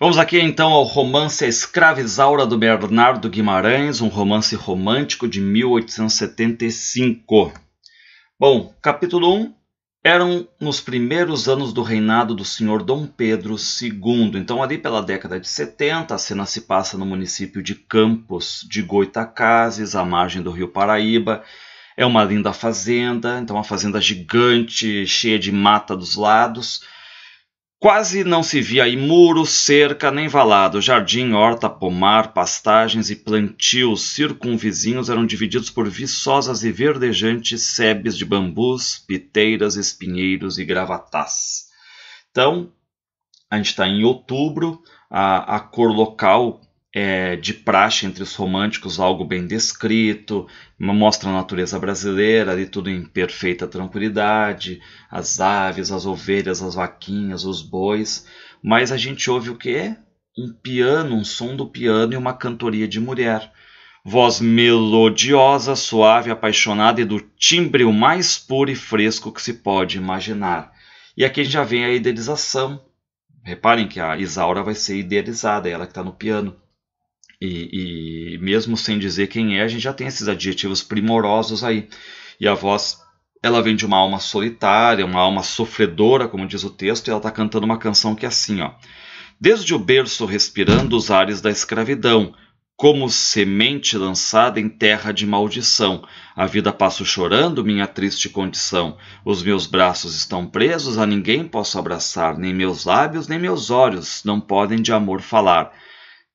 Vamos aqui então ao romance A Escrava Isaura do Bernardo Guimarães, um romance romântico de 1875. Bom, capítulo 1 eram nos primeiros anos do reinado do senhor Dom Pedro II. Então, ali pela década de 70, a cena se passa no município de Campos de Goitacazes, à margem do rio Paraíba. É uma linda fazenda, então uma fazenda gigante, cheia de mata dos lados Quase não se via aí muro, cerca, nem valado. Jardim, horta, pomar, pastagens e plantios circunvizinhos eram divididos por viçosas e verdejantes sebes de bambus, piteiras, espinheiros e gravatás. Então, a gente está em outubro, a, a cor local é, de praxe entre os românticos, algo bem descrito, mostra a natureza brasileira, ali tudo em perfeita tranquilidade, as aves, as ovelhas, as vaquinhas, os bois, mas a gente ouve o que? Um piano, um som do piano e uma cantoria de mulher. Voz melodiosa, suave, apaixonada e do timbre o mais puro e fresco que se pode imaginar. E aqui já vem a idealização. Reparem que a Isaura vai ser idealizada, ela que está no piano. E, e, mesmo sem dizer quem é, a gente já tem esses adjetivos primorosos aí. E a voz, ela vem de uma alma solitária, uma alma sofredora, como diz o texto, e ela está cantando uma canção que é assim, ó. Desde o berço respirando os ares da escravidão, como semente lançada em terra de maldição. A vida passo chorando minha triste condição. Os meus braços estão presos, a ninguém posso abraçar, nem meus lábios, nem meus olhos não podem de amor falar.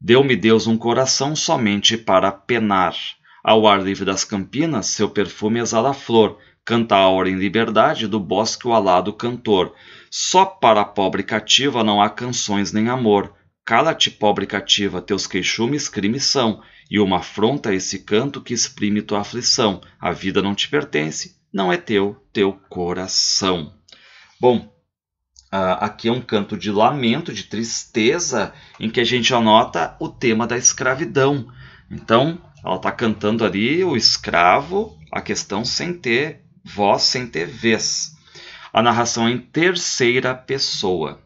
Deu-me Deus um coração somente para penar. Ao ar livre das campinas, seu perfume exala a flor, canta a hora em liberdade do bosque o alado cantor. Só para a pobre cativa não há canções nem amor. Cala-te, pobre cativa, teus queixumes crimes são, e uma afronta esse canto que exprime tua aflição. A vida não te pertence, não é teu, teu coração. Bom, aqui é um canto de lamento, de tristeza, em que a gente anota o tema da escravidão. Então, ela está cantando ali o escravo, a questão sem ter voz, sem ter vez. A narração é em terceira pessoa.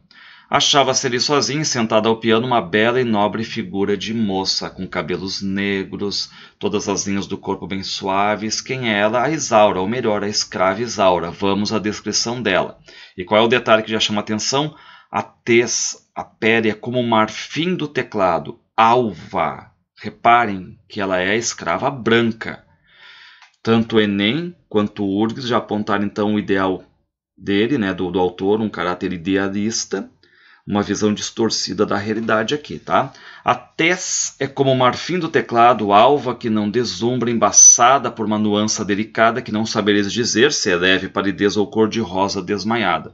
Achava-se ali sozinha, sentada ao piano, uma bela e nobre figura de moça, com cabelos negros, todas as linhas do corpo bem suaves. Quem é ela? A Isaura, ou melhor, a escrava Isaura. Vamos à descrição dela. E qual é o detalhe que já chama atenção? A tez, a pele é como o marfim do teclado, alva. Reparem que ela é a escrava branca. Tanto Enem quanto URGS já apontaram então o ideal dele, né, do, do autor, um caráter idealista uma visão distorcida da realidade aqui, tá? A tez é como o marfim do teclado, alva que não desumbra, embaçada por uma nuance delicada que não sabereis dizer se é leve, palidez ou cor de rosa desmaiada.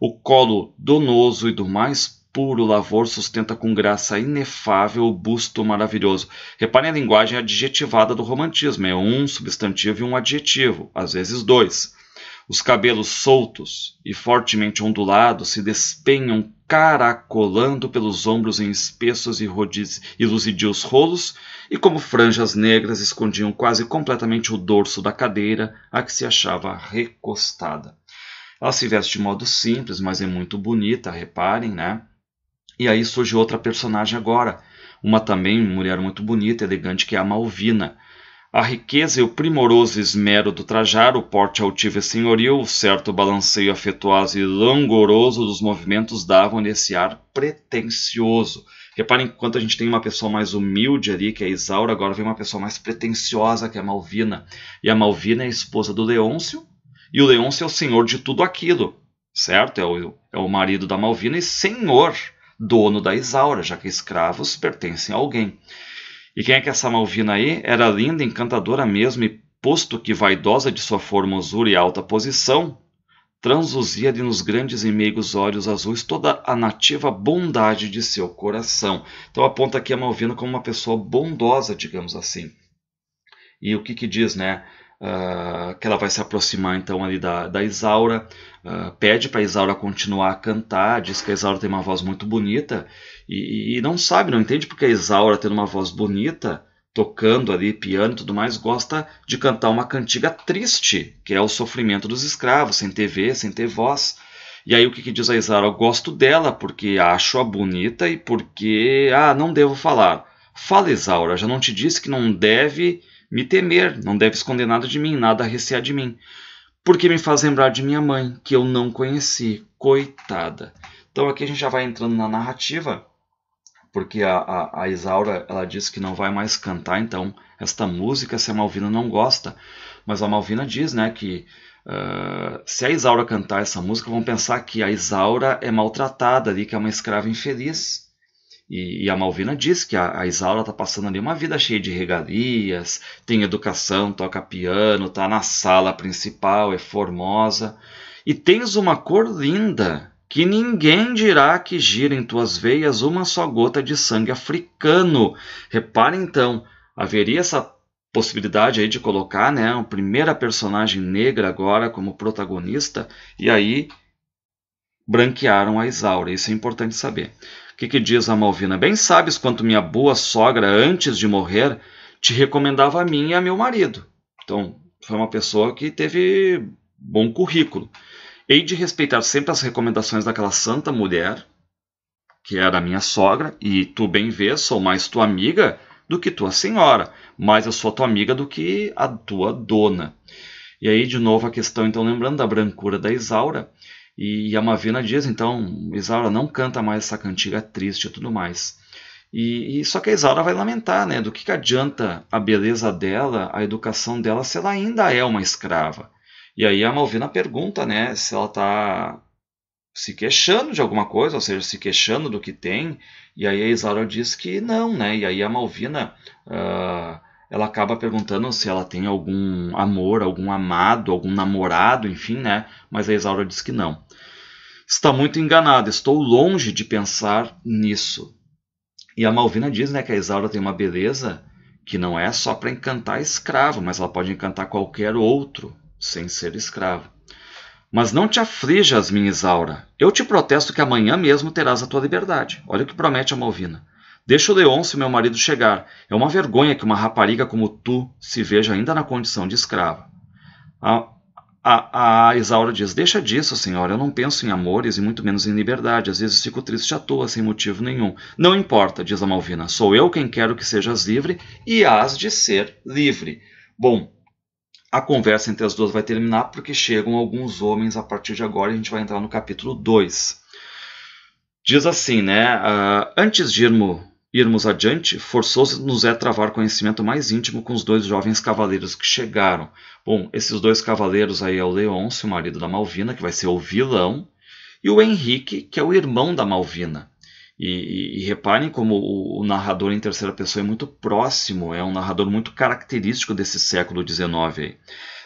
O colo donoso e do mais puro lavor sustenta com graça inefável o busto maravilhoso. Reparem a linguagem adjetivada do romantismo, é um substantivo e um adjetivo, às vezes dois. Os cabelos soltos e fortemente ondulados se despenham caracolando pelos ombros em espessos e, e luzidios rolos, e como franjas negras escondiam quase completamente o dorso da cadeira a que se achava recostada. Ela se veste de modo simples, mas é muito bonita, reparem, né? E aí surge outra personagem agora, uma também mulher muito bonita, elegante, que é a Malvina, a riqueza e o primoroso esmero do trajar, o porte altivo e senhoril, o certo balanceio afetuoso e langoroso dos movimentos davam-lhe esse ar pretensioso. Reparem enquanto a gente tem uma pessoa mais humilde ali, que é Isaura, agora vem uma pessoa mais pretensiosa, que é a Malvina. E a Malvina é a esposa do Leôncio, e o Leôncio é o senhor de tudo aquilo, certo? É o, é o marido da Malvina e senhor, dono da Isaura, já que escravos pertencem a alguém. E quem é que essa Malvina aí? Era linda, encantadora mesmo, e posto que vaidosa de sua formosura e alta posição, transluzia-lhe nos grandes e meigos olhos azuis toda a nativa bondade de seu coração. Então aponta aqui a Malvina como uma pessoa bondosa, digamos assim. E o que que diz, né? Uh, que ela vai se aproximar então ali da, da Isaura, uh, pede para Isaura continuar a cantar, diz que a Isaura tem uma voz muito bonita e, e, não sabe, não entende porque a Isaura, tendo uma voz bonita, tocando ali piano e tudo mais, gosta de cantar uma cantiga triste, que é o sofrimento dos escravos, sem TV, sem ter voz. E aí o que, que diz a Isaura? Eu gosto dela porque acho-a bonita e porque, ah, não devo falar. Fala, Isaura, já não te disse que não deve me temer, não deve esconder nada de mim, nada recear de mim. Porque me faz lembrar de minha mãe, que eu não conheci. Coitada. Então aqui a gente já vai entrando na narrativa, porque a, a, a Isaura ela diz que não vai mais cantar, então esta música se a Malvina não gosta. Mas a Malvina diz né, que uh, se a Isaura cantar essa música, vão pensar que a Isaura é maltratada ali, que é uma escrava infeliz. E, e a Malvina diz que a, a Isaura está passando ali uma vida cheia de regalias, tem educação, toca piano, está na sala principal, é formosa. E tens uma cor linda, que ninguém dirá que gira em tuas veias uma só gota de sangue africano. Repare então, haveria essa possibilidade aí de colocar né, a primeira personagem negra agora como protagonista, e aí branquearam a Isaura. Isso é importante saber. O que, que diz a Malvina? Bem sabes quanto minha boa sogra, antes de morrer, te recomendava a mim e a meu marido. Então, foi uma pessoa que teve bom currículo. Hei de respeitar sempre as recomendações daquela santa mulher, que era minha sogra, e tu bem vês, sou mais tua amiga do que tua senhora, mais eu sou tua amiga do que a tua dona. E aí, de novo, a questão, então, lembrando da brancura da Isaura, e a Mavina diz, então, Isaura não canta mais essa cantiga triste e tudo mais. E, e, só que a Isaura vai lamentar, né? Do que, que adianta a beleza dela, a educação dela, se ela ainda é uma escrava? E aí a Malvina pergunta, né, se ela está se queixando de alguma coisa, ou seja, se queixando do que tem. E aí a Isaura diz que não, né? E aí a Malvina uh, ela acaba perguntando se ela tem algum amor, algum amado, algum namorado, enfim, né? Mas a Isaura diz que não. Está muito enganada, estou longe de pensar nisso. E a Malvina diz né, que a Isaura tem uma beleza que não é só para encantar escravo, mas ela pode encantar qualquer outro sem ser escravo. Mas não te aflijas, minha Isaura. Eu te protesto que amanhã mesmo terás a tua liberdade. Olha o que promete a Malvina. Deixa o Leôncio, meu marido, chegar. É uma vergonha que uma rapariga como tu se veja ainda na condição de escrava. A, a, a Isaura diz: Deixa disso, senhora. Eu não penso em amores e muito menos em liberdade. Às vezes fico triste à toa, sem motivo nenhum. Não importa, diz a Malvina. Sou eu quem quero que sejas livre e hás de ser livre. Bom, a conversa entre as duas vai terminar porque chegam alguns homens a partir de agora e a gente vai entrar no capítulo 2. Diz assim, né? Uh, antes de irmos, irmos adiante, forçoso nos é travar conhecimento mais íntimo com os dois jovens cavaleiros que chegaram. Bom, esses dois cavaleiros aí é o Leôncio, o marido da Malvina, que vai ser o vilão, e o Henrique, que é o irmão da Malvina. E, e, reparem como o, o, narrador em terceira pessoa é muito próximo, é um narrador muito característico desse século XIX.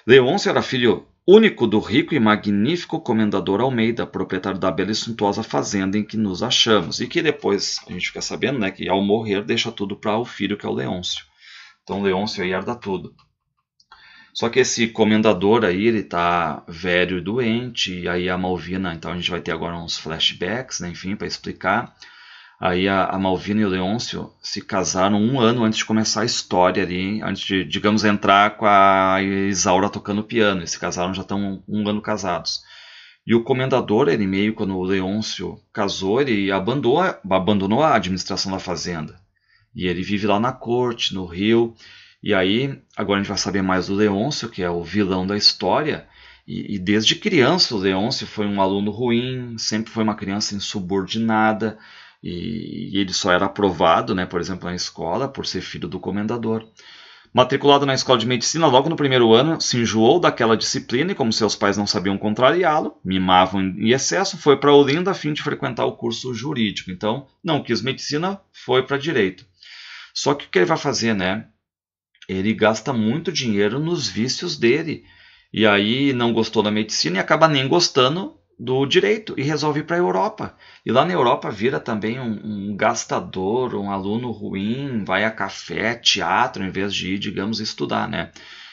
Leôncio era filho único do rico e magnífico comendador Almeida, proprietário da bela e suntuosa fazenda em que nos achamos, e que depois a gente fica sabendo né, que ao morrer deixa tudo para o filho que é o Leôncio. Então Leôncio aí herda tudo. Só que esse comendador aí, ele tá velho e doente, e aí a Malvina, então a gente vai ter agora uns flashbacks, né, enfim, para explicar. Aí a, a, Malvina e o Leôncio se casaram um ano antes de começar a história ali, antes de, digamos, entrar com a Isaura tocando piano. Eles se casaram, já estão um, um ano casados. E o comendador, ele meio quando o Leôncio casou, ele abandonou, abandonou a administração da fazenda. E ele vive lá na corte, no Rio. E aí, agora a gente vai saber mais do Leôncio, que é o vilão da história. E, e desde criança o Leôncio foi um aluno ruim, sempre foi uma criança insubordinada e, ele só era aprovado, né, por exemplo, na escola, por ser filho do comendador. Matriculado na escola de medicina, logo no primeiro ano, se enjoou daquela disciplina e, como seus pais não sabiam contrariá-lo, mimavam em excesso, foi para Olinda a fim de frequentar o curso jurídico. Então, não quis medicina, foi para direito. Só que o que ele vai fazer, né? Ele gasta muito dinheiro nos vícios dele. E aí não gostou da medicina e acaba nem gostando do direito e resolve ir para a Europa. E lá na Europa vira também um, um, gastador, um aluno ruim, vai a café, teatro, em vez de ir, digamos, estudar, né?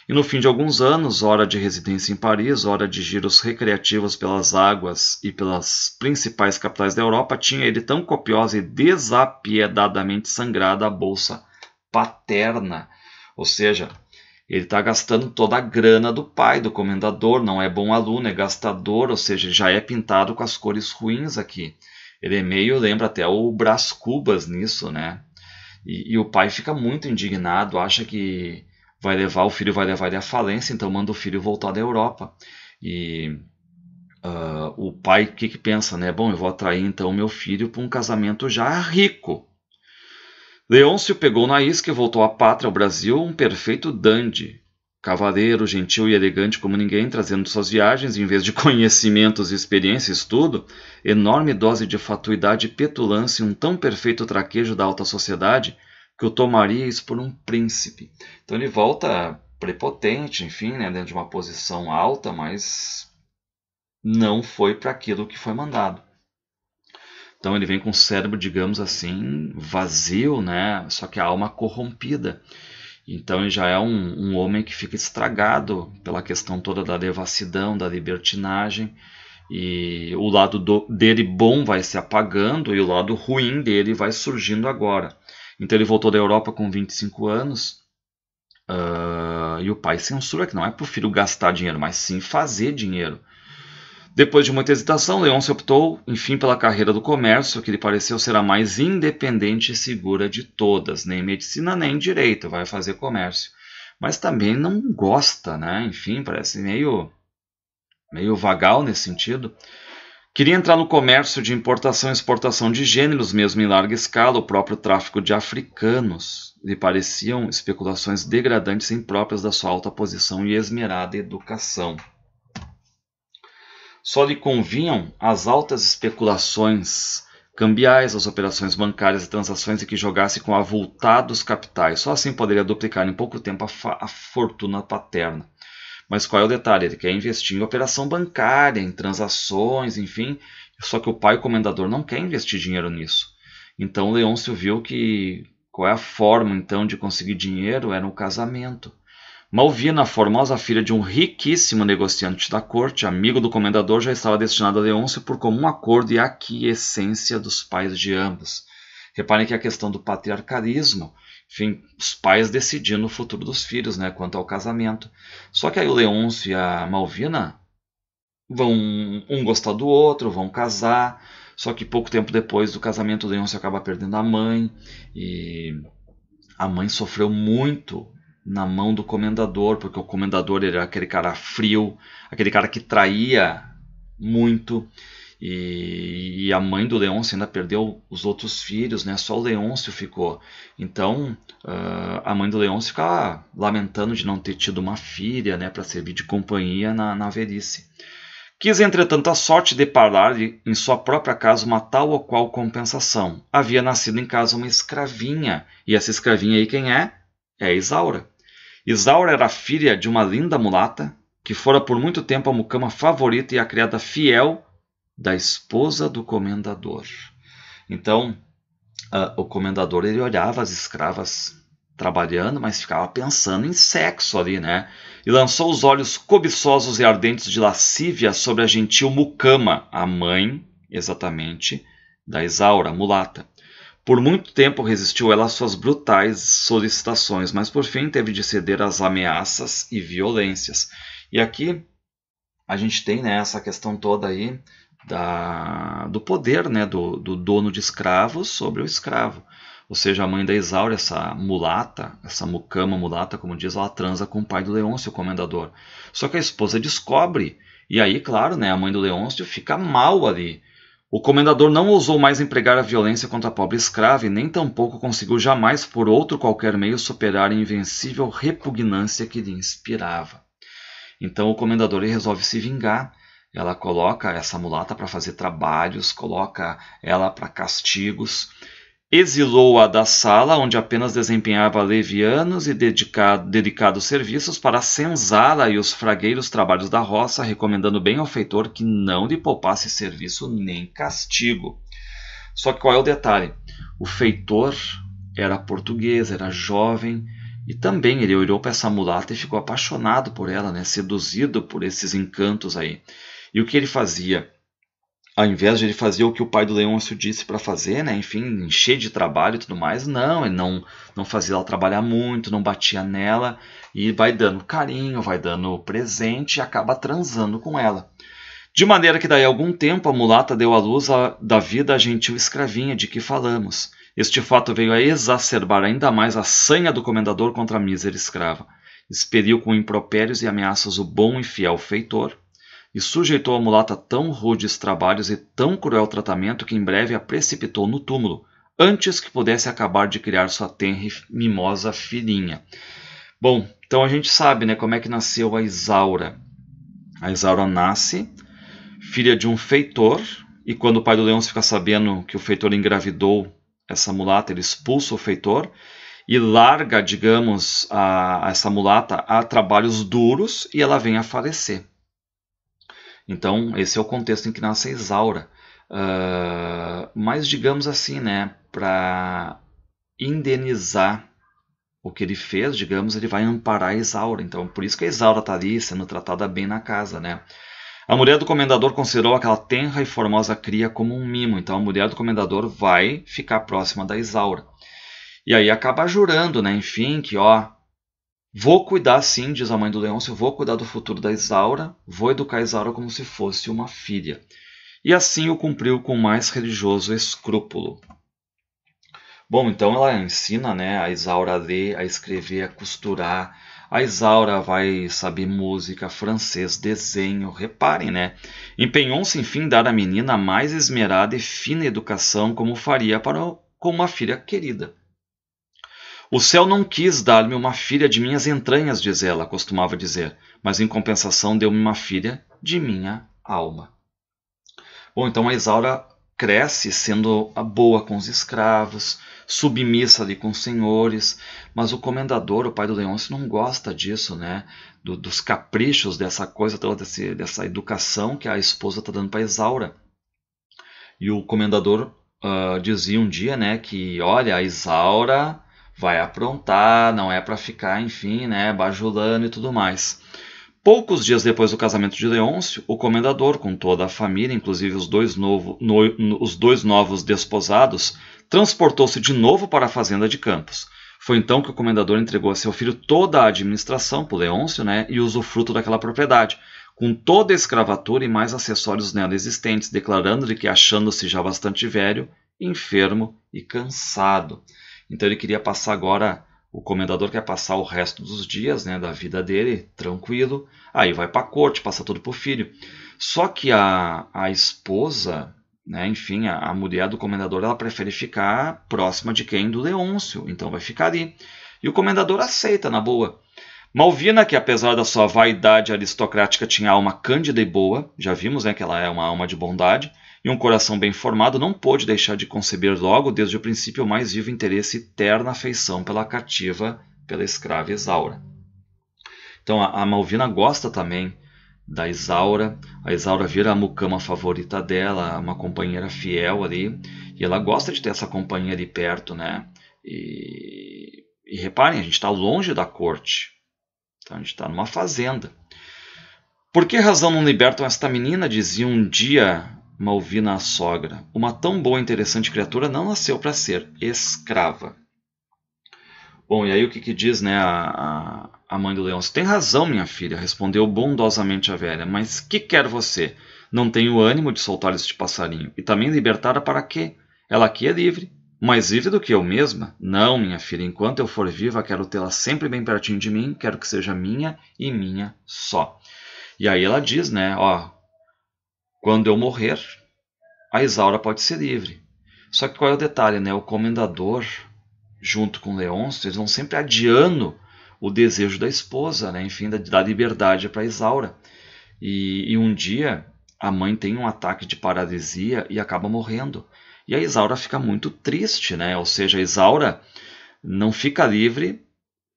E no fim de alguns anos, hora de residência em Paris, hora de giros recreativos pelas águas e pelas principais capitais da Europa, tinha ele tão copiosa e desapiedadamente sangrada a bolsa paterna. Ou seja, ele está gastando toda a grana do pai, do comendador, não é bom aluno, é gastador, ou seja, já é pintado com as cores ruins aqui. Ele é meio, lembra até o Brás Cubas nisso, né? E, e, o pai fica muito indignado, acha que vai levar, o filho vai levar ele à falência, então manda o filho voltar da Europa. E uh, o pai, o que, que pensa, né? Bom, eu vou atrair então meu filho para um casamento já rico. Leôncio pegou na isca e voltou à pátria, ao Brasil, um perfeito dandy. Cavaleiro, gentil e elegante como ninguém, trazendo suas viagens, em vez de conhecimentos, e estudo, enorme dose de fatuidade e petulância e um tão perfeito traquejo da alta sociedade que o tomaríeis por um príncipe. Então ele volta prepotente, enfim, né, dentro de uma posição alta, mas não foi para aquilo que foi mandado. Então ele vem com o cérebro, digamos assim, vazio, né? Só que a alma corrompida. Então ele já é um, um homem que fica estragado pela questão toda da devassidão, da libertinagem. E o lado do, dele bom vai se apagando e o lado ruim dele vai surgindo agora. Então ele voltou da Europa com 25 anos. Uh, e o pai censura que não é para o filho gastar dinheiro, mas sim fazer dinheiro. Depois de muita hesitação, Leôncio optou, enfim, pela carreira do comércio, que lhe pareceu ser a mais independente e segura de todas. Nem medicina, nem direito, vai fazer comércio. Mas também não gosta, né? Enfim, parece meio, meio vagal nesse sentido. Queria entrar no comércio de importação e exportação de gêneros, mesmo em larga escala, o próprio tráfico de africanos. Lhe pareciam especulações degradantes impróprias da sua alta posição e esmerada educação. Só lhe convinham as altas especulações cambiais, as operações bancárias e transações em que jogasse com avultados capitais. Só assim poderia duplicar em pouco tempo a, a fortuna paterna. Mas qual é o detalhe? Ele quer investir em operação bancária, em transações, enfim. Só que o pai, o comendador, não quer investir dinheiro nisso. Então Leôncio viu que qual é a forma então de conseguir dinheiro era o casamento. Malvina, formosa filha de um riquíssimo negociante da corte, amigo do comendador, já estava destinada a Leôncio por comum acordo e aquiescência dos pais de ambos. Reparem que a questão do patriarcalismo, enfim, os pais decidindo o futuro dos filhos, né, quanto ao casamento. Só que aí o Leôncio e a Malvina vão um gostar do outro, vão casar, só que pouco tempo depois do casamento o Leôncio acaba perdendo a mãe e a mãe sofreu muito na mão do comendador, porque o comendador era aquele cara frio, aquele cara que traía muito. E, e, a mãe do Leôncio ainda perdeu os outros filhos, né? Só o Leôncio ficou. Então uh, a mãe do Leôncio ficava lamentando de não ter tido uma filha, né? Para servir de companhia na, na velhice. Quis, entretanto, a sorte deparar-lhe em sua própria casa uma tal ou qual compensação. Havia nascido em casa uma escravinha, e essa escravinha aí quem é? É Isaura. Isaura era filha de uma linda mulata, que fora por muito tempo a mucama favorita e a criada fiel da esposa do comendador. Então, uh, o comendador ele olhava as escravas trabalhando, mas ficava pensando em sexo ali, né? E lançou os olhos cobiçosos e ardentes de lascívia sobre a gentil mucama, a mãe, exatamente, da Isaura, mulata. Por muito tempo resistiu ela às suas brutais solicitações, mas por fim teve de ceder às ameaças e violências. E aqui a gente tem né, essa questão toda aí da, do poder né, do, do dono de escravos sobre o escravo. Ou seja, a mãe da Isaura, essa mulata, essa mucama mulata, como diz, ela transa com o pai do Leôncio, o comendador. Só que a esposa descobre. E aí, claro, né, a mãe do Leôncio fica mal ali. O comendador não ousou mais empregar a violência contra a pobre escrava e nem tampouco conseguiu jamais por outro qualquer meio superar a invencível repugnância que lhe inspirava. Então o comendador resolve se vingar. Ela coloca essa mulata para fazer trabalhos, coloca ela para castigos Exilou-a da sala, onde apenas desempenhava levianos e dedicado, dedicados serviços para a senzala e os fragueiros trabalhos da roça, recomendando bem ao feitor que não lhe poupasse serviço nem castigo. Só que qual é o detalhe? O feitor era português, era jovem, e também ele olhou para essa mulata e ficou apaixonado por ela, né? seduzido por esses encantos aí. E o que ele fazia? Ao invés de ele fazer o que o pai do Leôncio disse para fazer, né, enfim, encher de trabalho e tudo mais, não, ele não, não fazia ela trabalhar muito, não batia nela e vai dando carinho, vai dando presente e acaba transando com ela. De maneira que daí a algum tempo a mulata deu à luz a, da vida a gentil escravinha de que falamos. Este fato veio a exacerbar ainda mais a sanha do comendador contra a mísera escrava. Expeliu com impropérios e ameaças o bom e fiel feitor, e sujeitou a mulata a tão rudes trabalhos e tão cruel tratamento que em breve a precipitou no túmulo, antes que pudesse acabar de criar sua tenra e mimosa filhinha. Bom, então a gente sabe né, como é que nasceu a Isaura. A Isaura nasce filha de um feitor, e quando o pai do leão fica sabendo que o feitor engravidou essa mulata, ele expulsa o feitor e larga, digamos, a, a essa mulata a trabalhos duros e ela vem a falecer. Então, esse é o contexto em que nasce a Isaura. Uh, mas, digamos assim, né, para indenizar o que ele fez, digamos, ele vai amparar a Isaura. Então, por isso que a Isaura está ali sendo tratada bem na casa, né? A mulher do comendador considerou aquela tenra e formosa cria como um mimo, então a mulher do comendador vai ficar próxima da Isaura. E aí acaba jurando, né, enfim, que ó, Vou cuidar sim, diz a mãe do Leôncio, vou cuidar do futuro da Isaura, vou educar Isaura como se fosse uma filha. E assim o cumpriu com mais religioso escrúpulo. Bom, então ela ensina né, a Isaura a ler, a escrever, a costurar. A Isaura vai saber música, francês, desenho. Reparem, né? Empenhou-se, enfim, dar à menina a mais esmerada e fina educação, como faria para com uma filha querida. O céu não quis dar-me uma filha de minhas entranhas, diz ela, costumava dizer, mas em compensação deu-me uma filha de minha alma. Bom, então a Isaura cresce sendo a boa com os escravos, submissa ali com os senhores, mas o comendador, o pai do Leôncio, não gosta disso, né? Do, dos caprichos dessa coisa desse, dessa educação que a esposa está dando para Isaura. E o comendador uh, dizia um dia, né, que olha, a Isaura vai aprontar, não é para ficar, enfim, né, bajulando e tudo mais. Poucos dias depois do casamento de Leôncio, o comendador, com toda a família, inclusive os dois, novo, no, os dois novos desposados, transportou-se de novo para a fazenda de Campos. Foi então que o comendador entregou a seu filho toda a administração por Leôncio né, e usufruto daquela propriedade, com toda a escravatura e mais acessórios nela existentes, declarando-lhe que, achando-se já bastante velho, enfermo e cansado, então ele queria passar agora, o comendador quer passar o resto dos dias né, da vida dele tranquilo, aí vai para a corte, passa tudo para o filho. Só que a, a esposa, né, enfim, a, a mulher do comendador, ela prefere ficar próxima de quem? Do Leôncio, então vai ficar ali. E o comendador aceita na boa. Malvina, que apesar da sua vaidade aristocrática tinha alma cândida e boa, já vimos né, que ela é uma alma de bondade, e um coração bem formado não pôde deixar de conceber logo, desde o princípio, o mais vivo interesse e terna afeição pela cativa, pela escrava Isaura. Então a, a Malvina gosta também da Isaura, a Isaura vira a mucama favorita dela, uma companheira fiel ali, e ela gosta de ter essa companhia ali perto, né? E, e reparem, a gente está longe da corte, então a gente está numa fazenda. Por que razão não libertam esta menina? Dizia um dia Malvina a sogra. Uma tão boa e interessante criatura não nasceu para ser escrava. Bom, e aí o que, que diz né, a, a mãe do leão? Você tem razão, minha filha, respondeu bondosamente a velha. Mas que quer você? Não tenho ânimo de soltar este passarinho. E também libertada para quê? Ela aqui é livre. Mais livre do que eu mesma? Não, minha filha, enquanto eu for viva, quero tê-la sempre bem pertinho de mim, quero que seja minha e minha só. E aí ela diz, né, ó, quando eu morrer, a Isaura pode ser livre. Só que qual é o detalhe, né? O comendador, junto com Leôncio, eles vão sempre adiando o desejo da esposa, né? Enfim, da, da liberdade para Isaura. E, e, um dia a mãe tem um ataque de paralisia e acaba morrendo. E a Isaura fica muito triste, né? Ou seja, a Isaura não fica livre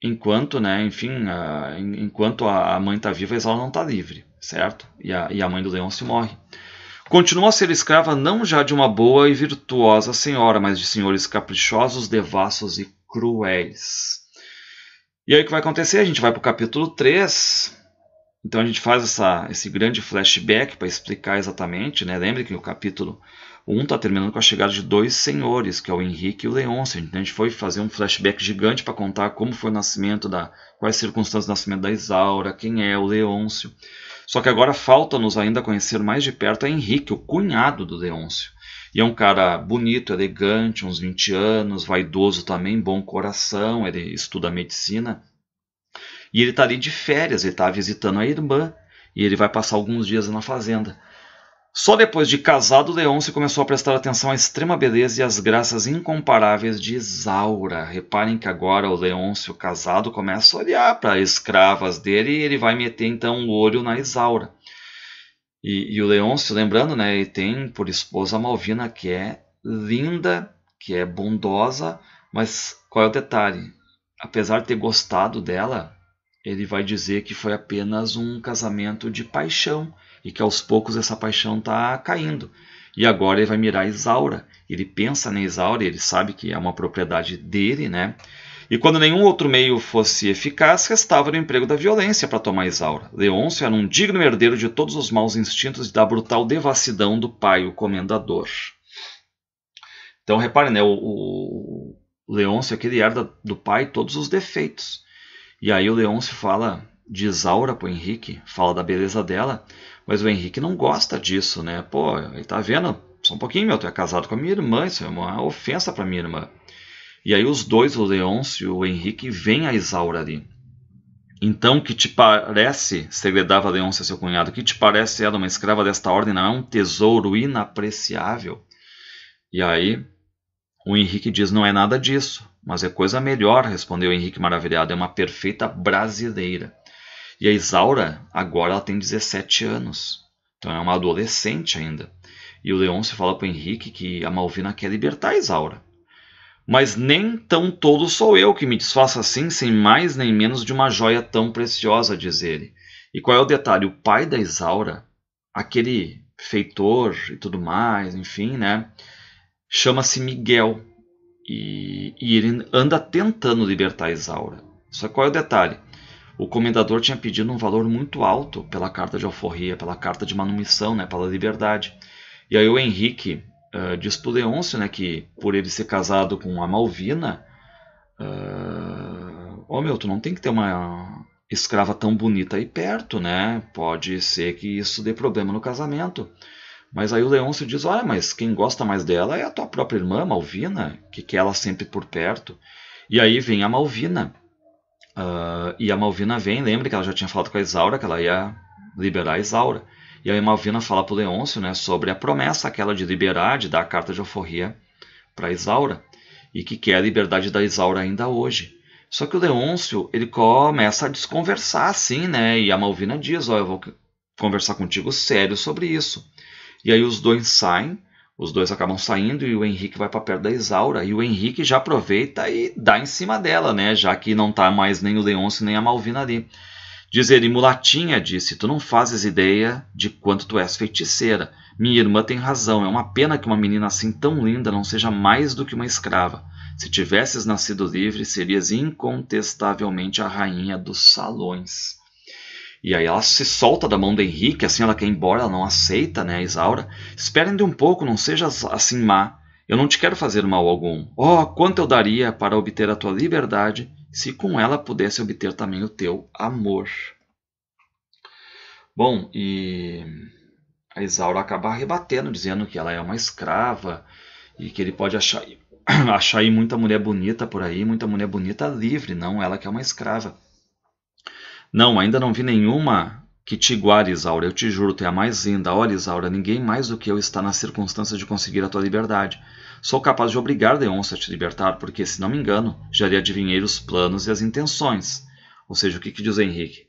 enquanto, né? Enfim, a, enquanto a mãe está viva, a Isaura não está livre certo? E a, e a mãe do se morre. Continua a ser escrava não já de uma boa e virtuosa senhora, mas de senhores caprichosos, devassos e cruéis. E aí o que vai acontecer? A gente vai para o capítulo 3. então a gente faz essa, esse grande flashback para explicar exatamente, né? Lembre que o capítulo 1 está terminando com a chegada de dois senhores, que é o Henrique e o Leôncio. Então a gente foi fazer um flashback gigante para contar como foi o nascimento da, quais circunstâncias do nascimento da Isaura, quem é o Leôncio. Só que agora falta-nos ainda conhecer mais de perto a Henrique, o cunhado do Leôncio. E é um cara bonito, elegante, uns 20 anos, vaidoso também, bom coração, ele estuda medicina. E ele está ali de férias, ele está visitando a irmã e ele vai passar alguns dias na fazenda. Só depois de casado, Leôncio começou a prestar atenção à extrema beleza e às graças incomparáveis de Isaura. Reparem que agora o Leôncio, casado, começa a olhar para escravas dele e ele vai meter então o olho na Isaura. E, e o Leôncio, lembrando, né, ele tem por esposa a Malvina, que é linda, que é bondosa, mas qual é o detalhe? Apesar de ter gostado dela, ele vai dizer que foi apenas um casamento de paixão e que aos poucos essa paixão está caindo. E agora ele vai mirar Isaura. Ele pensa na Isaura, ele sabe que é uma propriedade dele, né? E quando nenhum outro meio fosse eficaz, restava o emprego da violência para tomar Isaura. Leôncio era um digno herdeiro de todos os maus instintos e da brutal devassidão do pai, o comendador. Então reparem, né, o, o Leôncio é aquele herda do pai todos os defeitos. E aí o Leôncio fala de Isaura pro Henrique, fala da beleza dela, mas o Henrique não gosta disso, né? Pô, ele tá vendo? Só um pouquinho, meu, tu é casado com a minha irmã, isso é uma ofensa para minha irmã. E aí os dois, o Leôncio e o Henrique, vêm a Isaura ali. Então, que te parece, segredava Leôncio a seu cunhado, que te parece ela uma escrava desta ordem, não é um tesouro inapreciável? E aí o Henrique diz, não é nada disso. Mas é coisa melhor, respondeu Henrique maravilhado, é uma perfeita brasileira. E a Isaura, agora ela tem 17 anos. Então é uma adolescente ainda. E o Leôncio fala para o Henrique que a Malvina quer libertar a Isaura. Mas nem tão tolo sou eu que me desfaço assim, sem mais nem menos de uma joia tão preciosa, diz ele. E qual é o detalhe? O pai da Isaura, aquele feitor e tudo mais, enfim, né? Chama-se Miguel. E, e ele anda tentando libertar Isaura. Só qual é o detalhe? O comendador tinha pedido um valor muito alto pela carta de alforria, pela carta de manumissão, né, pela liberdade. E aí o Henrique uh, diz para o Leôncio né, que por ele ser casado com a Malvina, uh, oh meu, tu não tem que ter uma escrava tão bonita aí perto, né? Pode ser que isso dê problema no casamento. Mas aí o Leôncio diz: Olha, mas quem gosta mais dela é a tua própria irmã, Malvina, que quer ela sempre por perto. E aí vem a Malvina. Uh, e a Malvina vem, lembra que ela já tinha falado com a Isaura que ela ia liberar a Isaura. E aí a Malvina fala para o Leôncio né, sobre a promessa aquela de liberar, de dar a carta de alforria para Isaura. E que quer a liberdade da Isaura ainda hoje. Só que o Leôncio ele começa a desconversar assim, né? E a Malvina diz: Ó, eu vou conversar contigo sério sobre isso. E aí os dois saem, os dois acabam saindo e o Henrique vai para perto da Isaura. E o Henrique já aproveita e dá em cima dela, né? Já que não está mais nem o Leôncio nem a Malvina ali. Diz ele, mulatinha, disse, tu não fazes ideia de quanto tu és feiticeira. Minha irmã tem razão, é uma pena que uma menina assim tão linda não seja mais do que uma escrava. Se tivesses nascido livre, serias incontestavelmente a rainha dos salões. E aí ela se solta da mão do Henrique, assim ela quer ir embora, ela não aceita, né, Isaura. Esperem de um pouco, não sejas assim má. Eu não te quero fazer mal algum. Oh, quanto eu daria para obter a tua liberdade, se com ela pudesse obter também o teu amor. Bom, e a Isaura acaba rebatendo, dizendo que ela é uma escrava e que ele pode achar, achar aí muita mulher bonita por aí, muita mulher bonita livre, não ela que é uma escrava. Não, ainda não vi nenhuma que te iguale, Isaura. Eu te juro, tu é a mais linda. Olha, Isaura, ninguém mais do que eu está nas circunstâncias de conseguir a tua liberdade. Sou capaz de obrigar Leôncio a te libertar, porque, se não me engano, já lhe adivinhei os planos e as intenções. Ou seja, o que, que diz Henrique?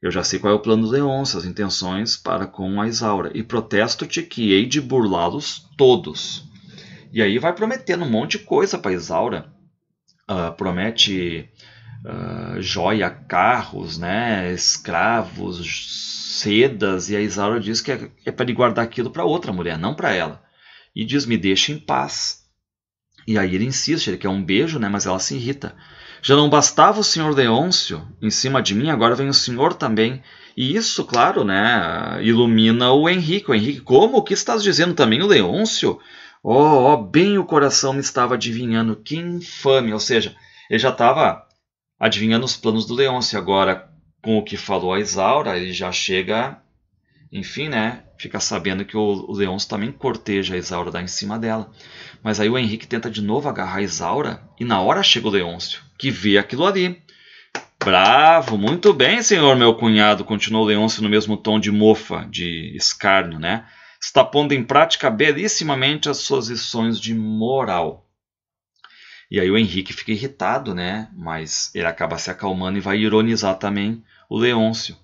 Eu já sei qual é o plano do Leôncio, as intenções para com a Isaura, e protesto-te que hei de burlá-los todos. E aí vai prometendo um monte de coisa para Isaura. Uh, promete uh, joia, carros, né, escravos, sedas, e a Isaura diz que é, é para ele guardar aquilo para outra mulher, não para ela. E diz: Me deixa em paz. E aí ele insiste, ele quer um beijo, né, mas ela se irrita. Já não bastava o senhor Leôncio em cima de mim, agora vem o senhor também. E isso, claro, né, ilumina o Henrique. O Henrique, como? O que estás dizendo também, o Leôncio? Oh, oh, bem o coração me estava adivinhando, que infame. Ou seja, ele já estava adivinhando os planos do Leôncio. Agora, com o que falou a Isaura, ele já chega, enfim, né, fica sabendo que o, Leôncio também corteja a Isaura, dá em cima dela. Mas aí o Henrique tenta de novo agarrar a Isaura e na hora chega o Leôncio, que vê aquilo ali. Bravo, muito bem, senhor meu cunhado, continuou Leôncio no mesmo tom de mofa, de escárnio, né? Está pondo em prática belíssimamente as suas lições de moral. E aí o Henrique fica irritado, né? Mas ele acaba se acalmando e vai ironizar também o Leôncio.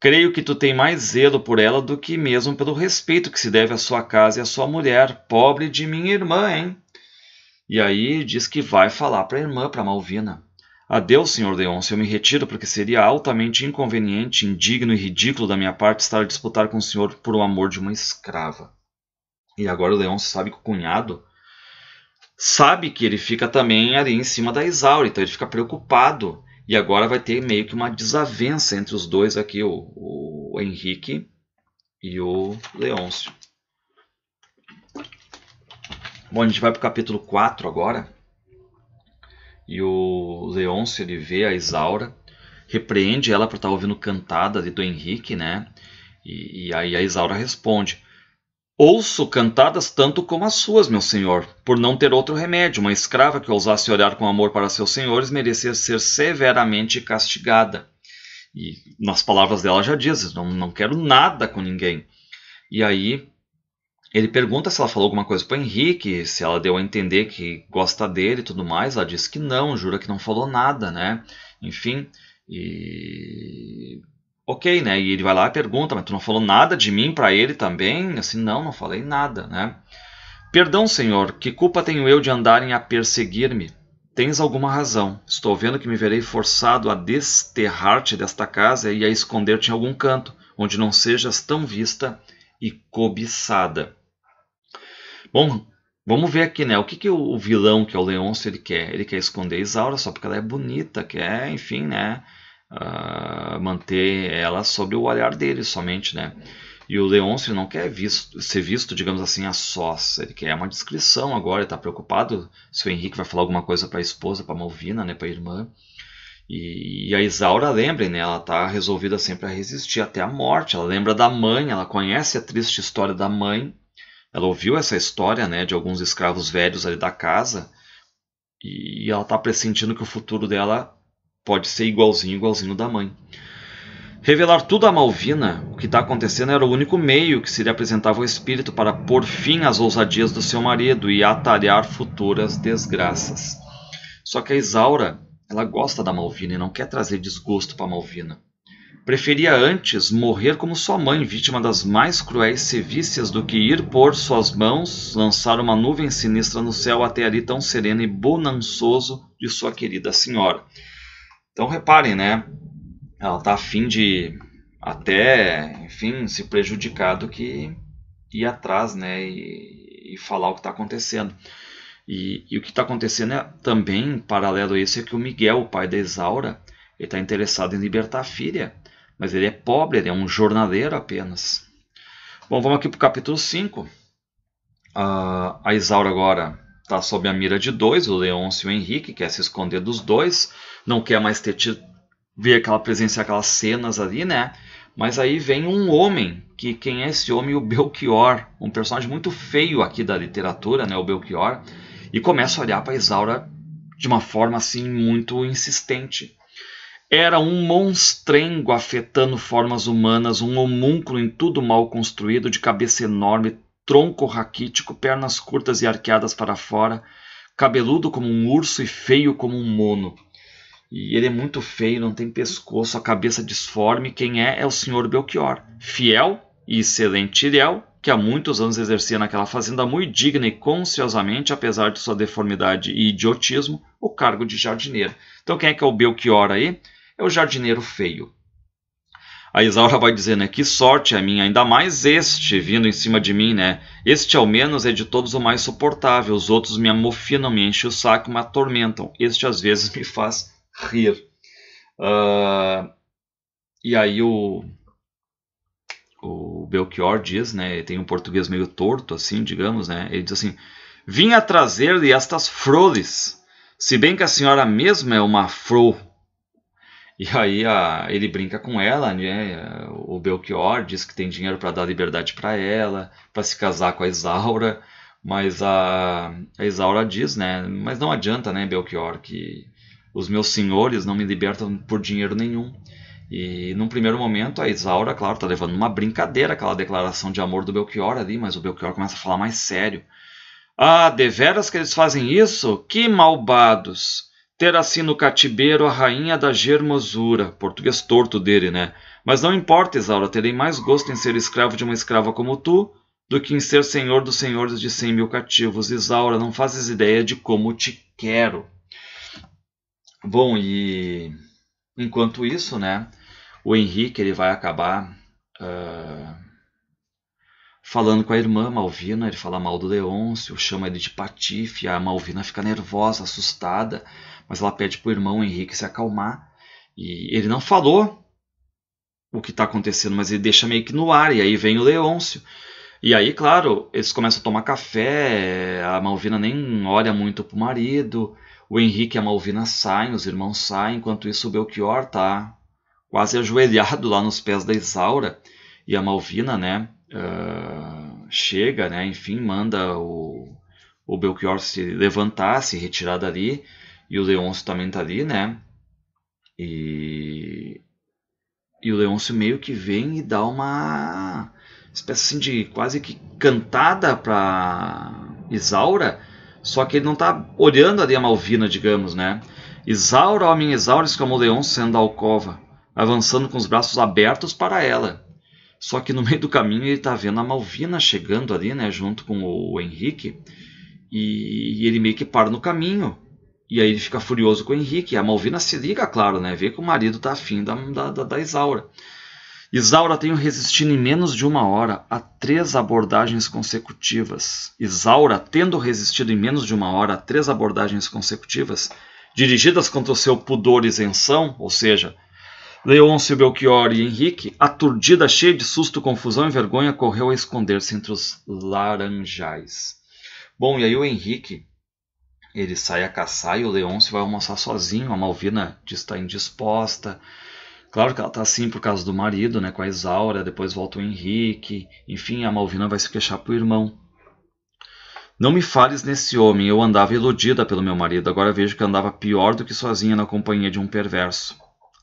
Creio que tu tem mais zelo por ela do que mesmo pelo respeito que se deve à sua casa e à sua mulher, pobre de minha irmã, hein? E aí diz que vai falar para a irmã, para Malvina. Adeus, senhor Leôncio, eu me retiro porque seria altamente inconveniente, indigno e ridículo da minha parte estar a disputar com o senhor por o amor de uma escrava. E agora o Leôncio sabe que o cunhado sabe que ele fica também ali em cima da Isaura, então ele fica preocupado. E agora vai ter meio que uma desavença entre os dois aqui, o, o Henrique e o Leôncio. Bom, a gente vai para o capítulo 4 agora. E o Leôncio ele vê a Isaura, repreende ela por estar ouvindo cantada do Henrique, né? E, e aí a Isaura responde: Ouço cantadas tanto como as suas, meu senhor, por não ter outro remédio. Uma escrava que ousasse olhar com amor para seus senhores merecia ser severamente castigada. E nas palavras dela já diz: não, não quero nada com ninguém. E aí ele pergunta se ela falou alguma coisa para Henrique, se ela deu a entender que gosta dele e tudo mais. Ela diz que não, jura que não falou nada, né? Enfim, e ok, né? E ele vai lá e pergunta, mas tu não falou nada de mim para ele também? Assim, não, não falei nada, né? Perdão, senhor, que culpa tenho eu de andarem a perseguir-me? Tens alguma razão. Estou vendo que me verei forçado a desterrar-te desta casa e a esconder-te em algum canto, onde não sejas tão vista e cobiçada. Bom, vamos ver aqui, né? O que, que o vilão, que é o Leôncio, ele quer? Ele quer esconder Isaura só porque ela é bonita, quer, enfim, né? Uh, manter ela sob o olhar dele somente, né? E o Leôncio não quer visto, ser visto, digamos assim, a sós. Ele quer uma descrição agora, ele está preocupado se o Henrique vai falar alguma coisa para a esposa, para Malvina, né, para a irmã. E, e, a Isaura, lembrem, né, ela está resolvida sempre a resistir até a morte. Ela lembra da mãe, ela conhece a triste história da mãe ela ouviu essa história né, de alguns escravos velhos ali da casa e ela está pressentindo que o futuro dela pode ser igualzinho, igualzinho da mãe. Revelar tudo a Malvina, o que está acontecendo, era o único meio que se lhe apresentava ao espírito para pôr fim às ousadias do seu marido e atalhar futuras desgraças. Só que a Isaura, ela gosta da Malvina e não quer trazer desgosto para Malvina. Preferia antes morrer como sua mãe, vítima das mais cruéis sevícias, do que ir por suas mãos lançar uma nuvem sinistra no céu até ali tão sereno e bonançoso de sua querida senhora. Então reparem, né? Ela está afim de até, enfim, se prejudicar do que ir atrás, né? E, e falar o que está acontecendo. E, e, o que está acontecendo é, também, paralelo a isso, é que o Miguel, o pai da Isaura, está interessado em libertar a filha mas ele é pobre, ele é um jornaleiro apenas. Bom, vamos aqui para o capítulo 5. Uh, a Isaura agora está sob a mira de dois, o Leôncio e o Henrique, quer se esconder dos dois, não quer mais ter tido, ver aquela presenciar aquelas cenas ali, né? Mas aí vem um homem, que quem é esse homem? O Belchior, um personagem muito feio aqui da literatura, né? O Belchior, e começa a olhar para Isaura de uma forma assim muito insistente. Era um monstrengo afetando formas humanas, um homúnculo em tudo mal construído, de cabeça enorme, tronco raquítico, pernas curtas e arqueadas para fora, cabeludo como um urso e feio como um mono. E ele é muito feio, não tem pescoço, a cabeça disforme. Quem é? É o senhor Belchior, fiel e excelente Iriel, que há muitos anos exercia naquela fazenda muito digna e consciosamente, apesar de sua deformidade e idiotismo, o cargo de jardineiro. Então quem é que é o Belchior aí? é o jardineiro feio. a Isaura vai dizer, né? Que sorte a minha, ainda mais este vindo em cima de mim, né? Este ao menos é de todos o mais suportável. Os outros me amofinam, me enchem o saco, me atormentam. Este às vezes me faz rir. Uh, e aí o, o Belchior diz, né? Tem um português meio torto, assim, digamos, né? Ele diz assim: Vinha trazer-lhe estas flores, se bem que a senhora mesma é uma fro e aí a, ele brinca com ela, né? O Belchior diz que tem dinheiro para dar liberdade para ela, para se casar com a Isaura, mas a, a Isaura diz, né? Mas não adianta, né, Belchior, que os meus senhores não me libertam por dinheiro nenhum. E num primeiro momento a Isaura, claro, está levando uma brincadeira aquela declaração de amor do Belchior ali, mas o Belchior começa a falar mais sério. Ah, deveras que eles fazem isso? Que malvados! ter assim no cativeiro a rainha da germosura, português torto dele, né? Mas não importa, Isaura, terei mais gosto em ser escravo de uma escrava como tu do que em ser senhor dos senhores de cem mil cativos. Isaura, não fazes ideia de como te quero. Bom, e enquanto isso, né, o Henrique ele vai acabar uh, falando com a irmã Malvina, ele fala mal do Leôncio, chama ele de patife, a Malvina fica nervosa, assustada, mas ela pede para o irmão Henrique se acalmar. E ele não falou o que está acontecendo, mas ele deixa meio que no ar. E aí vem o Leôncio. E aí, claro, eles começam a tomar café. A Malvina nem olha muito pro marido. O Henrique e a Malvina saem, os irmãos saem. Enquanto isso, o Belchior tá quase ajoelhado lá nos pés da Isaura. E a Malvina, né, uh, chega, né, enfim, manda o, o Belchior se levantar, se retirar dali. E o Leôncio também tá ali, né? E, e o Leôncio meio que vem e dá uma espécie assim de quase que cantada para Isaura, só que ele não tá olhando ali a Malvina, digamos, né? Isaura, homem Isaura, exclamou Leôncio saindo da alcova, avançando com os braços abertos para ela. Só que no meio do caminho ele tá vendo a Malvina chegando ali, né, junto com o Henrique, e ele meio que para no caminho. E aí ele fica furioso com o Henrique. A Malvina se liga, claro, né? Vê que o marido tá afim da, da, da Isaura. Isaura tem resistido em menos de uma hora a três abordagens consecutivas. Isaura, tendo resistido em menos de uma hora a três abordagens consecutivas, dirigidas contra o seu pudor e isenção, ou seja, Leôncio, Belchior e Henrique, aturdida, cheia de susto, confusão e vergonha, correu a esconder-se entre os laranjais. Bom, e aí o Henrique ele sai a caçar e o Leôncio vai almoçar sozinho. A Malvina está indisposta. Claro que ela está assim por causa do marido, né, com a Isaura. Depois volta o Henrique. Enfim, a Malvina vai se queixar pro irmão. Não me fales nesse homem. Eu andava iludida pelo meu marido. Agora vejo que andava pior do que sozinha na companhia de um perverso.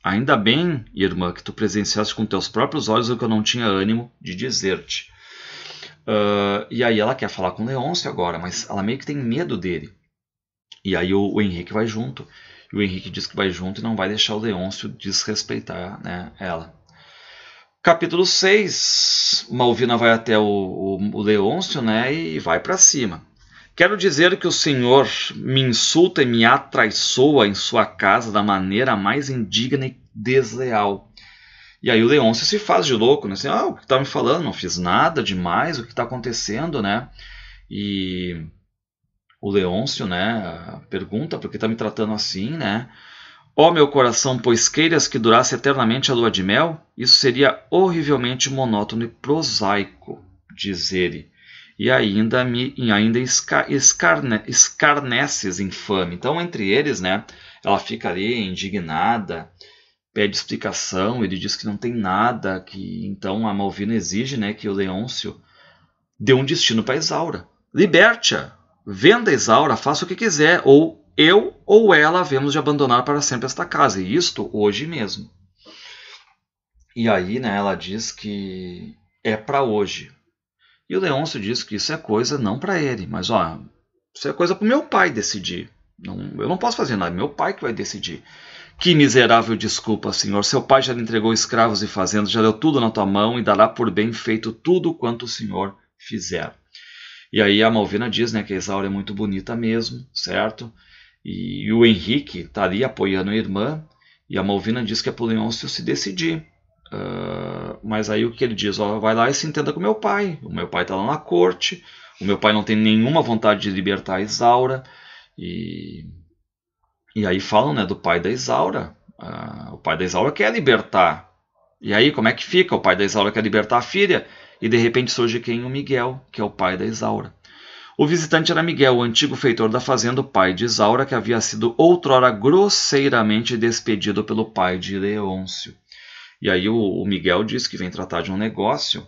Ainda bem, irmã, que tu presenciaste com teus próprios olhos o que eu não tinha ânimo de dizer-te. Uh, e aí ela quer falar com Leôncio agora, mas ela meio que tem medo dele. E aí o, o, Henrique vai junto. E o Henrique diz que vai junto e não vai deixar o Leôncio desrespeitar né, ela. Capítulo 6. Malvina vai até o, o, o Leôncio né, e vai para cima. Quero dizer que o Senhor me insulta e me atraiçoa em sua casa da maneira mais indigna e desleal. E aí o Leôncio se faz de louco, né? Assim, ah, o que tá me falando? Não fiz nada demais, o que está acontecendo, né? E o Leôncio, né, pergunta por que está me tratando assim, né? Ó oh, meu coração, pois queiras que durasse eternamente a lua de mel? Isso seria horrivelmente monótono e prosaico, diz ele. E ainda me e ainda escarne, escarneces infame. Então, entre eles, né, ela fica ali indignada, pede explicação, ele diz que não tem nada, que então a Malvina exige, né, que o Leôncio dê um destino para Isaura. Liberte-a, Venda Isaura, faça o que quiser, ou eu ou ela havemos de abandonar para sempre esta casa, e isto hoje mesmo. E aí, né, ela diz que é para hoje. E o Leôncio diz que isso é coisa não para ele, mas ó, isso é coisa para o meu pai decidir. Não, eu não posso fazer nada, meu pai que vai decidir. Que miserável desculpa, senhor. Seu pai já lhe entregou escravos e fazendas, já deu tudo na tua mão e dará por bem feito tudo quanto o senhor fizer. E aí a Malvina diz né, que a Isaura é muito bonita mesmo, certo? E, o Henrique está ali apoiando a irmã, e a Malvina diz que é para o Leôncio se decidir. Uh, mas aí o que ele diz? Vai lá e se entenda com meu pai. O meu pai está lá na corte. O meu pai não tem nenhuma vontade de libertar a Isaura. E, e aí falam né, do pai da Isaura. Uh, o pai da Isaura quer libertar. E aí como é que fica? O pai da Isaura quer libertar a filha. E de repente surge quem? O Miguel, que é o pai da Isaura. O visitante era Miguel, o antigo feitor da fazenda, o pai de Isaura, que havia sido outrora grosseiramente despedido pelo pai de Leôncio. E aí o, Miguel diz que vem tratar de um negócio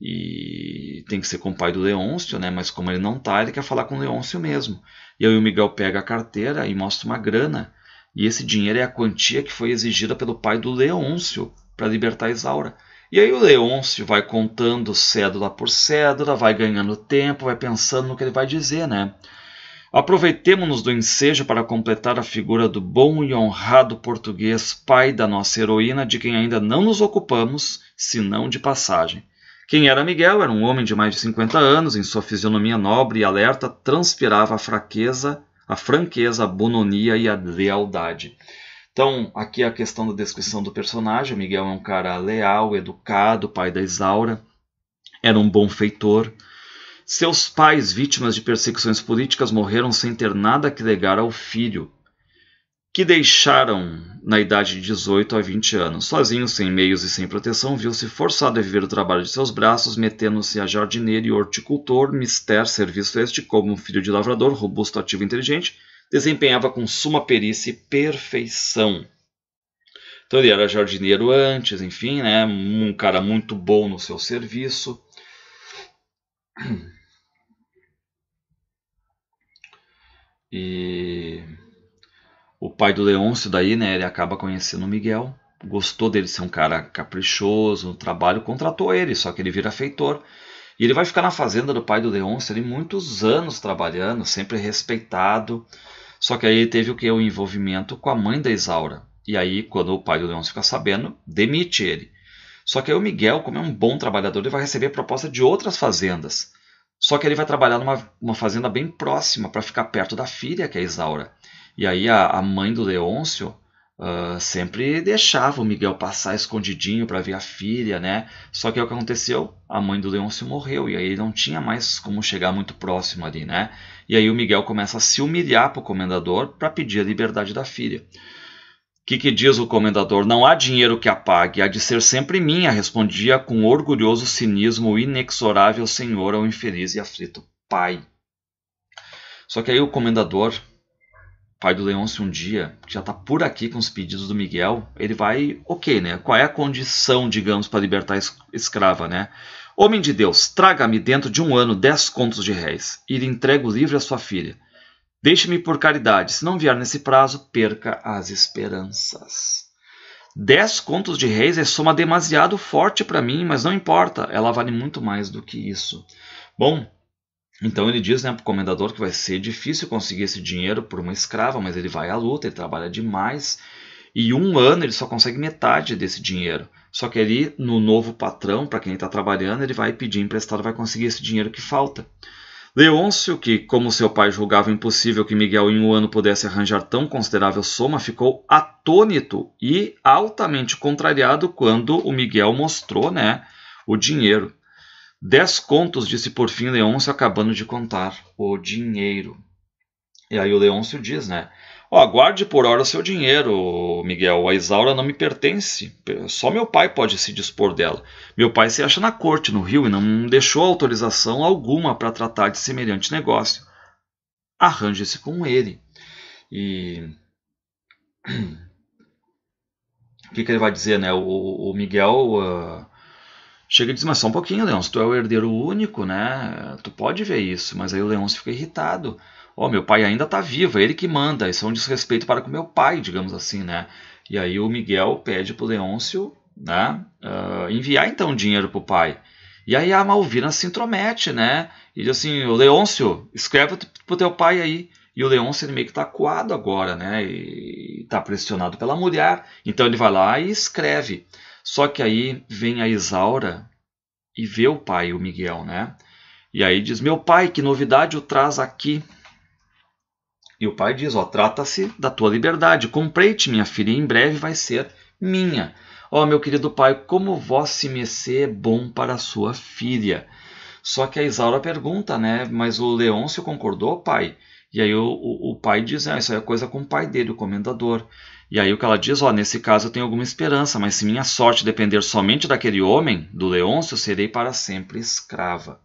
e tem que ser com o pai do Leôncio, né? Mas como ele não tá, ele quer falar com o Leôncio mesmo. E aí o Miguel pega a carteira e mostra uma grana. E esse dinheiro é a quantia que foi exigida pelo pai do Leôncio para libertar Isaura. E aí o Leôncio vai contando cédula por cédula, vai ganhando tempo, vai pensando no que ele vai dizer, né? Aproveitemo-nos do ensejo para completar a figura do bom e honrado português, pai da nossa heroína, de quem ainda não nos ocupamos, senão de passagem. Quem era Miguel era um homem de mais de 50 anos, em sua fisionomia nobre e alerta transpirava a fraqueza, a franqueza, a bononia e a lealdade. Então, aqui a questão da descrição do personagem. Miguel é um cara leal, educado, pai da Isaura, era um bom feitor, seus pais, vítimas de perseguições políticas, morreram sem ter nada que legar ao filho, que deixaram na idade de 18 a 20 anos. Sozinho, sem meios e sem proteção, viu-se forçado a viver o trabalho de seus braços, metendo-se a jardineiro e horticultor, mister serviço este, como filho de lavrador, robusto, ativo e inteligente, desempenhava com suma perícia e perfeição. Então ele era jardineiro antes, enfim, né, um cara muito bom no seu serviço. E o pai do Leôncio daí, né, ele acaba conhecendo o Miguel, gostou dele ser um cara caprichoso no trabalho, contratou ele, só que ele vira feitor. E ele vai ficar na fazenda do pai do Leôncio ali muitos anos trabalhando, sempre respeitado. Só que aí teve o que? O envolvimento com a mãe da Isaura. E aí, quando o pai do Leôncio fica sabendo, demite ele. Só que aí o Miguel, como é um bom trabalhador, ele vai receber proposta de outras fazendas. Só que ele vai trabalhar numa uma fazenda bem próxima para ficar perto da filha, que é a Isaura. E aí a, a mãe do Leôncio uh, sempre deixava o Miguel passar escondidinho para ver a filha, né? Só que o que aconteceu? A mãe do Leôncio morreu e aí ele não tinha mais como chegar muito próximo ali, né? E aí o Miguel começa a se humilhar para o comendador para pedir a liberdade da filha. O que, que, diz o comendador? Não há dinheiro que apague, há de ser sempre minha, respondia com orgulhoso cinismo o inexorável senhor ao infeliz e aflito pai. Só que aí o comendador, pai do Leôncio um dia, que já está por aqui com os pedidos do Miguel, ele vai, ok, né? Qual é a condição, digamos, para libertar a escrava, né? Homem de Deus, traga-me dentro de um ano dez contos de réis, e lhe entrego livre a sua filha. Deixe-me por caridade, se não vier nesse prazo, perca as esperanças. Dez contos de reis é soma demasiado forte para mim, mas não importa, ela vale muito mais do que isso. Bom, então ele diz né, para o comendador que vai ser difícil conseguir esse dinheiro por uma escrava, mas ele vai à luta, ele trabalha demais, e um ano ele só consegue metade desse dinheiro. Só que ali, no novo patrão, para quem está trabalhando, ele vai pedir emprestado, vai conseguir esse dinheiro que falta. Leôncio, que, como seu pai julgava impossível que Miguel em um ano pudesse arranjar tão considerável soma, ficou atônito e altamente contrariado quando o Miguel mostrou né, o dinheiro. Dez contos, disse por fim Leôncio, acabando de contar o dinheiro. E aí o Leôncio diz, né? Oh, aguarde por hora seu dinheiro, Miguel. A Isaura não me pertence. Só meu pai pode se dispor dela. Meu pai se acha na corte, no Rio, e não deixou autorização alguma para tratar de semelhante negócio. Arranje-se com ele. E. O que, que, ele vai dizer, né? O, o Miguel uh, chega e diz: Mas só um pouquinho. Se tu é o herdeiro único, né? Tu pode ver isso. Mas aí o Leão fica irritado. Ó, oh, meu pai ainda está vivo, é ele que manda. Isso é um desrespeito para com meu pai, digamos assim, né? E aí o Miguel pede para o Leôncio né, uh, enviar então dinheiro para o pai. E aí a Malvina se intromete, né? E diz assim, o Leôncio, escreve para o teu pai aí. E o Leôncio ele meio que está coado agora, né? E está pressionado pela mulher. Então ele vai lá e escreve. Só que aí vem a Isaura e vê o pai, o Miguel, né? E aí diz: Meu pai, que novidade o traz aqui? E o pai diz: Ó, trata-se da tua liberdade. Comprei-te, minha filha, e em breve vai ser minha. Ó meu querido pai, como vosso é bom para sua filha. Só que a Isaura pergunta, né? Mas o Leôncio concordou, pai? E aí o, o, o pai diz, ah, isso é coisa com o pai dele, o comendador. E aí o que ela diz, ó, nesse caso eu tenho alguma esperança, mas se minha sorte depender somente daquele homem, do Leôncio, serei para sempre escrava.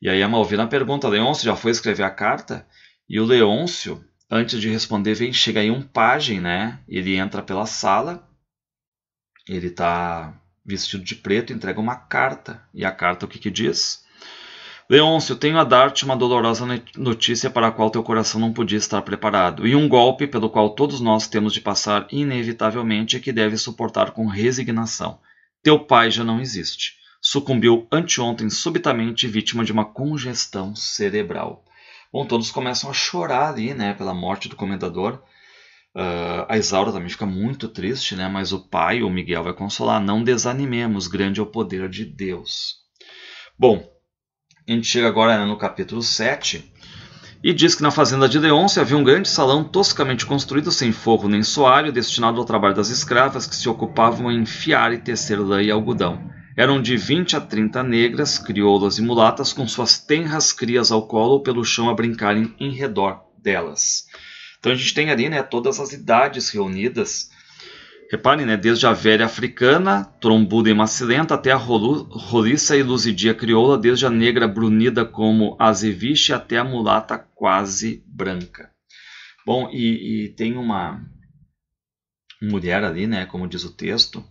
E aí a Malvina pergunta, Leôncio já foi escrever a carta? E o Leôncio, antes de responder, vem, chega aí um pajem, né? Ele entra pela sala, ele está vestido de preto, entrega uma carta. E a carta o que, que diz? Leôncio, tenho a dar-te uma dolorosa notícia para a qual teu coração não podia estar preparado, e um golpe pelo qual todos nós temos de passar inevitavelmente e que deve suportar com resignação. Teu pai já não existe. Sucumbiu anteontem subitamente vítima de uma congestão cerebral. Bom, todos começam a chorar ali, né, pela morte do comendador. Uh, a Isaura também fica muito triste, né, mas o pai, o Miguel, vai consolar. Não desanimemos, grande é o poder de Deus. Bom, a gente chega agora né, no capítulo 7 e diz que na fazenda de Leôncio havia um grande salão toscamente construído sem forro nem soalho, destinado ao trabalho das escravas que se ocupavam em fiar e tecer lã e algodão. Eram de 20 a 30 negras, crioulas e mulatas, com suas tenras crias ao colo ou pelo chão a brincarem em redor delas. Então a gente tem ali né, todas as idades reunidas Reparem, né, desde a velha africana, trombuda e macilenta, até a roliça e luzidia crioula, desde a negra brunida como azeviche até a mulata quase branca. Bom, e, e tem uma mulher ali, né, como diz o texto,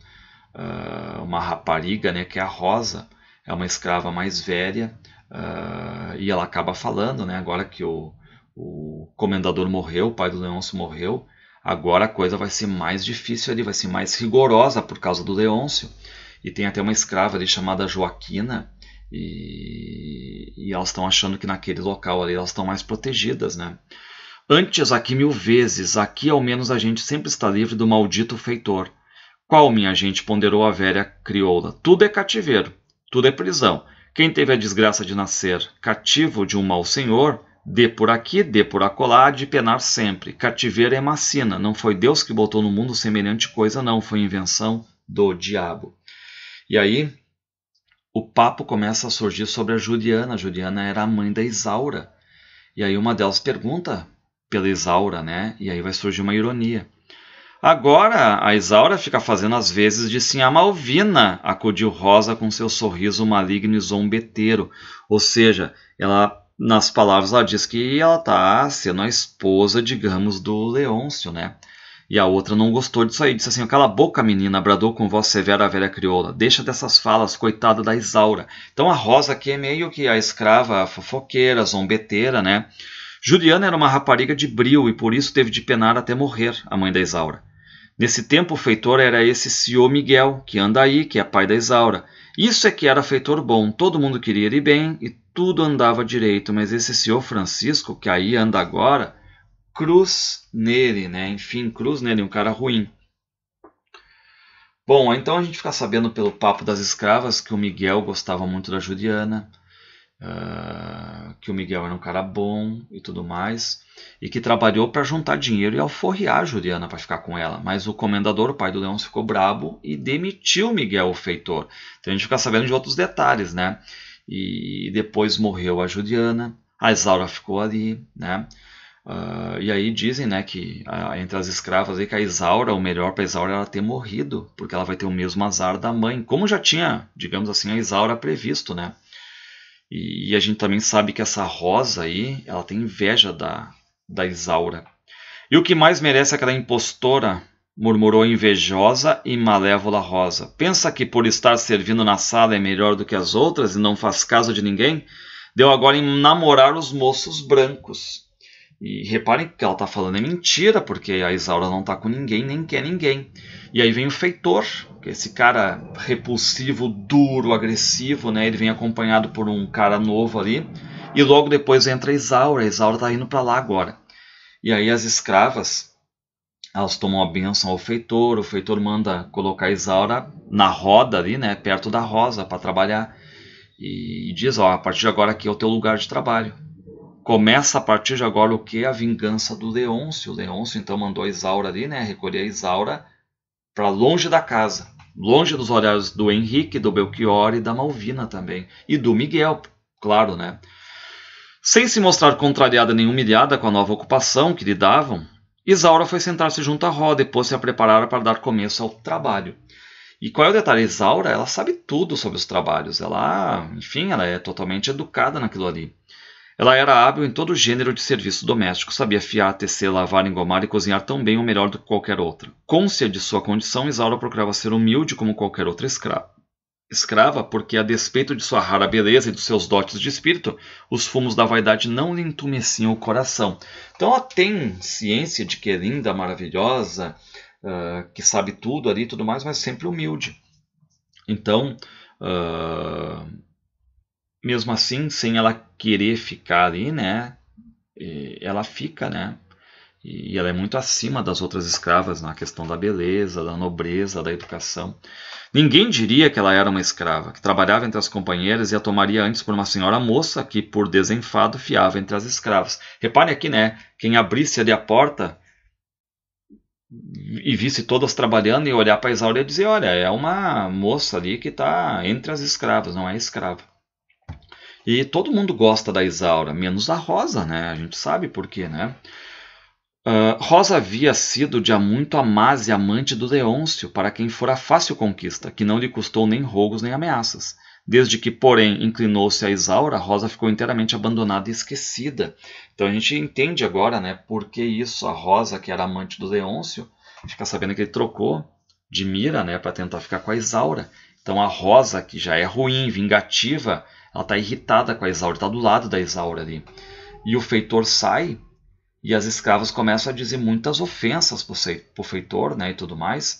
uh, uma rapariga, né, que é a Rosa, é uma escrava mais velha, uh, e ela acaba falando, né, agora que o, o comendador morreu, o pai do Leôncio morreu, Agora a coisa vai ser mais difícil ali, vai ser mais rigorosa por causa do Leôncio. E tem até uma escrava ali chamada Joaquina, e, e elas estão achando que naquele local ali elas estão mais protegidas, né? Antes aqui mil vezes, aqui ao menos a gente sempre está livre do maldito feitor. Qual, minha gente, ponderou a velha crioula. Tudo é cativeiro, tudo é prisão. Quem teve a desgraça de nascer cativo de um mau senhor, Dê por aqui, dê por acolá, de penar sempre. Cativeiro é macina. Não foi Deus que botou no mundo semelhante coisa, não. Foi invenção do diabo. E aí, o papo começa a surgir sobre a Juliana. A Juliana era a mãe da Isaura. E aí uma delas pergunta pela Isaura, né? E aí vai surgir uma ironia. Agora a Isaura fica fazendo as vezes de sim a Malvina, acudiu Rosa com seu sorriso maligno e zombeteiro. Ou seja, ela nas palavras ela diz que ela está sendo a esposa, digamos, do Leôncio, né? E a outra não gostou disso aí, disse assim: Cala a boca, menina, bradou com voz severa a velha crioula. Deixa dessas falas, coitada da Isaura. Então a Rosa aqui é meio que a escrava fofoqueira, zombeteira, né? Juliana era uma rapariga de brio e por isso teve de penar até morrer, a mãe da Isaura. Nesse tempo o feitor era esse senhor Miguel, que anda aí, que é pai da Isaura. Isso é que era feitor bom, todo mundo queria ir bem e tudo andava direito, mas esse senhor Francisco, que aí anda agora, cruz nele, né? Enfim, cruz nele, um cara ruim. Bom, então a gente fica sabendo pelo papo das escravas que o Miguel gostava muito da Juliana, uh, que o Miguel era um cara bom e tudo mais, e que trabalhou para juntar dinheiro e alforriar a Juliana para ficar com ela. Mas o comendador, o pai do Leão, ficou brabo e demitiu Miguel, o feitor. Então a gente fica sabendo de outros detalhes, né? E depois morreu a Juliana, a Isaura ficou ali, né? Uh, e aí dizem, né, que uh, entre as escravas aí que a Isaura, o melhor para a Isaura era ter morrido, porque ela vai ter o mesmo azar da mãe, como já tinha, digamos assim, a Isaura previsto, né? E, e a gente também sabe que essa Rosa aí, ela tem inveja da, da Isaura. E o que mais merece aquela impostora murmurou invejosa e malévola Rosa. Pensa que por estar servindo na sala é melhor do que as outras e não faz caso de ninguém? Deu agora em namorar os moços brancos. E reparem que ela está falando é mentira, porque a Isaura não está com ninguém, nem quer ninguém. E aí vem o feitor, que é esse cara repulsivo, duro, agressivo, né? Ele vem acompanhado por um cara novo ali. E logo depois entra a Isaura. A Isaura está indo para lá agora. E aí as escravas elas tomam a benção ao feitor, o feitor manda colocar Isaura na roda ali, né, perto da rosa para trabalhar e diz, ó, a partir de agora aqui é o teu lugar de trabalho. Começa a partir de agora o que? A vingança do Leôncio. O Leôncio então mandou Isaura ali, né, recolher Isaura para longe da casa. longe dos olhares do Henrique, do Belchior e da Malvina também, e do Miguel, claro, né? Sem se mostrar contrariada nem humilhada com a nova ocupação que lhe davam, Isaura foi sentar-se junto à roda e pôs-se a preparar para dar começo ao trabalho. E qual é o detalhe? Isaura, ela sabe tudo sobre os trabalhos. Ela, enfim, ela é totalmente educada naquilo ali. Ela era hábil em todo gênero de serviço doméstico, sabia fiar, tecer, lavar, engomar e cozinhar tão bem ou melhor do que qualquer outra. Côncia de sua condição, Isaura procurava ser humilde como qualquer outra escrava. Escrava, porque, a despeito de sua rara beleza e dos seus dotes de espírito, os fumos da vaidade não lhe entumeciam o coração. Então ela tem ciência de que é linda, maravilhosa, uh, que sabe tudo ali e tudo mais, mas sempre humilde. Então, uh, mesmo assim, sem ela querer ficar ali, né? Ela fica, né? E ela é muito acima das outras escravas na questão da beleza, da nobreza, da educação. Ninguém diria que ela era uma escrava, que trabalhava entre as companheiras e a tomaria antes por uma senhora moça que, por desenfado, fiava entre as escravas. Repare aqui, né? Quem abrisse ali a porta e visse todas trabalhando e olhar para Isaura e dizer: Olha, é uma moça ali que está entre as escravas, não é escrava. E todo mundo gosta da Isaura, menos a Rosa, né? A gente sabe por quê, né? Uh, Rosa havia sido de há muito amaz e amante do Leôncio, para quem fora fácil conquista, que não lhe custou nem rogos nem ameaças. Desde que, porém, inclinou-se a Isaura, Rosa ficou inteiramente abandonada e esquecida. Então a gente entende agora, né, por que isso. A Rosa, que era amante do Leôncio, fica sabendo que ele trocou de mira, né, para tentar ficar com a Isaura. Então a Rosa, que já é ruim, vingativa, ela está irritada com a Isaura, está do lado da Isaura ali. E o feitor sai e as escravas começam a dizer muitas ofensas para o feitor né, e tudo mais.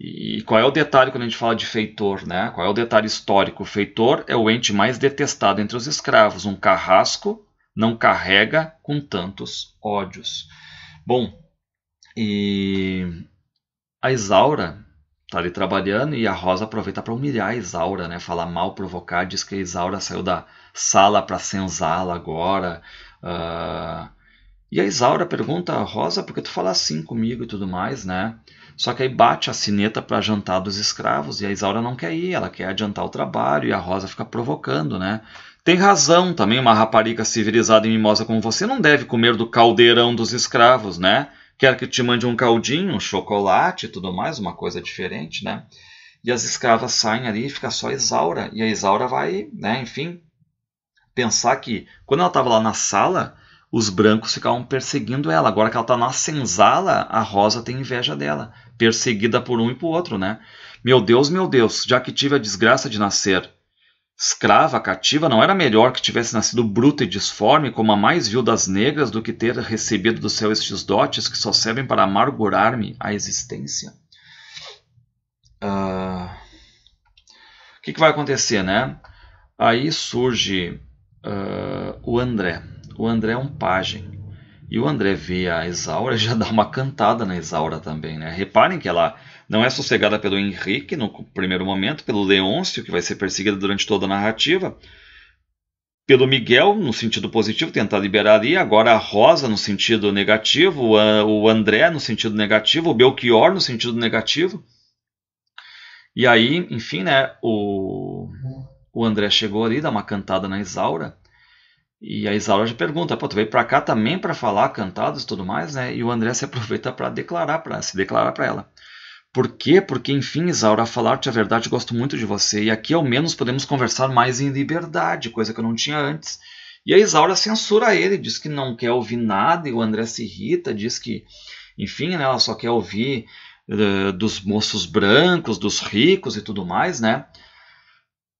E qual é o detalhe quando a gente fala de feitor? Né? Qual é o detalhe histórico? O feitor é o ente mais detestado entre os escravos. Um carrasco não carrega com tantos ódios. Bom, e a Isaura tá ali trabalhando e a Rosa aproveita para humilhar a Isaura, né? Falar mal, provocar, diz que a Isaura saiu da sala para senzala agora. Uh... E a Isaura pergunta a Rosa por que tu fala assim comigo e tudo mais, né? Só que aí bate a sineta para jantar dos escravos e a Isaura não quer ir, ela quer adiantar o trabalho e a Rosa fica provocando, né? Tem razão também, uma rapariga civilizada e mimosa como você não deve comer do caldeirão dos escravos, né? quer que te mande um caldinho, um chocolate e tudo mais, uma coisa diferente, né? E as escravas saem ali e fica só Isaura. E a Isaura vai, né, enfim, pensar que quando ela estava lá na sala, os brancos ficavam perseguindo ela. Agora que ela está na senzala, a Rosa tem inveja dela, perseguida por um e por outro, né? Meu Deus, meu Deus, já que tive a desgraça de nascer escrava, cativa, não era melhor que tivesse nascido bruta e disforme, como a mais vil das negras, do que ter recebido do céu estes dotes que só servem para amargurar-me a existência? Uh... O que, que, vai acontecer, né? Aí surge uh, o André. O André é um pajem. E o André vê a Isaura e já dá uma cantada na Isaura também, né? Reparem que ela não é sossegada pelo Henrique no primeiro momento, pelo Leôncio, que vai ser perseguido durante toda a narrativa, pelo Miguel, no sentido positivo, tentar liberar ali, agora a Rosa no sentido negativo, o André no sentido negativo, o Belchior no sentido negativo. E aí, enfim, né, o, o André chegou ali, dá uma cantada na Isaura, e a Isaura já pergunta, pô, tu veio pra cá também para falar cantados e tudo mais, né? E o André se aproveita para declarar, para se declarar para ela. Por quê? Porque, enfim, Isaura, falar-te a verdade, gosto muito de você. E aqui, ao menos, podemos conversar mais em liberdade, coisa que eu não tinha antes. E a Isaura censura ele, diz que não quer ouvir nada, e o André se irrita, diz que, enfim, né, ela só quer ouvir uh, dos moços brancos, dos ricos e tudo mais, né?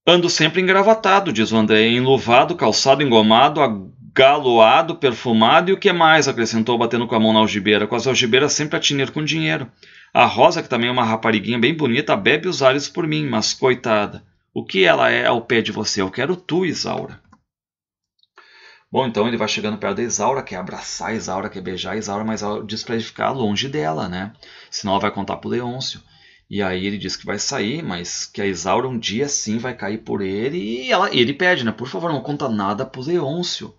Ando sempre engravatado, diz o André, enluvado, calçado, engomado, agaloado, perfumado e o que mais? acrescentou, batendo com a mão na algibeira, com as algibeiras sempre a tinir com dinheiro. A Rosa, que também é uma rapariguinha bem bonita, bebe os ares por mim, mas coitada, o que ela é ao pé de você? Eu quero tu, Isaura. Bom, então ele vai chegando perto da Isaura, quer abraçar a Isaura, quer beijar a Isaura, mas ela diz para ele ficar longe dela, né? Senão ela vai contar pro Leôncio. E aí ele diz que vai sair, mas que a Isaura um dia sim vai cair por ele. E ela, ele pede, né? Por favor, não conta nada pro Leôncio.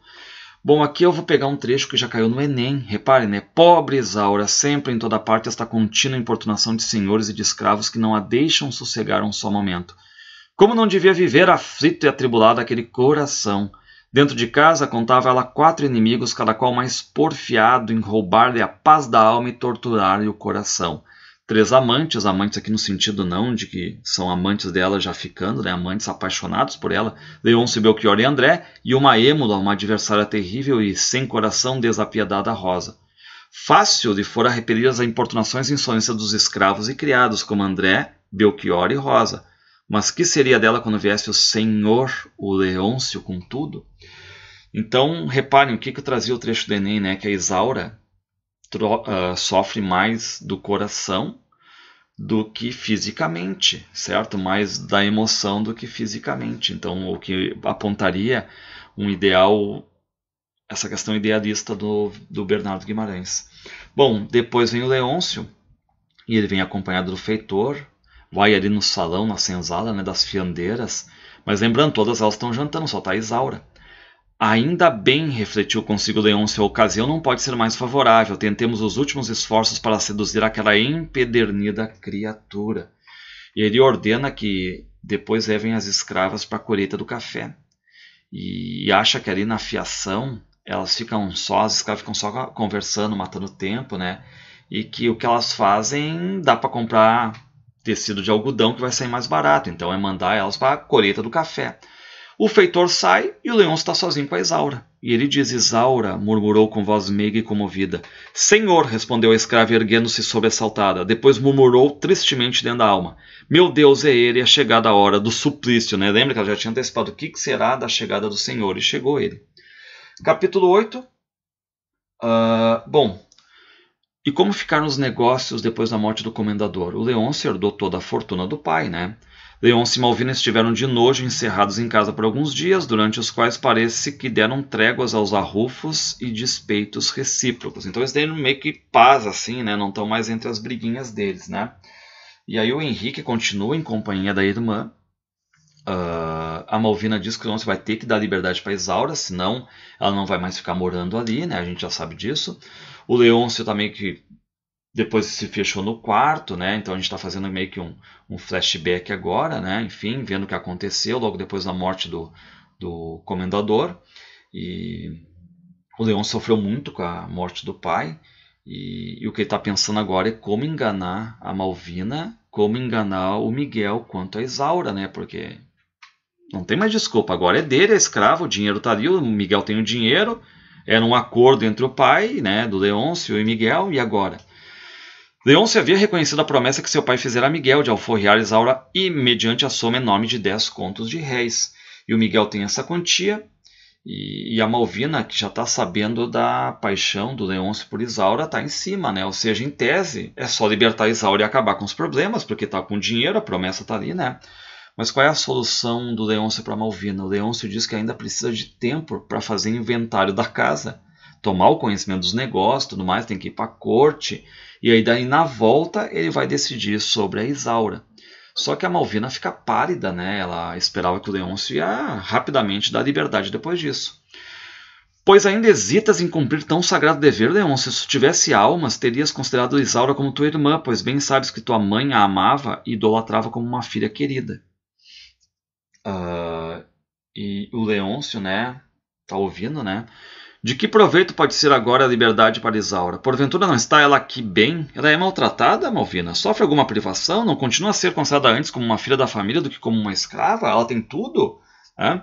Bom, aqui eu vou pegar um trecho que já caiu no Enem. Reparem, né? Pobre Isaura, sempre em toda parte esta contínua importunação de senhores e de escravos que não a deixam sossegar um só momento. Como não devia viver aflito e atribulado aquele coração? Dentro de casa contava ela quatro inimigos, cada qual mais porfiado em roubar-lhe a paz da alma e torturar-lhe o coração três amantes, amantes aqui no sentido não de que são amantes dela já ficando, né, amantes apaixonados por ela, Leôncio, Belchior e André, e uma êmula, uma adversária terrível e sem coração desapiedada Rosa. Fácil de fora repelir as importunações e insolência dos escravos e criados, como André, Belchior e Rosa. Mas que seria dela quando viesse o senhor, o Leôncio, com tudo? Então, reparem o que, que trazia o trecho do Enem, né? Que a Isaura uh, sofre mais do coração do que fisicamente, certo? Mais da emoção do que fisicamente. Então, o que apontaria um ideal, essa questão idealista do, do Bernardo Guimarães. Bom, depois vem o Leôncio, e ele vem acompanhado do feitor, vai ali no salão, na senzala né, das fiandeiras, mas lembrando, todas elas estão jantando, só está Isaura. Ainda bem, refletiu consigo Leôncio, a ocasião não pode ser mais favorável. Tentemos os últimos esforços para seduzir aquela empedernida criatura. E ele ordena que depois levem as escravas para a colheita do café. E acha que ali na fiação elas ficam só, as escravas ficam só conversando, matando tempo, né? E que o que elas fazem dá para comprar tecido de algodão que vai sair mais barato. Então é mandar elas para a colheita do café. O feitor sai e o leão está sozinho com a Isaura. E ele diz: Isaura, murmurou com voz meiga e comovida. Senhor, respondeu a escrava, erguendo-se sobressaltada. Depois murmurou tristemente dentro da alma: Meu Deus, é ele, é chegada a hora do suplício. Né? Lembra que ela já tinha antecipado o que será da chegada do Senhor? E chegou ele. Capítulo 8. Uh, ah, bom, e como ficaram os negócios depois da morte do comendador? O Leôncio herdou toda a fortuna do pai, né? Leôncio e Malvina estiveram de nojo encerrados em casa por alguns dias, durante os quais parece que deram tréguas aos arrufos e despeitos recíprocos. Então eles deram meio que paz, assim, né? Não estão mais entre as briguinhas deles, né? E aí o Henrique continua em companhia da irmã. Uh, a Malvina diz que o Leôncio vai ter que dar liberdade para Isaura, senão ela não vai mais ficar morando ali, né? A gente já sabe disso. O Leôncio também que depois se fechou no quarto, né? Então a gente está fazendo meio que um, um, flashback agora, né? Enfim, vendo o que aconteceu logo depois da morte do, do comendador. E o Leão sofreu muito com a morte do pai. E, e o que ele está pensando agora é como enganar a Malvina, como enganar o Miguel quanto a Isaura, né? Porque não tem mais desculpa. Agora é dele, é escravo, o dinheiro está ali, o Miguel tem o dinheiro. Era um acordo entre o pai, né, do Leôncio e Miguel, e agora? Leôncio havia reconhecido a promessa que seu pai fizera a Miguel de alforriar Isaura e mediante a soma enorme de 10 contos de réis. E o Miguel tem essa quantia, e, a Malvina, que já está sabendo da paixão do Leôncio por Isaura, está em cima, né? Ou seja, em tese, é só libertar Isaura e acabar com os problemas, porque está com dinheiro, a promessa está ali, né? Mas qual é a solução do Leôncio para Malvina? O Leôncio diz que ainda precisa de tempo para fazer inventário da casa, tomar o conhecimento dos negócios, tudo mais, tem que ir para a corte e aí daí na volta ele vai decidir sobre a Isaura. Só que a Malvina fica pálida, né? Ela esperava que o Leôncio ia rapidamente dar liberdade depois disso. Pois ainda hesitas em cumprir tão sagrado dever, Leôncio. Se tivesse almas, terias considerado Isaura como tua irmã, pois bem sabes que tua mãe a amava e idolatrava como uma filha querida. Uh, e o Leôncio, né? Tá ouvindo, né? De que proveito pode ser agora a liberdade para Isaura? Porventura não está ela aqui bem? Ela é maltratada, Malvina? Sofre alguma privação? Não continua a ser considerada antes como uma filha da família do que como uma escrava? Ela tem tudo? É?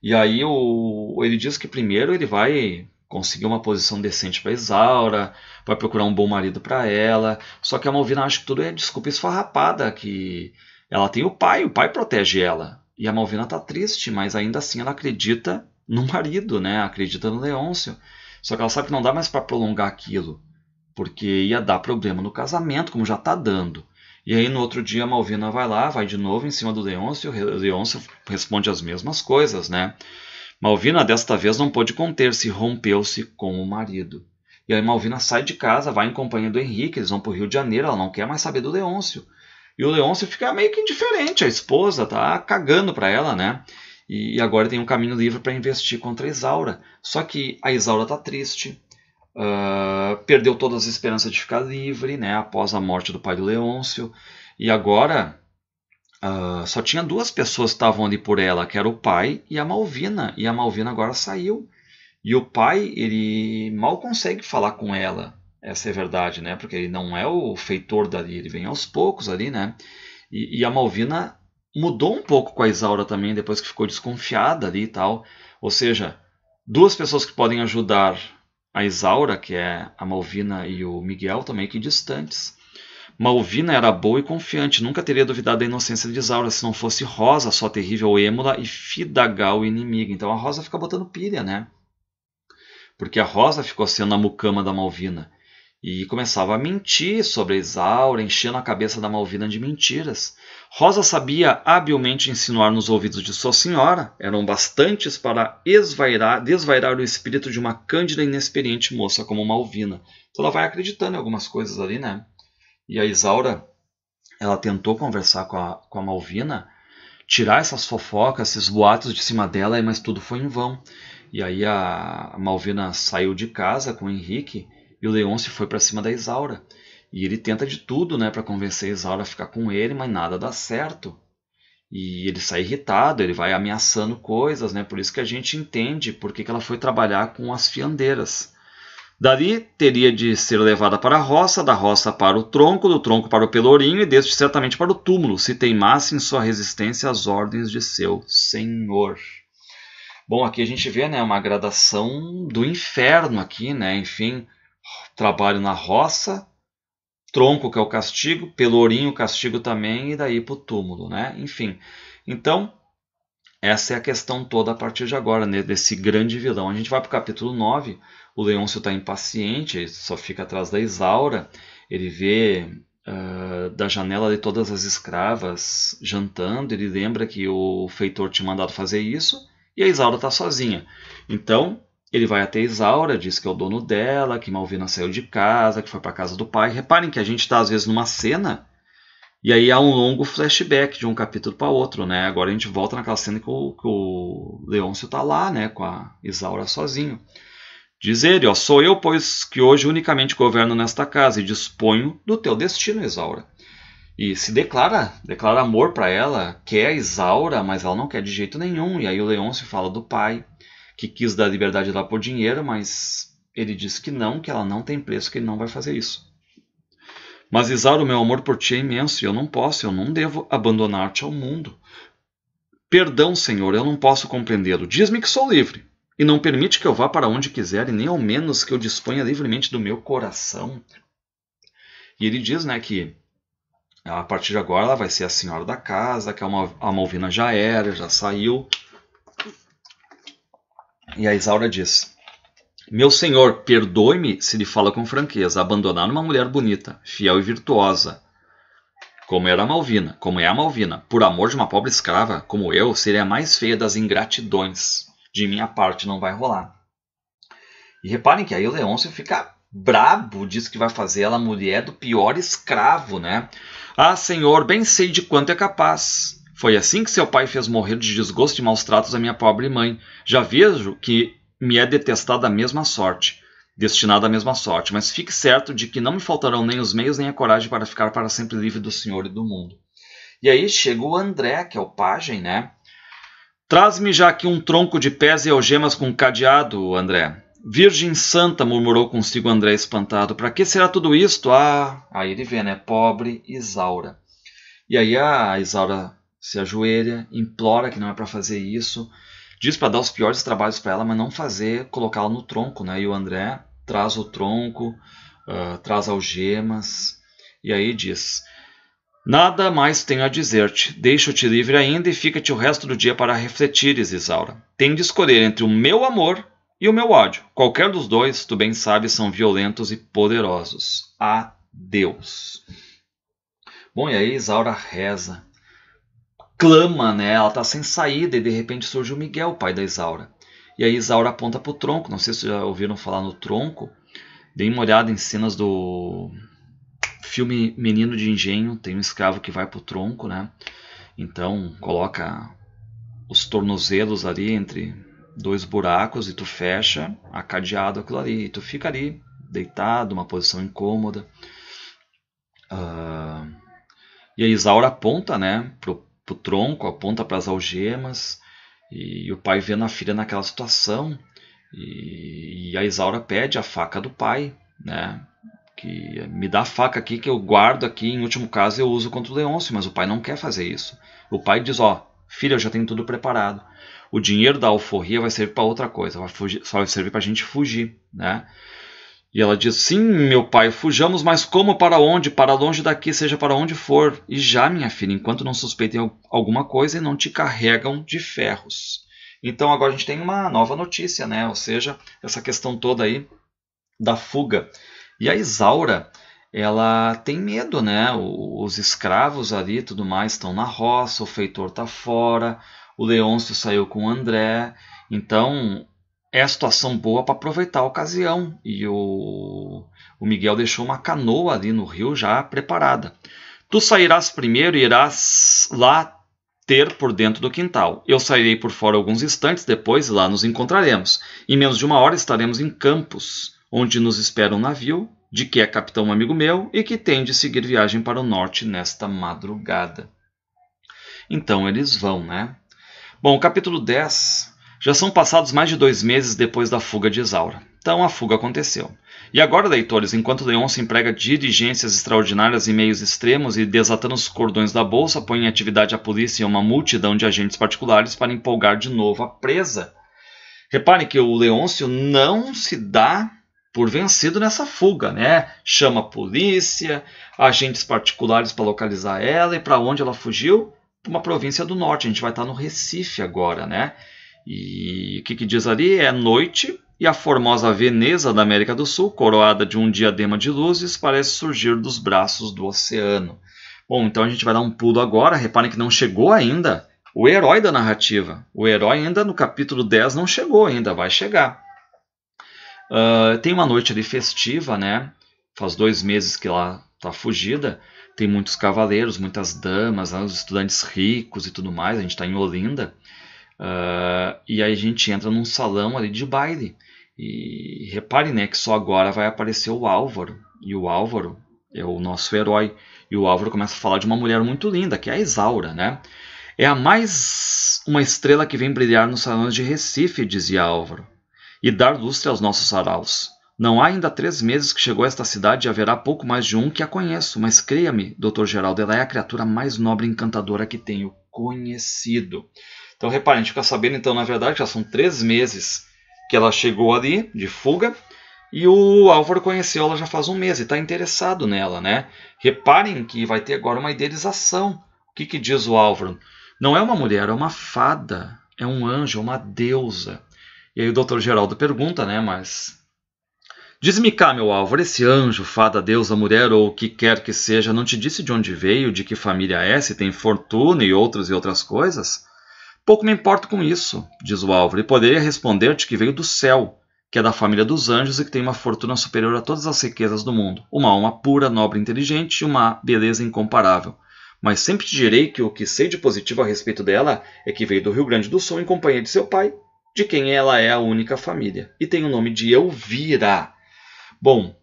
E aí o, ele diz que primeiro ele vai conseguir uma posição decente para Isaura, vai procurar um bom marido para ela. Só que a Malvina acha que tudo é desculpa esfarrapada, que ela tem o pai, o pai protege ela. E a Malvina está triste, mas ainda assim ela acredita no marido, né? Acredita no Leôncio. Só que ela sabe que não dá mais para prolongar aquilo, porque ia dar problema no casamento, como já está dando. E aí no outro dia a Malvina vai lá, vai de novo em cima do Leôncio, o Leôncio responde as mesmas coisas, né? Malvina desta vez não pôde conter-se, rompeu-se com o marido. E aí Malvina sai de casa, vai em companhia do Henrique, eles vão para o Rio de Janeiro, ela não quer mais saber do Leôncio. E o Leôncio fica meio que indiferente, a esposa tá cagando para ela, né? E agora tem um caminho livre para investir contra a Isaura. Só que a Isaura está triste, uh, perdeu todas as esperanças de ficar livre né, após a morte do pai do Leôncio, e agora uh, só tinha duas pessoas que estavam ali por ela, que era o pai e a Malvina, e a Malvina agora saiu. E o pai, ele mal consegue falar com ela, essa é a verdade, né? Porque ele não é o feitor dali, ele vem aos poucos ali, né? E, e a Malvina mudou um pouco com a Isaura também, depois que ficou desconfiada ali e tal. Ou seja, duas pessoas que podem ajudar a Isaura, que é a Malvina e o Miguel, também que distantes. Malvina era boa e confiante, nunca teria duvidado da inocência de Isaura se não fosse Rosa, sua terrível êmula, e Fidagal, inimiga. Então a Rosa fica botando pilha, né? Porque a Rosa ficou sendo a mucama da Malvina e começava a mentir sobre a Isaura, enchendo a cabeça da Malvina de mentiras. Rosa sabia habilmente insinuar nos ouvidos de sua senhora, eram bastantes para esvairar, desvairar o espírito de uma cândida e inexperiente moça como Malvina. Então ela vai acreditando em algumas coisas ali, né? E a Isaura, ela tentou conversar com a, com a Malvina, tirar essas fofocas, esses boatos de cima dela, mas tudo foi em vão. E aí a Malvina saiu de casa com o Henrique e o Leôncio foi para cima da Isaura. E ele tenta de tudo né, para convencer a Isaura a ficar com ele, mas nada dá certo. E ele sai irritado, ele vai ameaçando coisas, né? Por isso que a gente entende por que, que ela foi trabalhar com as fiandeiras. Dali teria de ser levada para a roça, da roça para o tronco, do tronco para o pelourinho e deste certamente para o túmulo, se teimasse em sua resistência às ordens de seu senhor. Bom, aqui a gente vê né, uma gradação do inferno aqui, né? Enfim, trabalho na roça, tronco que é o castigo, pelourinho castigo também e daí para o túmulo, né? Enfim, então essa é a questão toda a partir de agora, né, desse grande vilão. A gente vai para o capítulo 9, o Leôncio está impaciente, ele só fica atrás da Isaura, ele vê uh, da janela de todas as escravas jantando, ele lembra que o feitor tinha mandado fazer isso, e a Isaura está sozinha. Então, ele vai até Isaura, diz que é o dono dela, que Malvina saiu de casa, que foi para casa do pai. Reparem que a gente está às vezes numa cena e aí há um longo flashback de um capítulo para outro, né? Agora a gente volta naquela cena que o, que o Leôncio está lá, né, com a Isaura sozinho. Diz ele, ó, sou eu, pois, que hoje unicamente governo nesta casa e disponho do teu destino, Isaura. E se declara, declara amor para ela, quer Isaura, mas ela não quer de jeito nenhum. E aí o Leôncio fala do pai, que quis dar liberdade lá por dinheiro, mas ele disse que não, que ela não tem preço, que ele não vai fazer isso. Mas Isaura, o meu amor por ti é imenso, e eu não posso, eu não devo abandonar-te ao mundo. Perdão, Senhor, eu não posso compreendê-lo. Diz-me que sou livre, e não permite que eu vá para onde quiser, e nem ao menos que eu disponha livremente do meu coração. E ele diz né, que a partir de agora ela vai ser a senhora da casa, que a Malvina já era, já saiu, e a Isaura diz: Meu senhor, perdoe-me se lhe fala com franqueza, abandonar uma mulher bonita, fiel e virtuosa, como era Malvina, como é a Malvina, por amor de uma pobre escrava como eu, seria a mais feia das ingratidões. De minha parte não vai rolar. E reparem que aí o Leôncio fica brabo, diz que vai fazer ela mulher do pior escravo, né? Ah, senhor, bem sei de quanto é capaz. Foi assim que seu pai fez morrer de desgosto e maus tratos a minha pobre mãe. Já vejo que me é detestada a mesma sorte, destinada à mesma sorte, mas fique certo de que não me faltarão nem os meios nem a coragem para ficar para sempre livre do Senhor e do mundo. E aí chega o André, que é o pajem, né? Traz-me já aqui um tronco de pés e algemas com cadeado, André. Virgem Santa, murmurou consigo André espantado. Para que será tudo isto? Ah, aí ele vê, né? Pobre Isaura. E aí a Isaura se ajoelha, implora que não é para fazer isso, diz para dar os piores trabalhos para ela, mas não fazer, colocá-la no tronco, né? E o André traz o tronco, uh, traz algemas, e aí diz: Nada mais tenho a dizer-te. Deixo-te livre ainda e fica-te o resto do dia para refletires, Isaura. Tem de escolher entre o meu amor e o meu ódio. Qualquer dos dois, tu bem sabes, são violentos e poderosos. Adeus. Bom, e aí Isaura reza clama, né? Ela tá sem saída e de repente surge o Miguel, o pai da Isaura. E aí Isaura aponta pro tronco. Não sei se já ouviram falar no tronco. Deem uma olhada em cenas do filme Menino de Engenho. Tem um escravo que vai pro tronco, né? Então coloca os tornozelos ali entre dois buracos e tu fecha a cadeado aquilo ali. E tu fica ali, deitado, uma posição incômoda. Uh, e a Isaura aponta né, pro, pro tronco, aponta para as algemas. E, e, o pai vendo a filha naquela situação. E, e a Isaura pede a faca do pai, né? que me dá a faca aqui que eu guardo aqui, em último caso eu uso contra o Leôncio, mas o pai não quer fazer isso. O pai diz, ó, filha, eu já tenho tudo preparado. O dinheiro da alforria vai servir para outra coisa, vai fugir, só vai servir para a gente fugir, né? E ela diz, sim, meu pai, fujamos, mas como para onde? Para longe daqui, seja para onde for. E já, minha filha, enquanto não suspeitem alguma coisa e não te carregam de ferros. Então agora a gente tem uma nova notícia, né? Ou seja, essa questão toda aí da fuga. E a Isaura, ela tem medo, né? Os escravos ali tudo mais estão na roça, o feitor está fora, o Leôncio saiu com o André. Então é a situação boa para aproveitar a ocasião. E o, o Miguel deixou uma canoa ali no rio já preparada. Tu sairás primeiro e irás lá ter por dentro do quintal. Eu sairei por fora alguns instantes, depois lá nos encontraremos. Em menos de uma hora estaremos em Campos onde nos espera um navio, de que é capitão um amigo meu e que tem de seguir viagem para o norte nesta madrugada. Então eles vão, né? Bom, capítulo 10 já são passados mais de dois meses depois da fuga de Isaura. Então a fuga aconteceu. E agora, leitores, enquanto se emprega diligências extraordinárias e meios extremos e desatando os cordões da bolsa, põe em atividade a polícia e uma multidão de agentes particulares para empolgar de novo a presa. Reparem que o Leôncio não se dá por vencido nessa fuga, né? Chama a polícia, agentes particulares para localizar ela e para onde ela fugiu? Para uma província do norte. A gente vai estar no Recife agora, né? E o que, que diz ali? É noite e a formosa Veneza da América do Sul, coroada de um diadema de luzes, parece surgir dos braços do oceano. Bom, então a gente vai dar um pulo agora. Reparem que não chegou ainda o herói da narrativa. O herói ainda no capítulo 10 não chegou ainda, vai chegar. Uh, tem uma noite ali festiva, né? Faz dois meses que ela está fugida. Tem muitos cavaleiros, muitas damas, né? os estudantes ricos e tudo mais. A gente está em Olinda. Uh, e aí a gente entra num salão ali de baile. E repare né, que só agora vai aparecer o Álvaro. E o Álvaro é o nosso herói. E o Álvaro começa a falar de uma mulher muito linda, que é a Isaura, né? É a mais uma estrela que vem brilhar nos salões de Recife, dizia Álvaro e dar lustre aos nossos saraus. Não há ainda três meses que chegou a esta cidade e haverá pouco mais de um que a conheço, mas creia-me, Dr. Geraldo, ela é a criatura mais nobre e encantadora que tenho conhecido. Então reparem, a gente fica sabendo então, na verdade, já são três meses que ela chegou ali, de fuga, e o Álvaro conheceu ela já faz um mês e está interessado nela, né? Reparem que vai ter agora uma idealização. O que, que diz o Álvaro? Não é uma mulher, é uma fada, é um anjo, é uma deusa. E aí o Dr. Geraldo pergunta, né, mas... Diz-me cá, meu Álvaro, esse anjo, fada, deusa, mulher ou o que quer que seja, não te disse de onde veio, de que família é, se tem fortuna e outras e outras coisas? Pouco me importo com isso, diz o Álvaro, e poderia responder-te que veio do céu, que é da família dos anjos e que tem uma fortuna superior a todas as riquezas do mundo, uma alma pura, nobre, inteligente e uma beleza incomparável. Mas sempre te direi que o que sei de positivo a respeito dela é que veio do Rio Grande do Sul em companhia de seu pai, de quem ela é a única família, e tem o nome de Elvira. Bom,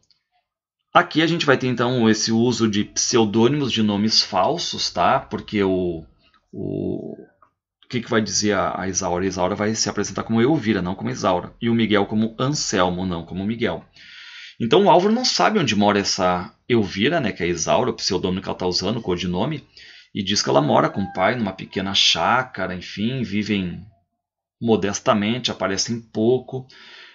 aqui a gente vai ter então esse uso de pseudônimos de nomes falsos, tá? Porque o, o, o que, que vai dizer a, a Isaura? A Isaura vai se apresentar como Elvira, não como Isaura, e o Miguel como Anselmo, não como Miguel. Então o Álvaro não sabe onde mora essa Elvira, né, que é a Isaura, o pseudônimo que ela está usando, o codinome, e diz que ela mora com o pai numa pequena chácara, enfim, vivem modestamente, aparecem pouco.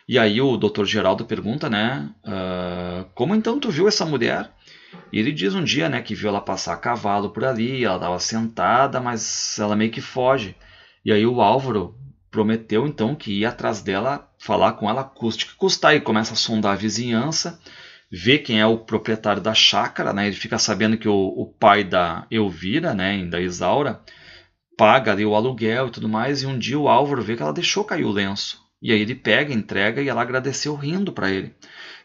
E aí o Dr. Geraldo pergunta, né, uh, como então tu viu essa mulher? E ele diz um dia, né, que viu ela passar a cavalo por ali, ela estava sentada, mas ela meio que foge. E aí o Álvaro prometeu então que ia atrás dela, falar com ela, custe que custar, e começa a sondar a vizinhança, vê quem é o proprietário da chácara, né, ele fica sabendo que o, o pai da Elvira, né, da Isaura, paga ali o aluguel e tudo mais, e um dia o Álvaro vê que ela deixou cair o lenço. E aí ele pega, entrega e ela agradeceu rindo para ele.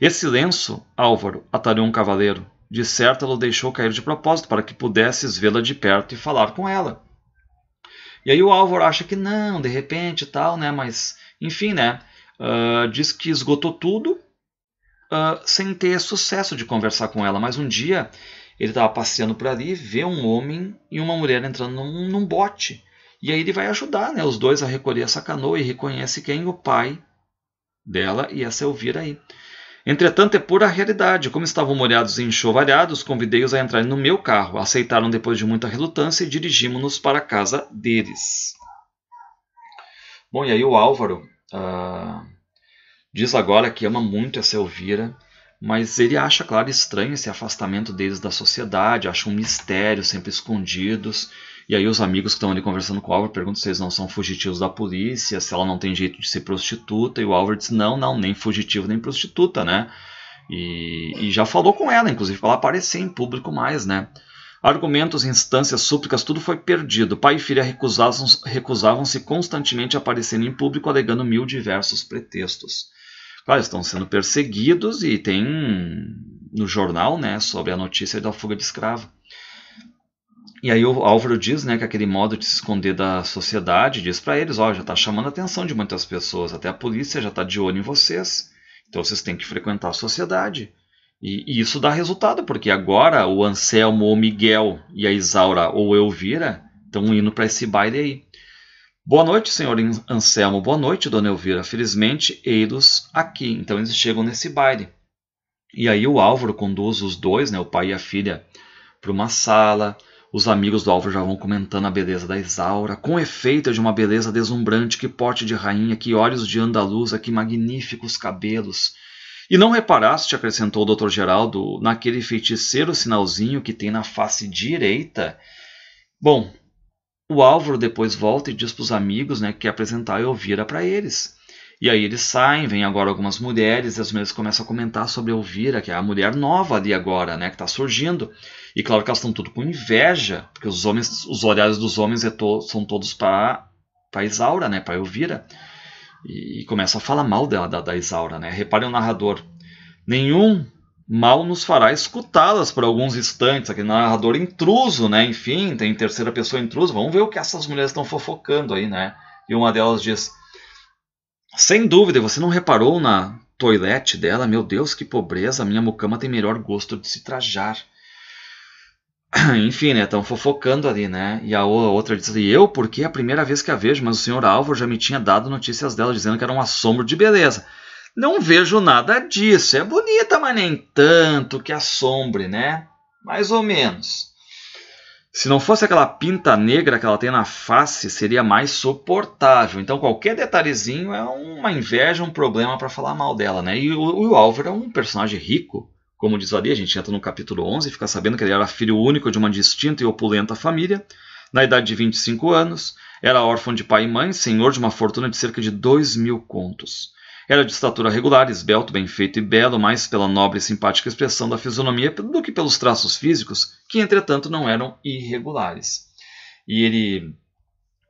Esse lenço, Álvaro, atalhou um cavaleiro. De certo, ela o deixou cair de propósito para que pudesses vê-la de perto e falar com ela. E aí o Álvaro acha que não, de repente tal, né? Mas, enfim, né? Uh, diz que esgotou tudo uh, sem ter sucesso de conversar com ela. Mas um dia ele estava passeando por ali, vê um homem e uma mulher entrando num, num bote. E aí ele vai ajudar né, os dois a recolher essa canoa e reconhece quem? O pai dela e essa Elvira aí. Entretanto, é pura realidade. Como estavam molhados e enxovalhados, convidei-os a entrarem no meu carro. Aceitaram depois de muita relutância e dirigimos-nos para a casa deles. Bom, e aí o Álvaro uh, diz agora que ama muito essa Elvira, mas ele acha, claro, estranho esse afastamento deles da sociedade, acha um mistério, sempre escondidos. E aí os amigos que estão ali conversando com o Álvaro perguntam se eles não são fugitivos da polícia, se ela não tem jeito de ser prostituta, e o Álvaro diz, não, não, nem fugitivo nem prostituta, né? E, e já falou com ela, inclusive, para ela aparecer em público mais, né? Argumentos, instâncias, súplicas, tudo foi perdido. Pai e filha recusavam-se recusavam constantemente a aparecer em público, alegando mil diversos pretextos. Claro, estão sendo perseguidos e tem no jornal né, sobre a notícia da fuga de escravo. E aí o Álvaro diz né, que aquele modo de se esconder da sociedade diz para eles, ó, já está chamando a atenção de muitas pessoas, até a polícia já está de olho em vocês. Então vocês têm que frequentar a sociedade. E, e, isso dá resultado, porque agora o Anselmo ou Miguel e a Isaura ou Elvira estão indo para esse baile aí. Boa noite, senhor Anselmo. Boa noite, dona Elvira. Felizmente, eles aqui. Então eles chegam nesse baile. E aí o Álvaro conduz os dois, né, o pai e a filha, para uma sala. Os amigos do Álvaro já vão comentando a beleza da Isaura, com efeito de uma beleza deslumbrante, que porte de rainha, que olhos de andaluza, que magníficos cabelos. E não reparaste, acrescentou o Dr. Geraldo, naquele feiticeiro sinalzinho que tem na face direita? Bom, o Álvaro depois volta e diz para os amigos né, que quer apresentar a Elvira para eles. E aí eles saem, vem agora algumas mulheres, e as mulheres começam a comentar sobre a Elvira, que é a mulher nova ali agora, né, que está surgindo. E claro que elas estão tudo com inveja, porque os homens, os olhares dos homens é to, são todos para para Isaura, né, para Elvira. E, e começam a falar mal da, da, da Isaura, né. Reparem o narrador. Nenhum mal nos fará escutá-las por alguns instantes. Aquele narrador intruso, né? Enfim, tem terceira pessoa intruso. Vamos ver o que essas mulheres estão fofocando aí, né? E uma delas diz: sem dúvida, você não reparou na toilette dela? Meu Deus, que pobreza! Minha mucama tem melhor gosto de se trajar. Enfim, né? Estão fofocando ali, né? E a outra diz: E eu, porque é a primeira vez que a vejo, mas o senhor Álvaro já me tinha dado notícias dela dizendo que era um assombro de beleza. Não vejo nada disso. É bonita, mas nem tanto que assombre, né? Mais ou menos. Se não fosse aquela pinta negra que ela tem na face, seria mais suportável. Então qualquer detalhezinho é uma inveja, um problema para falar mal dela, né? E o, o Álvaro é um personagem rico, como diz ali, a gente entra no capítulo 11 e fica sabendo que ele era filho único de uma distinta e opulenta família, na idade de 25 anos, era órfão de pai e mãe, senhor de uma fortuna de cerca de 2 mil contos. Era de estatura regular, esbelto, bem feito e belo, mais pela nobre e simpática expressão da fisionomia do que pelos traços físicos, que entretanto não eram irregulares. E ele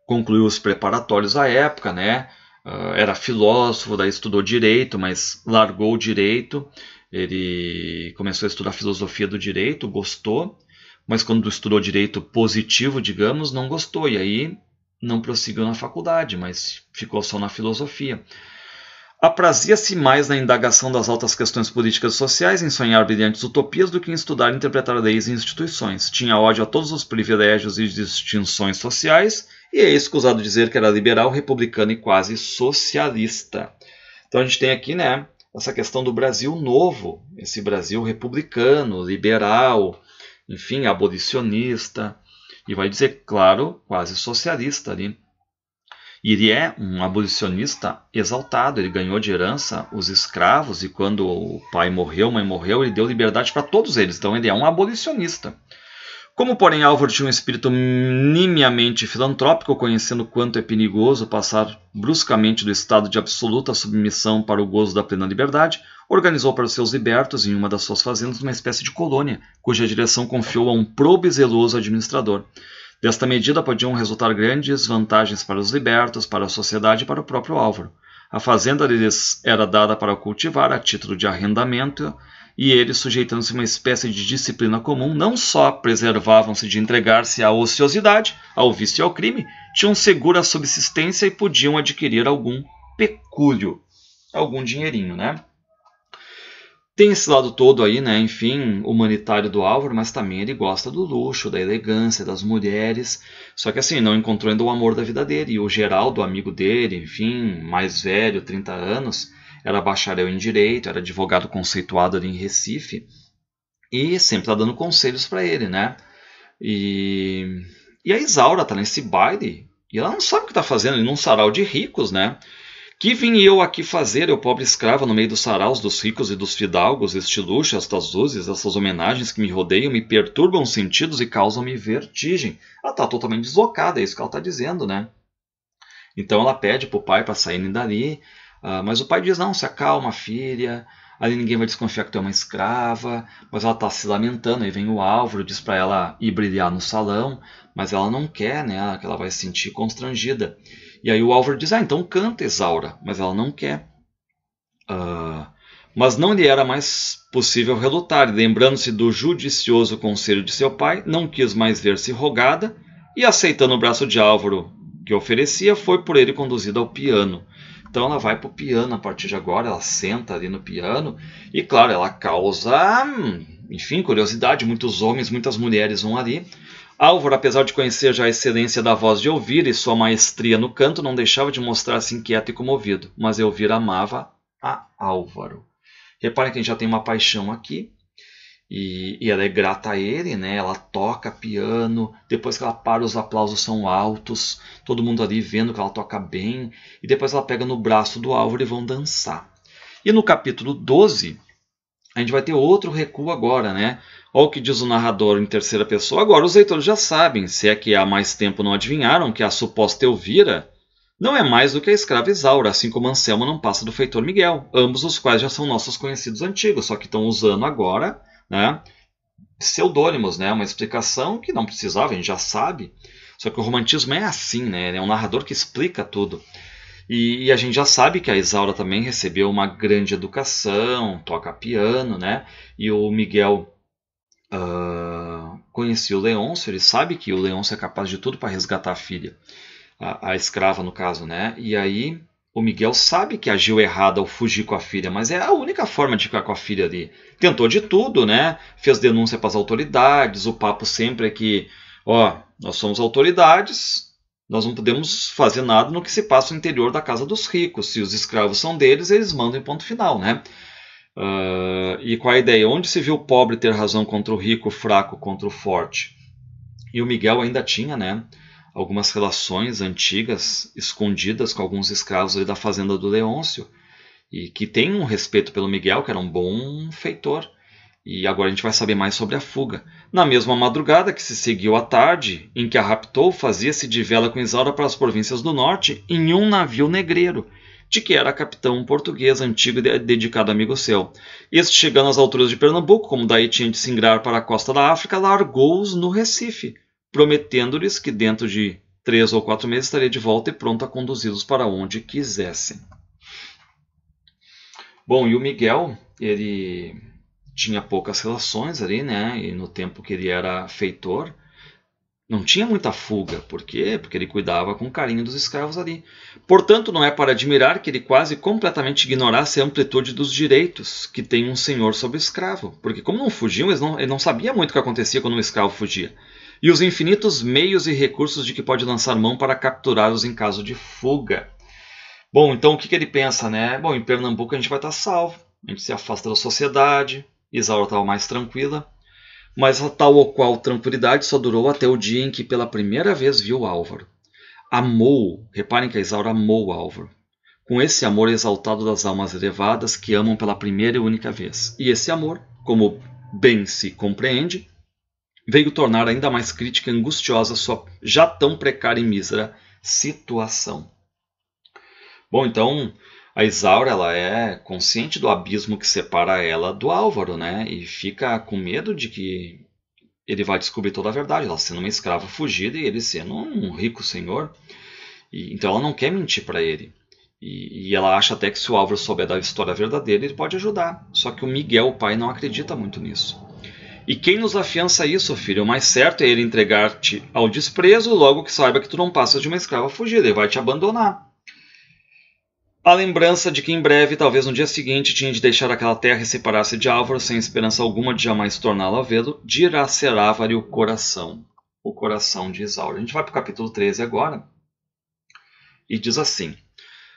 concluiu os preparatórios à época, né? Uh, era filósofo, daí estudou direito, mas largou o direito. Ele começou a estudar filosofia do direito, gostou, mas quando estudou direito positivo, digamos, não gostou. E aí não prosseguiu na faculdade, mas ficou só na filosofia. Aprazia-se mais na indagação das altas questões políticas e sociais, em sonhar brilhantes utopias, do que em estudar e interpretar leis e instituições. Tinha ódio a todos os privilégios e distinções sociais, e é escusado dizer que era liberal, republicano e quase socialista. Então a gente tem aqui, né, essa questão do Brasil novo, esse Brasil republicano, liberal, enfim, abolicionista, e vai dizer, claro, quase socialista ali. Ele é um abolicionista exaltado, ele ganhou de herança os escravos e quando o pai morreu, a mãe morreu, ele deu liberdade para todos eles. Então ele é um abolicionista. Como, porém, Álvaro tinha um espírito nimiamente filantrópico, conhecendo quanto é perigoso passar bruscamente do estado de absoluta submissão para o gozo da plena liberdade, organizou para os seus libertos, em uma das suas fazendas, uma espécie de colônia, cuja direção confiou a um probe zeloso administrador. Desta medida podiam resultar grandes vantagens para os libertos, para a sociedade e para o próprio Álvaro. A fazenda lhes era dada para cultivar a título de arrendamento e eles, sujeitando-se a uma espécie de disciplina comum, não só preservavam-se de entregar-se à ociosidade, ao vício e ao crime, tinham segura subsistência e podiam adquirir algum pecúlio, algum dinheirinho, né? Tem esse lado todo aí, né, enfim, humanitário do Álvaro, mas também ele gosta do luxo, da elegância, das mulheres. Só que assim, não encontrou ainda o amor da vida dele. E o Geraldo, amigo dele, enfim, mais velho, 30 anos, era bacharel em direito, era advogado conceituado ali em Recife. E sempre tá dando conselhos para ele, né? E, e a Isaura tá nesse baile e ela não sabe o que tá fazendo, ali num sarau de ricos, né? Que vim eu aqui fazer, eu pobre escrava, no meio dos saraus dos ricos e dos fidalgos, este luxo, estas luzes, essas homenagens que me rodeiam, me perturbam os sentidos e causam-me vertigem. Ela está totalmente deslocada, é isso que ela está dizendo, né? Então ela pede para o pai para saírem dali, uh, mas o pai diz, não, se acalma, filha, ali ninguém vai desconfiar que tu é uma escrava, mas ela está se lamentando, aí vem o Álvaro, diz para ela ir brilhar no salão, mas ela não quer, né, que ela vai se sentir constrangida. E aí o Álvaro diz: Ah, então canta, Isaura. Mas ela não quer. Uh, mas não lhe era mais possível relutar, lembrando-se do judicioso conselho de seu pai, não quis mais ver-se rogada, e aceitando o braço de Álvaro que oferecia, foi por ele conduzida ao piano. Então ela vai para o piano a partir de agora, ela senta ali no piano, e claro, ela causa, enfim, curiosidade. Muitos homens, muitas mulheres vão ali. Álvaro, apesar de conhecer já a excelência da voz de Elvira e sua maestria no canto, não deixava de mostrar-se inquieto e comovido, mas Elvira amava a Álvaro. Reparem que a gente já tem uma paixão aqui, e, e, ela é grata a ele, né? Ela toca piano, depois que ela para, os aplausos são altos, todo mundo ali vendo que ela toca bem, e depois ela pega no braço do Álvaro e vão dançar. E no capítulo 12, a gente vai ter outro recuo agora, né? Olha o que diz o narrador em terceira pessoa. Agora os leitores já sabem, se é que há mais tempo não adivinharam, que a suposta Elvira não é mais do que a escrava Isaura, assim como Anselmo não passa do feitor Miguel, ambos os quais já são nossos conhecidos antigos, só que estão usando agora né, pseudônimos, né, uma explicação que não precisava, a gente já sabe. Só que o romantismo é assim, né, é um narrador que explica tudo. E, e, a gente já sabe que a Isaura também recebeu uma grande educação, toca piano, né? E o Miguel uh, conhecia o Leôncio, ele sabe que o Leôncio é capaz de tudo para resgatar a filha, a, a, escrava no caso, né? E aí o Miguel sabe que agiu errado ao fugir com a filha, mas é a única forma de ficar com a filha ali. Tentou de tudo, né? Fez denúncia para as autoridades, o papo sempre é que, ó, nós somos autoridades, nós não podemos fazer nada no que se passa no interior da casa dos ricos. Se os escravos são deles, eles mandam em ponto final, né? Uh, e qual a ideia? Onde se viu o pobre ter razão contra o rico, o fraco contra o forte? E o Miguel ainda tinha, né, algumas relações antigas escondidas com alguns escravos da fazenda do Leôncio e que tem um respeito pelo Miguel, que era um bom feitor. E agora a gente vai saber mais sobre a fuga. Na mesma madrugada que se seguiu à tarde, em que a raptou, fazia-se de vela com Isaura para as províncias do norte em um navio negreiro de que era capitão português antigo dedicado a amigo seu. Este, chegando às alturas de Pernambuco, como daí tinha de se ingrar para a costa da África, largou-os no Recife, prometendo-lhes que dentro de três ou quatro meses estaria de volta e pronto a conduzi-los para onde quisessem. Bom, e o Miguel, ele tinha poucas relações ali, né? E no tempo que ele era feitor, não tinha muita fuga. Por quê? Porque ele cuidava com carinho dos escravos ali. Portanto, não é para admirar que ele quase completamente ignorasse a amplitude dos direitos que tem um senhor sobre o escravo. Porque, como não fugiam, ele não, ele não sabia muito o que acontecia quando um escravo fugia. E os infinitos meios e recursos de que pode lançar mão para capturá-los em caso de fuga. Bom, então o que, que ele pensa, né? Bom, em Pernambuco a gente vai estar salvo, a gente se afasta da sociedade, Isaura estava mais tranquila, mas a tal ou qual tranquilidade só durou até o dia em que pela primeira vez viu Álvaro. Amou, reparem que a Isaura amou Álvaro, com esse amor exaltado das almas elevadas que amam pela primeira e única vez. E esse amor, como bem se compreende, veio tornar ainda mais crítica e angustiosa sua já tão precária e mísera situação. Bom, então a Isaura ela é consciente do abismo que separa ela do Álvaro, né? E fica com medo de que ele vai descobrir toda a verdade, ela sendo uma escrava fugida e ele sendo um rico senhor. E, então ela não quer mentir para ele. E, e, ela acha até que se o Álvaro souber da história verdadeira, ele pode ajudar. Só que o Miguel, o pai, não acredita muito nisso. E quem nos afiança isso, filho? O mais certo é ele entregar-te ao desprezo, logo que saiba que tu não passas de uma escrava fugida, ele vai te abandonar. A lembrança de que em breve, talvez no dia seguinte, tinha de deixar aquela terra e separar-se de Álvaro, sem esperança alguma de jamais torná-lo a vê-lo, diracerava-lhe o coração. O coração de Isaura. A gente vai para o capítulo 13 agora. E diz assim: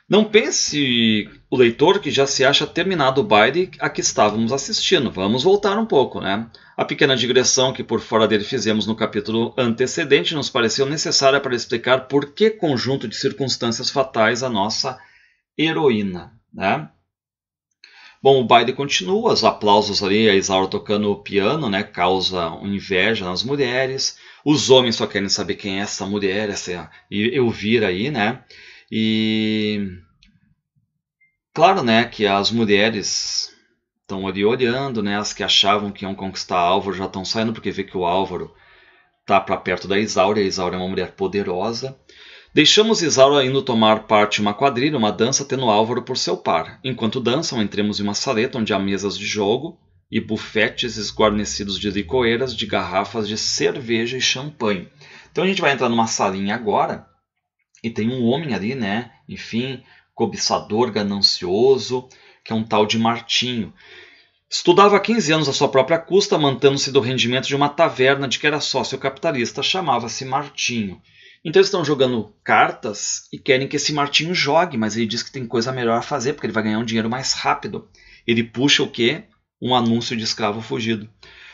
Não pense o leitor que já se acha terminado o baile a que estávamos assistindo. Vamos voltar um pouco, né? A pequena digressão que por fora dele fizemos no capítulo antecedente nos pareceu necessária para explicar por que conjunto de circunstâncias fatais a nossa heroína. Né? Bom, o baile continua, os aplausos ali, a Isaura tocando o piano, né, causa inveja nas mulheres. Os homens só querem saber quem é essa mulher, essa Elvira aí, né? E claro, né, que as mulheres estão ali olhando, né? As que achavam que iam conquistar Álvaro já estão saindo porque vê que o Álvaro tá para perto da Isaura, e a Isaura é uma mulher poderosa. Deixamos Isaura indo tomar parte uma quadrilha, uma dança, tendo Álvaro por seu par. Enquanto dançam, entremos em uma saleta onde há mesas de jogo e bufetes esguarnecidos de licoeiras, de garrafas de cerveja e champanhe. Então a gente vai entrar numa salinha agora e tem um homem ali, né? Enfim, cobiçador, ganancioso, que é um tal de Martinho. Estudava há 15 anos à sua própria custa, mantendo-se do rendimento de uma taverna de que era sócio capitalista, chamava-se Martinho. Então eles estão jogando cartas e querem que esse Martinho jogue, mas ele diz que tem coisa melhor a fazer, porque ele vai ganhar um dinheiro mais rápido. Ele puxa o quê? Um anúncio de escravo fugido.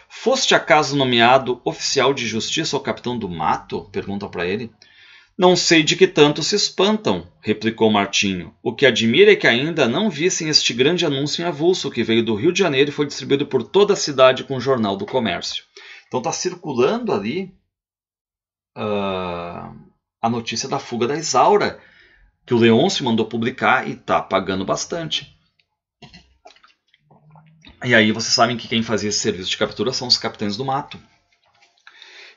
Foste acaso nomeado oficial de justiça ou capitão do mato? pergunta para ele. Não sei de que tanto se espantam, replicou Martinho. O que admira é que ainda não vissem este grande anúncio em avulso que veio do Rio de Janeiro e foi distribuído por toda a cidade com o Jornal do Comércio. Então está circulando ali uh, a notícia da fuga da Isaura, que o Leôncio mandou publicar e está pagando bastante. E aí vocês sabem que quem fazia esse serviço de captura são os capitães do mato.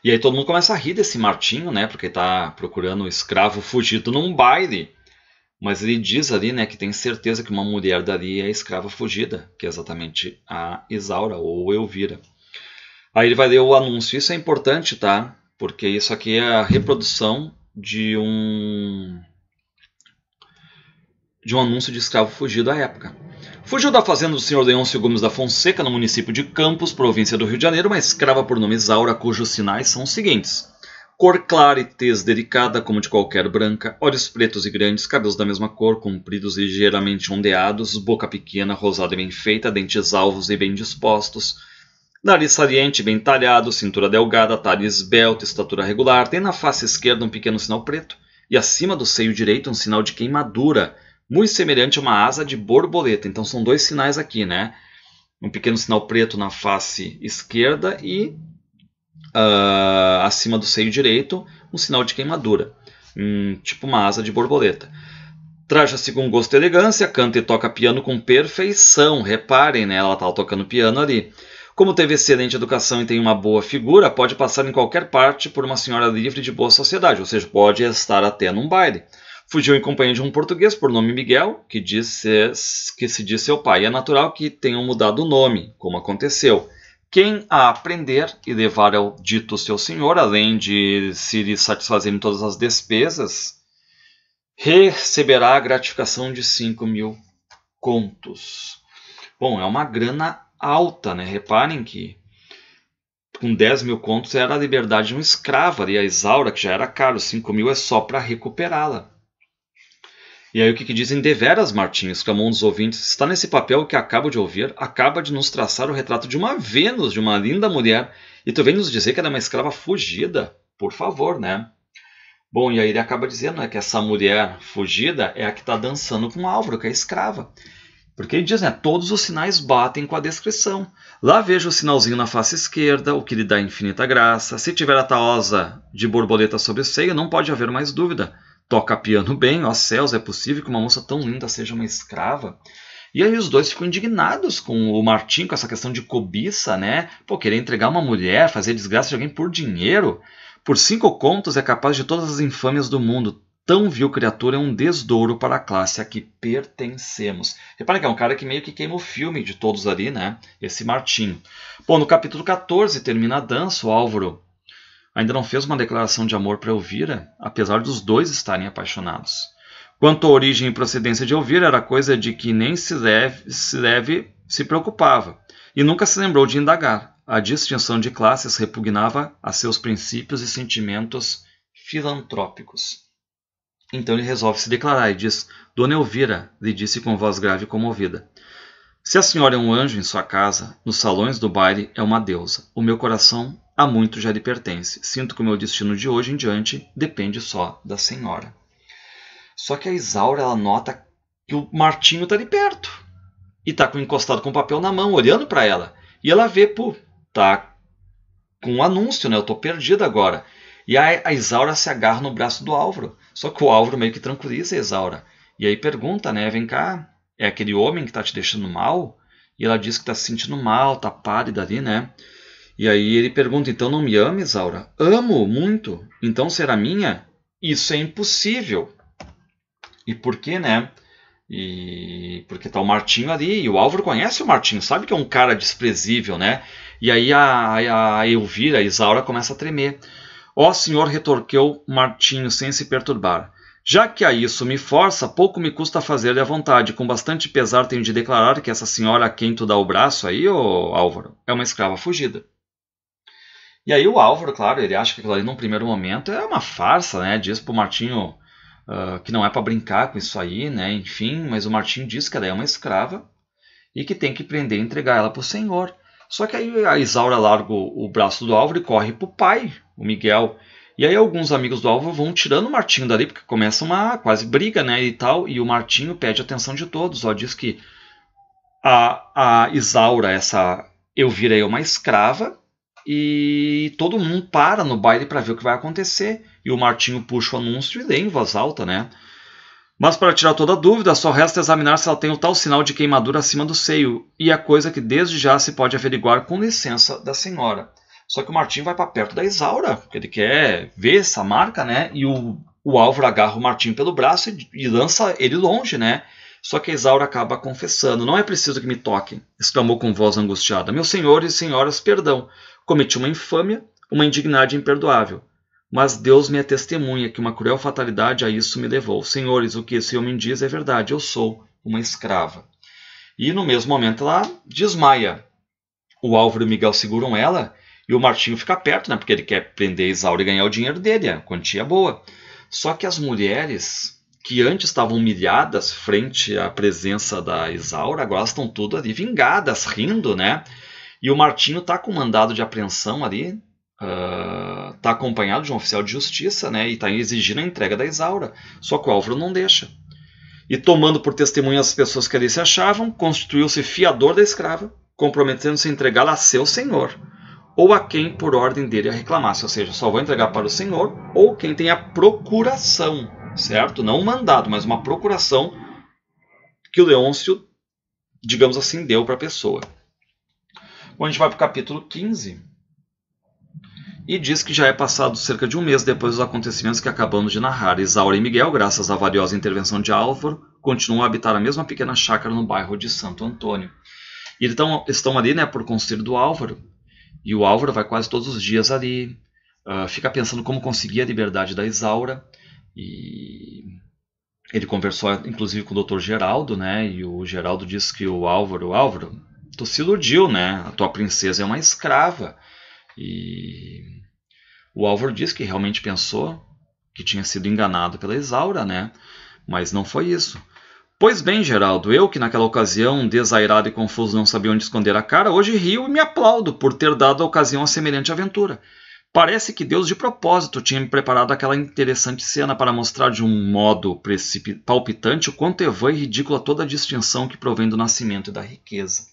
E aí todo mundo começa a rir desse Martinho, né? Porque está procurando um escravo fugido num baile. Mas ele diz ali, né, que tem certeza que uma mulher dali é escrava fugida, que é exatamente a Isaura ou Elvira. Aí ele vai ler o anúncio. Isso é importante, tá? Porque isso aqui é a reprodução de um de um anúncio de escravo fugido à época. Fugiu da fazenda do Sr. Leôncio Gomes da Fonseca, no município de Campos, província do Rio de Janeiro, uma escrava por nome Isaura, cujos sinais são os seguintes: cor clara e tez delicada, como de qualquer branca, olhos pretos e grandes, cabelos da mesma cor, compridos e ligeiramente ondeados, boca pequena, rosada e bem feita, dentes alvos e bem dispostos, Nariz saliente, bem talhado, cintura delgada, talha esbelta, estatura regular. Tem na face esquerda um pequeno sinal preto e acima do seio direito um sinal de queimadura, muito semelhante a uma asa de borboleta. Então são dois sinais aqui, né? Um pequeno sinal preto na face esquerda e uh, acima do seio direito um sinal de queimadura, um, tipo uma asa de borboleta. Traja-se com gosto e elegância, canta e toca piano com perfeição. Reparem, né? Ela está tocando piano ali. Como teve excelente educação e tem uma boa figura, pode passar em qualquer parte por uma senhora livre de boa sociedade, ou seja, pode estar até num baile. Fugiu em companhia de um português por nome Miguel, que, disse, que se diz seu pai. É natural que tenham mudado o nome, como aconteceu. Quem a aprender e levar ao dito seu senhor, além de se lhe satisfazerem todas as despesas, receberá a gratificação de 5 mil contos. Bom, é uma grana alta, né? Reparem que com 10 mil contos era a liberdade de um escravo ali, a Isaura, que já era caro, 5 mil é só para recuperá-la. E aí o que, que dizem deveras, Martim, exclamou um dos ouvintes, está nesse papel que acabo de ouvir, acaba de nos traçar o retrato de uma Vênus, de uma linda mulher, e tu vem nos dizer que ela é uma escrava fugida? Por favor, né? Bom, e aí ele acaba dizendo né, que essa mulher fugida é a que está dançando com Álvaro, que é escrava. Porque ele diz, né, todos os sinais batem com a descrição. Lá vejo o sinalzinho na face esquerda, o que lhe dá infinita graça. Se tiver a taosa de borboleta sobre o seio, não pode haver mais dúvida. Toca piano bem, ó céus, é possível que uma moça tão linda seja uma escrava? E aí os dois ficam indignados com o Martim, com essa questão de cobiça, né? Pô, querer entregar uma mulher, fazer desgraça de alguém por dinheiro. Por cinco contos é capaz de todas as infâmias do mundo. Tão vil criatura é um desdouro para a classe a que pertencemos. Repara que é um cara que meio que queima o filme de todos ali, né? Esse Martinho. Bom, no capítulo 14 termina a dança, o Álvaro ainda não fez uma declaração de amor para Elvira, apesar dos dois estarem apaixonados. Quanto à origem e procedência de Elvira, era coisa de que nem se deve, se deve se preocupava, e nunca se lembrou de indagar. A distinção de classes repugnava a seus princípios e sentimentos filantrópicos. Então ele resolve se declarar e diz: Dona Elvira, lhe disse com voz grave e comovida. Se a senhora é um anjo em sua casa, nos salões do baile é uma deusa. O meu coração há muito já lhe pertence. Sinto que o meu destino de hoje em diante depende só da senhora. Só que a Isaura ela nota que o Martinho está ali perto e está encostado com o papel na mão, olhando para ela. E ela vê, pô, tá com um anúncio, né? Eu tô perdida agora. E a, a Isaura se agarra no braço do Álvaro. Só que o Álvaro meio que tranquiliza a Isaura. E aí pergunta, né? Vem cá, é aquele homem que está te deixando mal? E ela diz que está se sentindo mal, tá pálida ali, né? E aí ele pergunta, então não me ama, Isaura? Amo muito. Então será minha? Isso é impossível. E por quê, né? E porque tá o Martinho ali, e o Álvaro conhece o Martinho, sabe que é um cara desprezível, né? E aí a, a Elvira, a Isaura, começa a tremer. Ó senhor, retorqueu Martinho sem se perturbar. Já que a isso me força, pouco me custa fazer-lhe a vontade. Com bastante pesar tenho de declarar que essa senhora a quem tu dá o braço aí, ô Álvaro, é uma escrava fugida. E aí o Álvaro, claro, ele acha que aquilo ali num primeiro momento é uma farsa, né? Diz pro Martinho uh, que não é para brincar com isso aí, né? Enfim, mas o Martinho diz que ela é uma escrava e que tem que prender e entregar ela pro senhor. Só que aí a Isaura larga o braço do Álvaro e corre pro pai, o Miguel. E aí alguns amigos do Álvaro vão tirando o Martinho dali, porque começa uma quase briga, né, e tal. E o Martinho pede a atenção de todos, ó, diz que a, a Isaura, essa eu virei uma escrava, e todo mundo para no baile para ver o que vai acontecer. E o Martinho puxa o anúncio e lê em voz alta, né? Mas para tirar toda dúvida, só resta examinar se ela tem o tal sinal de queimadura acima do seio, e é coisa que desde já se pode averiguar com licença da senhora. Só que o Martim vai para perto da Isaura, porque ele quer ver essa marca, né? E o, o Álvaro agarra o Martim pelo braço e, e lança ele longe, né? Só que a Isaura acaba confessando: Não é preciso que me toquem, exclamou com voz angustiada. Meus senhores e senhoras, perdão. Cometi uma infâmia, uma indignidade imperdoável. Mas Deus me é testemunha que uma cruel fatalidade a isso me levou. Senhores, o que esse homem diz é verdade, eu sou uma escrava. E no mesmo momento ela desmaia. O Álvaro e o Miguel seguram ela e o Martinho fica perto, né? Porque ele quer prender Isaura e ganhar o dinheiro dele, a quantia boa. Só que as mulheres que antes estavam humilhadas frente à presença da Isaura, agora estão tudo ali vingadas, rindo, né? E o Martinho tá com mandado de apreensão ali uh, acompanhado de um oficial de justiça né, e está exigindo a entrega da Isaura. Só que o Álvaro não deixa. E tomando por testemunha as pessoas que ali se achavam, constituiu-se fiador da escrava, comprometendo-se a entregá-la a seu senhor, ou a quem por ordem dele a reclamasse. Ou seja, só vou entregar para o senhor ou quem tem a procuração, certo? Não um mandado, mas uma procuração que o Leôncio, digamos assim, deu para a pessoa. Bom, a gente vai para o capítulo 15 e diz que já é passado cerca de um mês depois dos acontecimentos que acabamos de narrar. Isaura e Miguel, graças à valiosa intervenção de Álvaro, continuam a habitar a mesma pequena chácara no bairro de Santo Antônio. E então, estão ali né, por conselho do Álvaro, e o Álvaro vai quase todos os dias ali, uh, fica pensando como conseguir a liberdade da Isaura, e ele conversou inclusive com o Dr. Geraldo, né, e o Geraldo disse que o Álvaro, Álvaro, tu se iludiu, né, a tua princesa é uma escrava, e o Álvaro disse que realmente pensou que tinha sido enganado pela Isaura, né? Mas não foi isso. Pois bem, Geraldo, eu que naquela ocasião, desairado e confuso, não sabia onde esconder a cara, hoje rio e me aplaudo por ter dado a ocasião a semelhante aventura. Parece que Deus de propósito tinha me preparado aquela interessante cena para mostrar de um modo palpitante o quanto é vã e ridícula toda a distinção que provém do nascimento e da riqueza.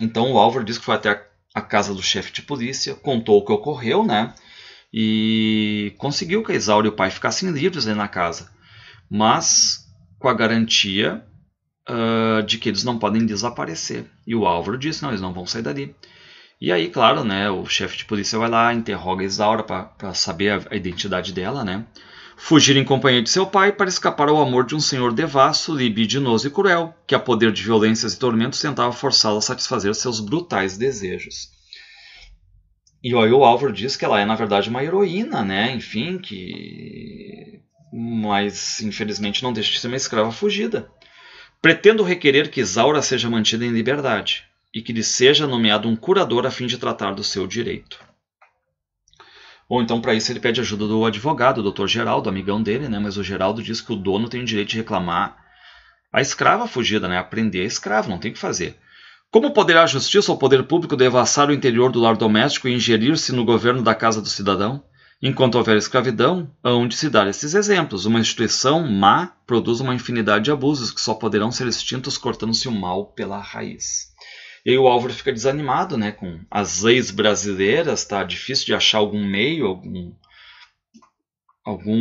Então o Álvaro disse que foi até a casa do chefe de polícia, contou o que ocorreu, né? E conseguiu que a Isaura e o pai ficassem livres ali na casa, mas com a garantia uh, de que eles não podem desaparecer. E o Álvaro disse: não, eles não vão sair dali. E aí, claro, né, o chefe de polícia vai lá, interroga a Isaura para saber a, a, identidade dela, né? fugir em companhia de seu pai para escapar ao amor de um senhor devasso, libidinoso e cruel, que a poder de violências e tormentos tentava forçá-la a satisfazer seus brutais desejos. E aí o Álvaro diz que ela é na verdade uma heroína, né? Enfim, que mas infelizmente não deixa de ser uma escrava fugida. Pretendo requerer que Isaura seja mantida em liberdade e que lhe seja nomeado um curador a fim de tratar do seu direito. Ou então, para isso, ele pede ajuda do advogado, o Dr. Geraldo, amigão dele, né? mas o Geraldo diz que o dono tem o direito de reclamar a escrava fugida, né? aprender a escravo, não tem o que fazer. Como poderá a justiça ou o poder público devassar o interior do lar doméstico e ingerir-se no governo da casa do cidadão? Enquanto houver escravidão, aonde se dar esses exemplos? Uma instituição má produz uma infinidade de abusos que só poderão ser extintos cortando-se o mal pela raiz. E aí o Álvaro fica desanimado né, com as leis brasileiras, tá difícil de achar algum meio, algum, algum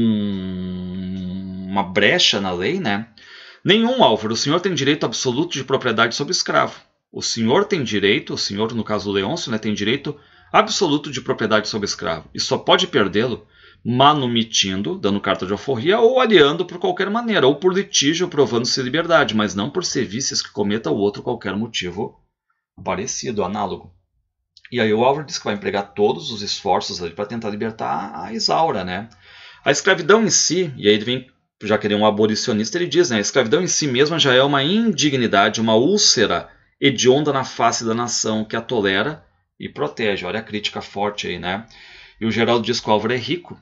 uma brecha na lei, né? Nenhum, Álvaro, o senhor tem direito absoluto de propriedade sobre escravo. O senhor tem direito, o senhor, no caso do Leôncio, né, tem direito absoluto de propriedade sobre escravo e só pode perdê-lo manumitindo, dando carta de alforria, ou aliando por qualquer maneira, ou por litígio provando-se liberdade, mas não por serviços que cometa o outro qualquer motivo parecido, análogo. E aí o Álvaro diz que vai empregar todos os esforços para tentar libertar a Isaura, né? A escravidão em si, e aí ele vem já querer um abolicionista, ele diz, né? A escravidão em si mesma já é uma indignidade, uma úlcera hedionda na face da nação que a tolera e protege. Olha a crítica forte aí, né? E o Geraldo diz que o Álvaro é rico,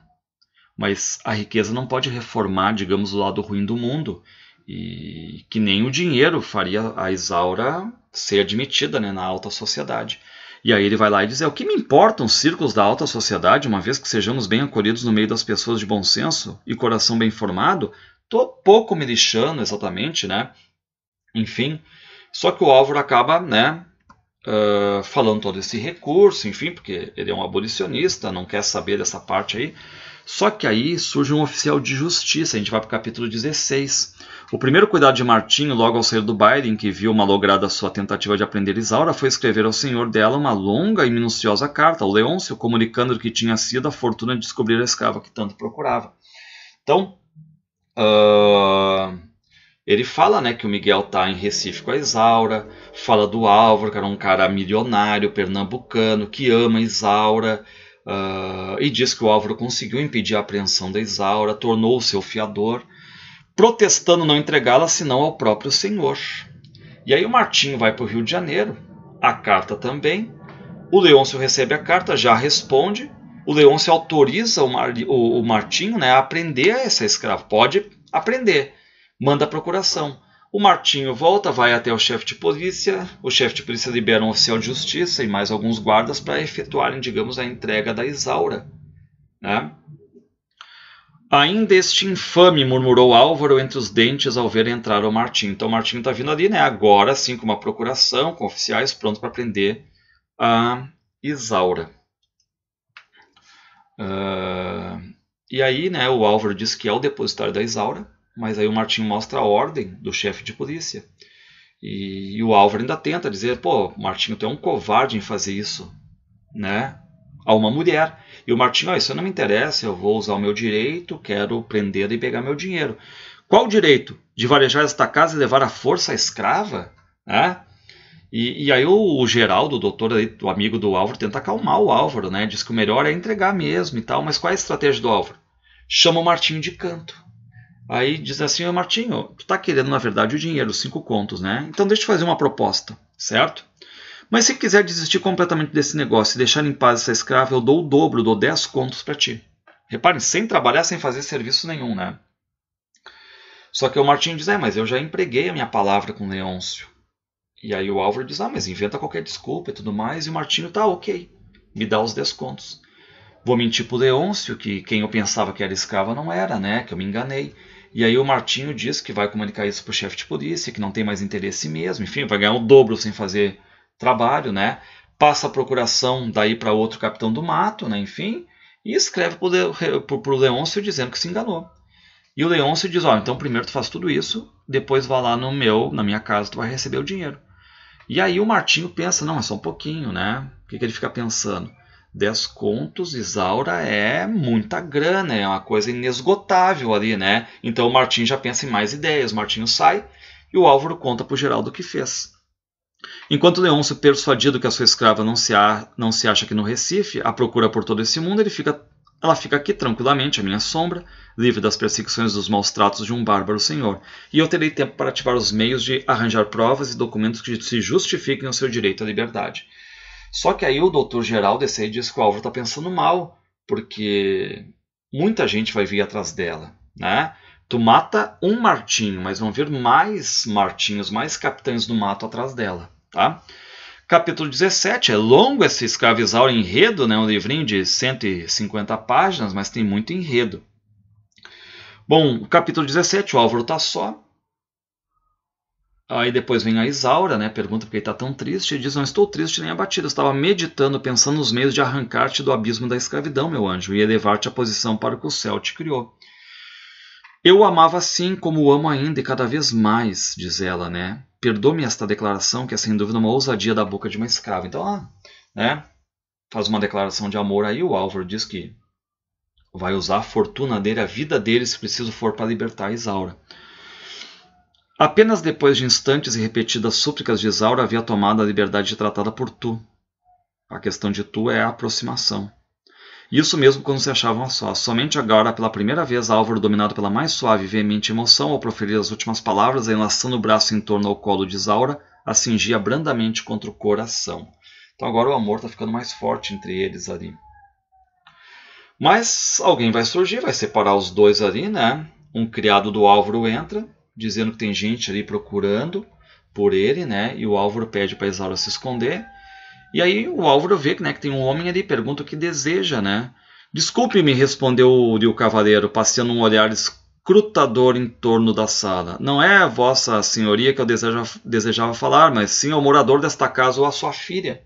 mas a riqueza não pode reformar, digamos, o lado ruim do mundo. E que nem o dinheiro faria a Isaura ser admitida né, na alta sociedade. E aí ele vai lá e diz: é, O que me importam os círculos da alta sociedade, uma vez que sejamos bem acolhidos no meio das pessoas de bom senso e coração bem formado? Tô pouco me lixando exatamente, né? Enfim. Só que o Álvaro acaba, né? Uh, falando todo esse recurso, enfim, porque ele é um abolicionista, não quer saber dessa parte aí. Só que aí surge um oficial de justiça, a gente vai para o capítulo 16. O primeiro cuidado de Martinho, logo ao sair do baile, em que viu malograda sua tentativa de aprender Isaura, foi escrever ao senhor dela uma longa e minuciosa carta, ao Leôncio, comunicando que tinha sido a fortuna de descobrir a escrava que tanto procurava. Então, uh, ele fala né, que o Miguel está em Recife com a Isaura, fala do Álvaro, que era um cara milionário, pernambucano, que ama Isaura, uh, e diz que o Álvaro conseguiu impedir a apreensão da Isaura, tornou o seu fiador protestando não entregá-la senão ao próprio Senhor. E aí o Martinho vai para o Rio de Janeiro, a carta também. O Leôncio recebe a carta, já responde. O Leôncio autoriza o, Mar, o, o Martinho né, a aprender essa escrava. Pode aprender. Manda a procuração. O Martinho volta, vai até o chefe de polícia. O chefe de polícia libera um oficial de justiça e mais alguns guardas para efetuarem, digamos, a entrega da Isaura. Né? Ainda este infame, murmurou Álvaro entre os dentes ao ver entrar o Martim. Então o Martim está vindo ali, né? Agora sim, com uma procuração, com oficiais prontos para prender a Isaura. Uh, e aí, né, o Álvaro diz que é o depositário da Isaura, mas aí o Martim mostra a ordem do chefe de polícia. E, e o Álvaro ainda tenta dizer, pô, Martinho, tu é um covarde em fazer isso, né? A uma mulher. E o Martinho, oh, isso não me interessa, eu vou usar o meu direito, quero prender e pegar meu dinheiro. Qual o direito? De varejar esta casa e levar a força escrava? É? E, e, aí o, o, Geraldo, o doutor, o amigo do Álvaro, tenta acalmar o Álvaro, né? Diz que o melhor é entregar mesmo e tal. Mas qual é a estratégia do Álvaro? Chama o Martinho de canto. Aí diz assim, ô Martinho, tu tá querendo, na verdade, o dinheiro, os cinco contos, né? Então deixa eu fazer uma proposta, certo? Mas se quiser desistir completamente desse negócio e deixar em paz essa escrava, eu dou o dobro, dou 10 contos para ti. Reparem, sem trabalhar, sem fazer serviço nenhum, né? Só que o Martinho diz, é, mas eu já empreguei a minha palavra com Leôncio. E aí o Álvaro diz, ah, mas inventa qualquer desculpa e tudo mais. E o Martinho, tá, ok, me dá os descontos. Vou mentir pro Leôncio que quem eu pensava que era escrava não era, né? Que eu me enganei. E aí o Martinho diz que vai comunicar isso pro chefe de polícia, que não tem mais interesse mesmo. Enfim, vai ganhar o dobro sem fazer trabalho, né? Passa a procuração daí para outro capitão do mato, né? Enfim, e escreve para o Leôncio dizendo que se enganou. E o Leôncio diz: Ó, então primeiro tu faz tudo isso, depois vá lá no meu, na minha casa, tu vai receber o dinheiro. E aí o Martinho pensa: Não, é só um pouquinho, né? O que, que ele fica pensando? 10 contos, Isaura é muita grana, é uma coisa inesgotável ali, né? Então o Martim já pensa em mais ideias. O Martinho sai e o Álvaro conta para o Geraldo o que fez. Enquanto Leôncio, persuadido que a sua escrava não se, a, não se acha aqui no Recife, a procura por todo esse mundo, ele fica, ela fica aqui tranquilamente, à minha sombra, livre das perseguições dos maus tratos de um bárbaro senhor. E eu terei tempo para ativar os meios de arranjar provas e documentos que se justifiquem o seu direito à liberdade. Só que aí o doutor Geraldo e diz que o Álvaro está pensando mal, porque muita gente vai vir atrás dela, né? Tu mata um martinho, mas vão vir mais martinhos, mais capitães do mato atrás dela, tá? Capítulo 17, é longo esse escravizauro enredo, né? um livrinho de 150 páginas, mas tem muito enredo. Bom, capítulo 17, o Álvaro está só, Aí depois vem a Isaura, né? Pergunta por que ele está tão triste. Ele diz: Não estou triste nem abatido. Estava meditando, pensando nos meios de arrancar-te do abismo da escravidão, meu anjo, e elevar-te à posição para o que o céu te criou. Eu o amava assim como o amo ainda e cada vez mais, diz ela, né? Perdoe-me esta declaração, que é sem dúvida uma ousadia da boca de uma escrava. Então, ela, né? Faz uma declaração de amor aí. O Álvaro diz que vai usar a fortuna dele, a vida dele, se preciso for, para libertar a Isaura. Apenas depois de instantes e repetidas súplicas de Isaura havia tomado a liberdade tratada por tu. A questão de tu é a aproximação. Isso mesmo quando se achavam a sós. Somente agora, pela primeira vez, Álvaro, dominado pela mais suave e veemente emoção, ao proferir as últimas palavras, enlaçando o braço em torno ao colo de Isaura, a cingia brandamente contra o coração. Então agora o amor está ficando mais forte entre eles ali. Mas alguém vai surgir, vai separar os dois ali, né? Um criado do Álvaro entra, dizendo que tem gente ali procurando por ele, né? E o Álvaro pede para Isaura se esconder. E aí o Álvaro vê né, que tem um homem ali, pergunta o que deseja, né? Desculpe-me, respondeu o cavaleiro, passeando um olhar escrutador em torno da sala. Não é a vossa senhoria que eu deseja, desejava falar, mas sim ao morador desta casa ou à sua filha.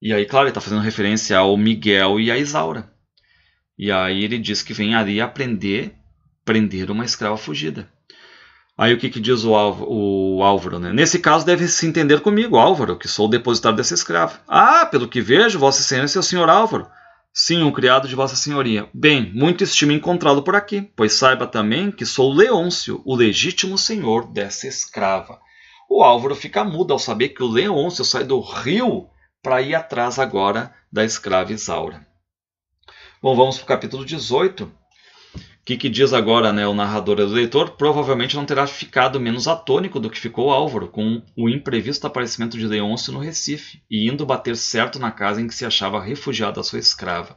E aí, claro, ele está fazendo referência ao Miguel e à Isaura. E aí ele diz que vem ali aprender, prender uma escrava fugida. Aí o que, que diz o, Álvaro, o Álvaro? Né? Nesse caso deve se entender comigo, Álvaro, que sou o depositário dessa escrava. Ah, pelo que vejo, Vossa Excelência é o senhor Álvaro. Sim, um criado de Vossa Senhoria. Bem, muito estimo encontrá-lo por aqui, pois saiba também que sou Leôncio, o legítimo senhor dessa escrava. O Álvaro fica mudo ao saber que o Leôncio sai do rio para ir atrás agora da escrava Isaura. Bom, vamos para o capítulo 18 que, que diz agora né, o narrador do leitor, provavelmente não terá ficado menos atônico do que ficou Álvaro com o imprevisto aparecimento de Leôncio no Recife e indo bater certo na casa em que se achava refugiada sua escrava.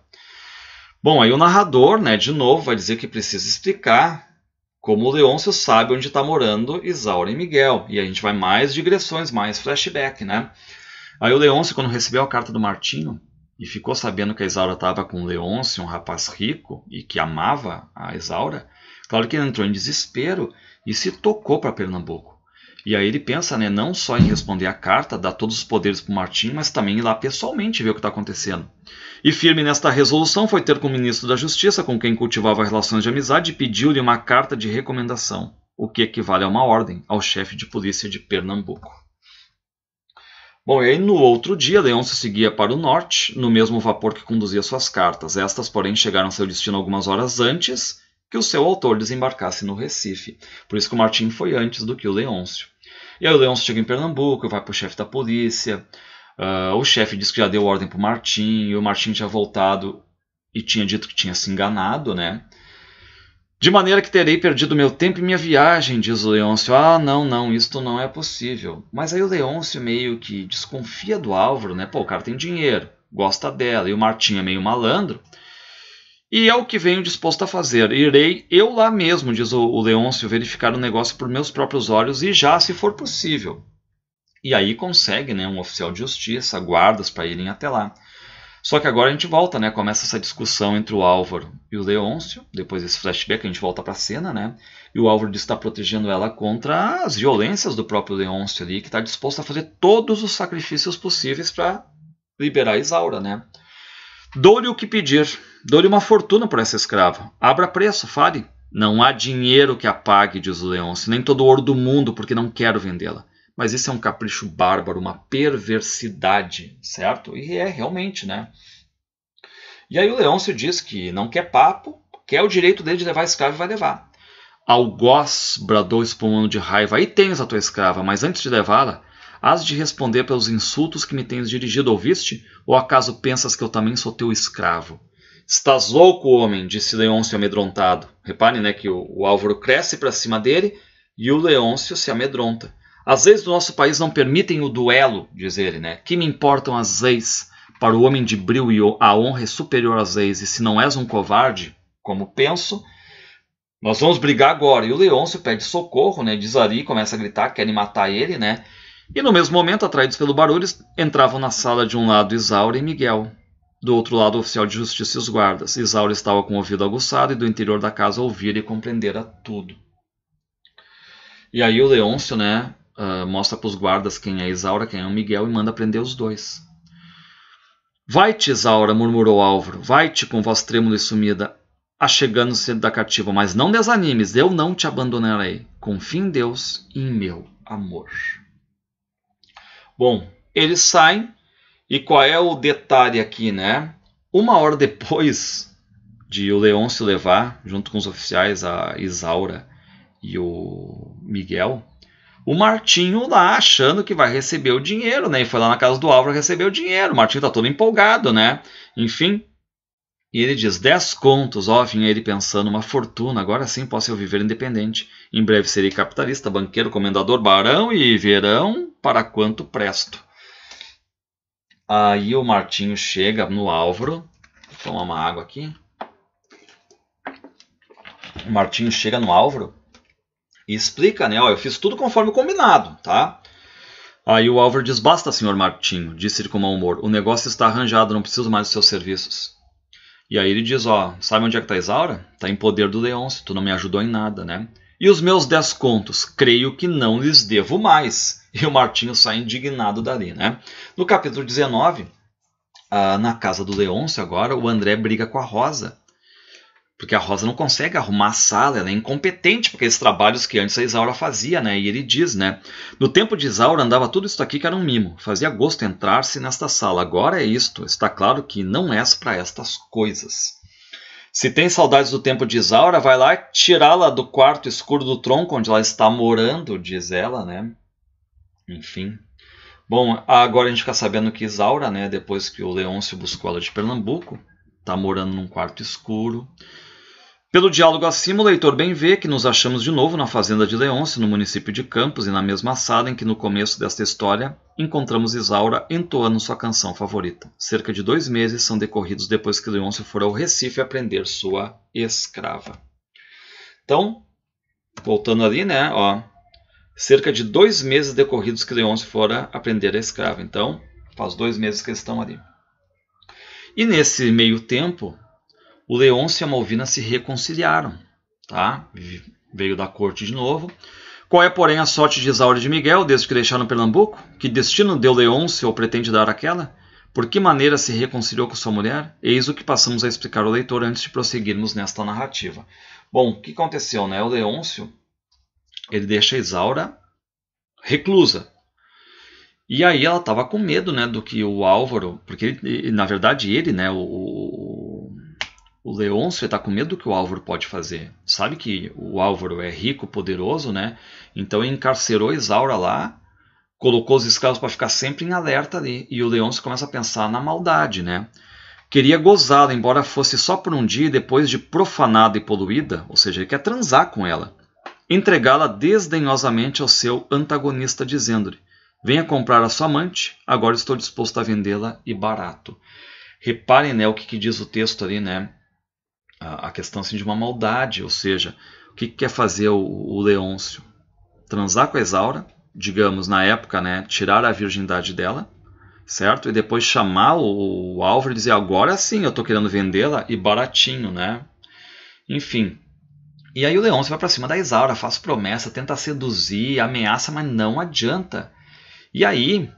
Bom, aí o narrador, né, de novo, vai dizer que precisa explicar como Leôncio sabe onde está morando Isaura e Miguel. E a gente vai mais digressões, mais flashback, né? Aí o Leôncio, quando recebeu a carta do Martinho, e ficou sabendo que a Isaura estava com Leôncio, um rapaz rico e que amava a Isaura, claro que ele entrou em desespero e se tocou para Pernambuco. E aí ele pensa né, não só em responder a carta, dar todos os poderes para o Martim, mas também ir lá pessoalmente ver o que está acontecendo. E firme nesta resolução foi ter com o ministro da Justiça, com quem cultivava relações de amizade, e pediu-lhe uma carta de recomendação, o que equivale a uma ordem ao chefe de polícia de Pernambuco. Bom, e aí no outro dia, Leôncio seguia para o norte, no mesmo vapor que conduzia suas cartas. Estas, porém, chegaram a seu destino algumas horas antes que o seu autor desembarcasse no Recife. Por isso que o Martim foi antes do que o Leôncio. E aí o Leôncio chega em Pernambuco, vai para o chefe da polícia. Uh, o chefe diz que já deu ordem para o Martim, e o Martim tinha voltado e tinha dito que tinha se enganado, né? De maneira que terei perdido meu tempo e minha viagem, diz o Leôncio. Ah, não, não, isto não é possível. Mas aí o Leôncio meio que desconfia do Álvaro, né? Pô, o cara tem dinheiro, gosta dela, e o Martim é meio malandro. E é o que venho disposto a fazer. Irei eu lá mesmo, diz o Leôncio, verificar o negócio por meus próprios olhos e já, se for possível. E aí consegue, né, um oficial de justiça, guardas para irem até lá. Só que agora a gente volta, né? Começa essa discussão entre o Álvaro e o Leôncio. Depois desse flashback, a gente volta para a cena, né? E o Álvaro está protegendo ela contra as violências do próprio Leôncio ali, que está disposto a fazer todos os sacrifícios possíveis para liberar Isaura, né? Dou-lhe o que pedir. Dou-lhe uma fortuna por essa escrava. Abra preço, fale. Não há dinheiro que a pague, diz o Leôncio, nem todo o ouro do mundo, porque não quero vendê-la. Mas isso é um capricho bárbaro, uma perversidade, certo? E é realmente, né? E aí o Leôncio diz que não quer papo, quer o direito dele de levar a escrava e vai levar. Algoz bradou espumando de raiva, aí tens a tua escrava, mas antes de levá-la, has de responder pelos insultos que me tens dirigido, ouviste? Ou acaso pensas que eu também sou teu escravo? Estás louco, homem, disse Leôncio amedrontado. Repare né, que o, o Álvaro cresce para cima dele e o Leôncio se amedronta. As leis do nosso país não permitem o duelo, diz ele, né? Que me importam as leis? Para o homem de bril e a honra é superior às leis, e se não és um covarde, como penso, nós vamos brigar agora. E o Leôncio pede socorro, né? Diz ali, começa a gritar, querem matar ele, né? E no mesmo momento, atraídos pelo barulho, entravam na sala de um lado Isaura e Miguel. Do outro lado, o oficial de justiça e os guardas. Isaura estava com o ouvido aguçado e do interior da casa ouvira e compreendera tudo. E aí o Leôncio, né, uh, mostra para os guardas quem é Isaura, quem é o Miguel e manda prender os dois. Vai-te, Isaura, murmurou Álvaro, vai-te com voz trêmula e sumida, achegando-se da cativa, mas não desanimes, eu não te abandonarei. Confie em Deus e em meu amor. Bom, eles saem e qual é o detalhe aqui, né? Uma hora depois de o Leôncio levar, junto com os oficiais, a Isaura e o Miguel, o Martinho lá achando que vai receber o dinheiro, né? E foi lá na casa do Álvaro receber o dinheiro. O Martinho tá todo empolgado, né? Enfim. E ele diz: 10 contos, ó, vinha ele pensando, uma fortuna, agora sim posso eu viver independente. Em breve serei capitalista, banqueiro, comendador, barão e verão para quanto presto. Aí o Martinho chega no Álvaro, vou tomar uma água aqui. O Martinho chega no Álvaro e explica, né? Ó, eu fiz tudo conforme combinado, tá? Aí o Álvaro diz: Basta, senhor Martinho, disse ele com mau humor. O negócio está arranjado, não preciso mais dos seus serviços. E aí ele diz: Ó, sabe onde é que tá Isaura? Tá em poder do Leôncio, tu não me ajudou em nada, né? E os meus dez contos, creio que não lhes devo mais. E o Martinho sai indignado dali, né? No capítulo 19, ah, na casa do Leôncio agora, o André briga com a Rosa porque a Rosa não consegue arrumar a sala, ela é incompetente porque esses trabalhos que antes a Isaura fazia, né? E ele diz, né? No tempo de Isaura andava tudo isso aqui que era um mimo, fazia gosto entrar-se nesta sala. Agora é isto, está claro que não és para estas coisas. Se tem saudades do tempo de Isaura, vai lá tirá-la do quarto escuro do tronco onde ela está morando, diz ela, né? Enfim. Bom, agora a gente fica sabendo que Isaura, né, depois que o Leôncio buscou ela de Pernambuco, está morando num quarto escuro. Pelo diálogo acima, o leitor bem vê que nos achamos de novo na fazenda de Leôncio, no município de Campos, e na mesma sala em que no começo desta história encontramos Isaura entoando sua canção favorita. Cerca de dois meses são decorridos depois que Leôncio for ao Recife aprender sua escrava. Então, voltando ali, né, ó, cerca de dois meses decorridos que Leôncio fora aprender a escrava. Então, faz dois meses que eles estão ali. E nesse meio tempo, o Leôncio e a Malvina se reconciliaram, tá? Veio da corte de novo. Qual é, porém, a sorte de Isaura e de Miguel desde que deixaram Pernambuco? Que destino deu Leôncio ou pretende dar aquela? Por que maneira se reconciliou com sua mulher? Eis o que passamos a explicar ao leitor antes de prosseguirmos nesta narrativa. Bom, o que aconteceu, né? O Leôncio, ele deixa Isaura reclusa. E aí ela estava com medo, né, do que o Álvaro, porque ele, na verdade ele, né, o, o Leôncio está com medo do que o Álvaro pode fazer. Sabe que o Álvaro é rico, poderoso, né? Então encarcerou Isaura lá, colocou os escravos para ficar sempre em alerta ali. E o Leôncio começa a pensar na maldade, né? Queria gozá-la, embora fosse só por um dia depois de profanada e poluída, ou seja, ele quer transar com ela. Entregá-la desdenhosamente ao seu antagonista, dizendo-lhe: Venha comprar a sua amante, agora estou disposto a vendê-la e barato. Reparem né, o que, que diz o texto ali, né? A, questão assim, de uma maldade, ou seja, o que, que quer fazer o, o, Leôncio? Transar com a Isaura, digamos, na época, né, tirar a virgindade dela, certo? E depois chamar o, o Álvaro e dizer, agora sim eu estou querendo vendê-la e baratinho, né? Enfim. E aí o Leôncio vai para cima da Isaura, faz promessa, tenta seduzir, ameaça, mas não adianta. E aí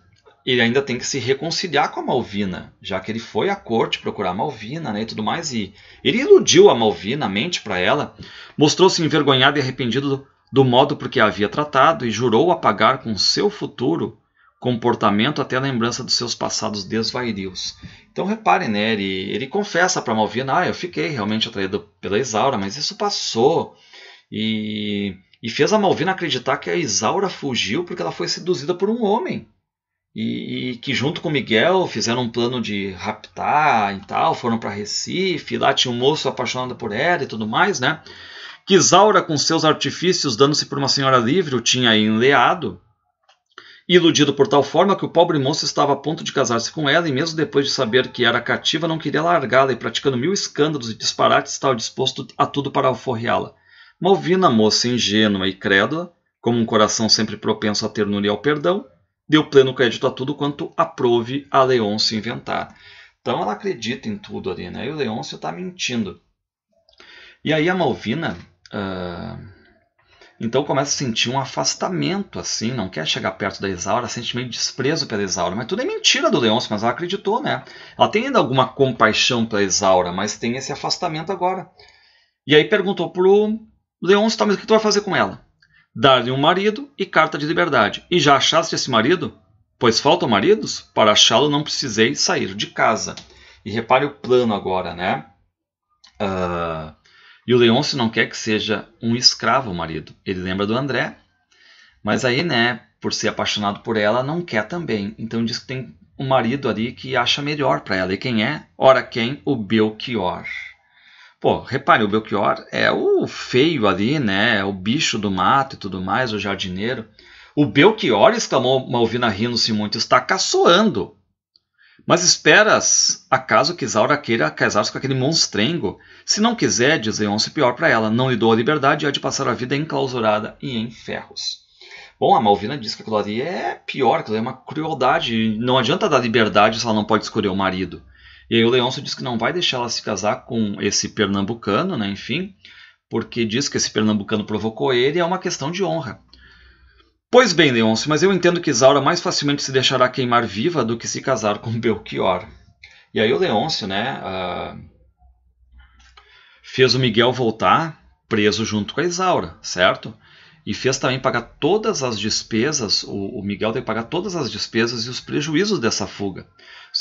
ele ainda tem que se reconciliar com a Malvina, já que ele foi à corte procurar a Malvina né, e tudo mais. E ele iludiu a Malvina, mente para ela, mostrou-se envergonhado e arrependido do, do modo por que a havia tratado e jurou apagar com seu futuro comportamento até a lembrança dos seus passados desvairios. Então reparem, né, ele, ele confessa para Malvina, ah, eu fiquei realmente atraído pela Isaura, mas isso passou. E, e fez a Malvina acreditar que a Isaura fugiu porque ela foi seduzida por um homem. E, e, que junto com Miguel fizeram um plano de raptar e tal, foram para Recife, lá tinha um moço apaixonado por ela e tudo mais, né? Que Isaura, com seus artifícios, dando-se por uma senhora livre, o tinha enleado, iludido por tal forma que o pobre moço estava a ponto de casar-se com ela, e mesmo depois de saber que era cativa, não queria largá-la, e praticando mil escândalos e disparates, estava disposto a tudo para alforriá-la. Malvina, moça ingênua e crédula, como um coração sempre propenso à ternura e ao perdão, deu pleno crédito a tudo quanto aprove a Leôncio inventar. Então ela acredita em tudo ali, né? E o Leôncio está mentindo. E aí a Malvina, uh, então começa a sentir um afastamento, assim, não quer chegar perto da Isaura, sente meio desprezo pela Isaura. Mas tudo é mentira do Leôncio, mas ela acreditou, né? Ela tem ainda alguma compaixão pela Isaura, mas tem esse afastamento agora. E aí perguntou pro Leôncio, tá, mas o que tu vai fazer com ela? Dar-lhe um marido e carta de liberdade. E já achaste esse marido? Pois faltam maridos? Para achá-lo não precisei sair de casa. E repare o plano agora, né? Uh, e o Leôncio não quer que seja um escravo o marido. Ele lembra do André, mas aí, né, por ser apaixonado por ela, não quer também. Então diz que tem um marido ali que acha melhor para ela. E quem é? Ora, quem? O Belchior. Pô, repare, o Belchior é o feio ali, né? É o bicho do mato e tudo mais, o jardineiro. O Belchior, exclamou Malvina rindo-se muito, está caçoando. Mas esperas, acaso que Isaura queira casar-se com aquele monstrengo? Se não quiser, diz Leôncio, pior para ela, não lhe dou a liberdade e há de passar a vida enclausurada e em ferros. Bom, a Malvina diz que aquilo ali é pior, aquilo é uma crueldade. Não adianta dar liberdade se ela não pode escolher o marido. E aí o Leôncio diz que não vai deixar ela se casar com esse pernambucano, né, enfim, porque diz que esse pernambucano provocou ele e é uma questão de honra. Pois bem, Leôncio, mas eu entendo que Isaura mais facilmente se deixará queimar viva do que se casar com Belchior. E aí o Leôncio, né, uh, fez o Miguel voltar preso junto com a Isaura, certo? E fez também pagar todas as despesas, o, o Miguel tem que pagar todas as despesas e os prejuízos dessa fuga.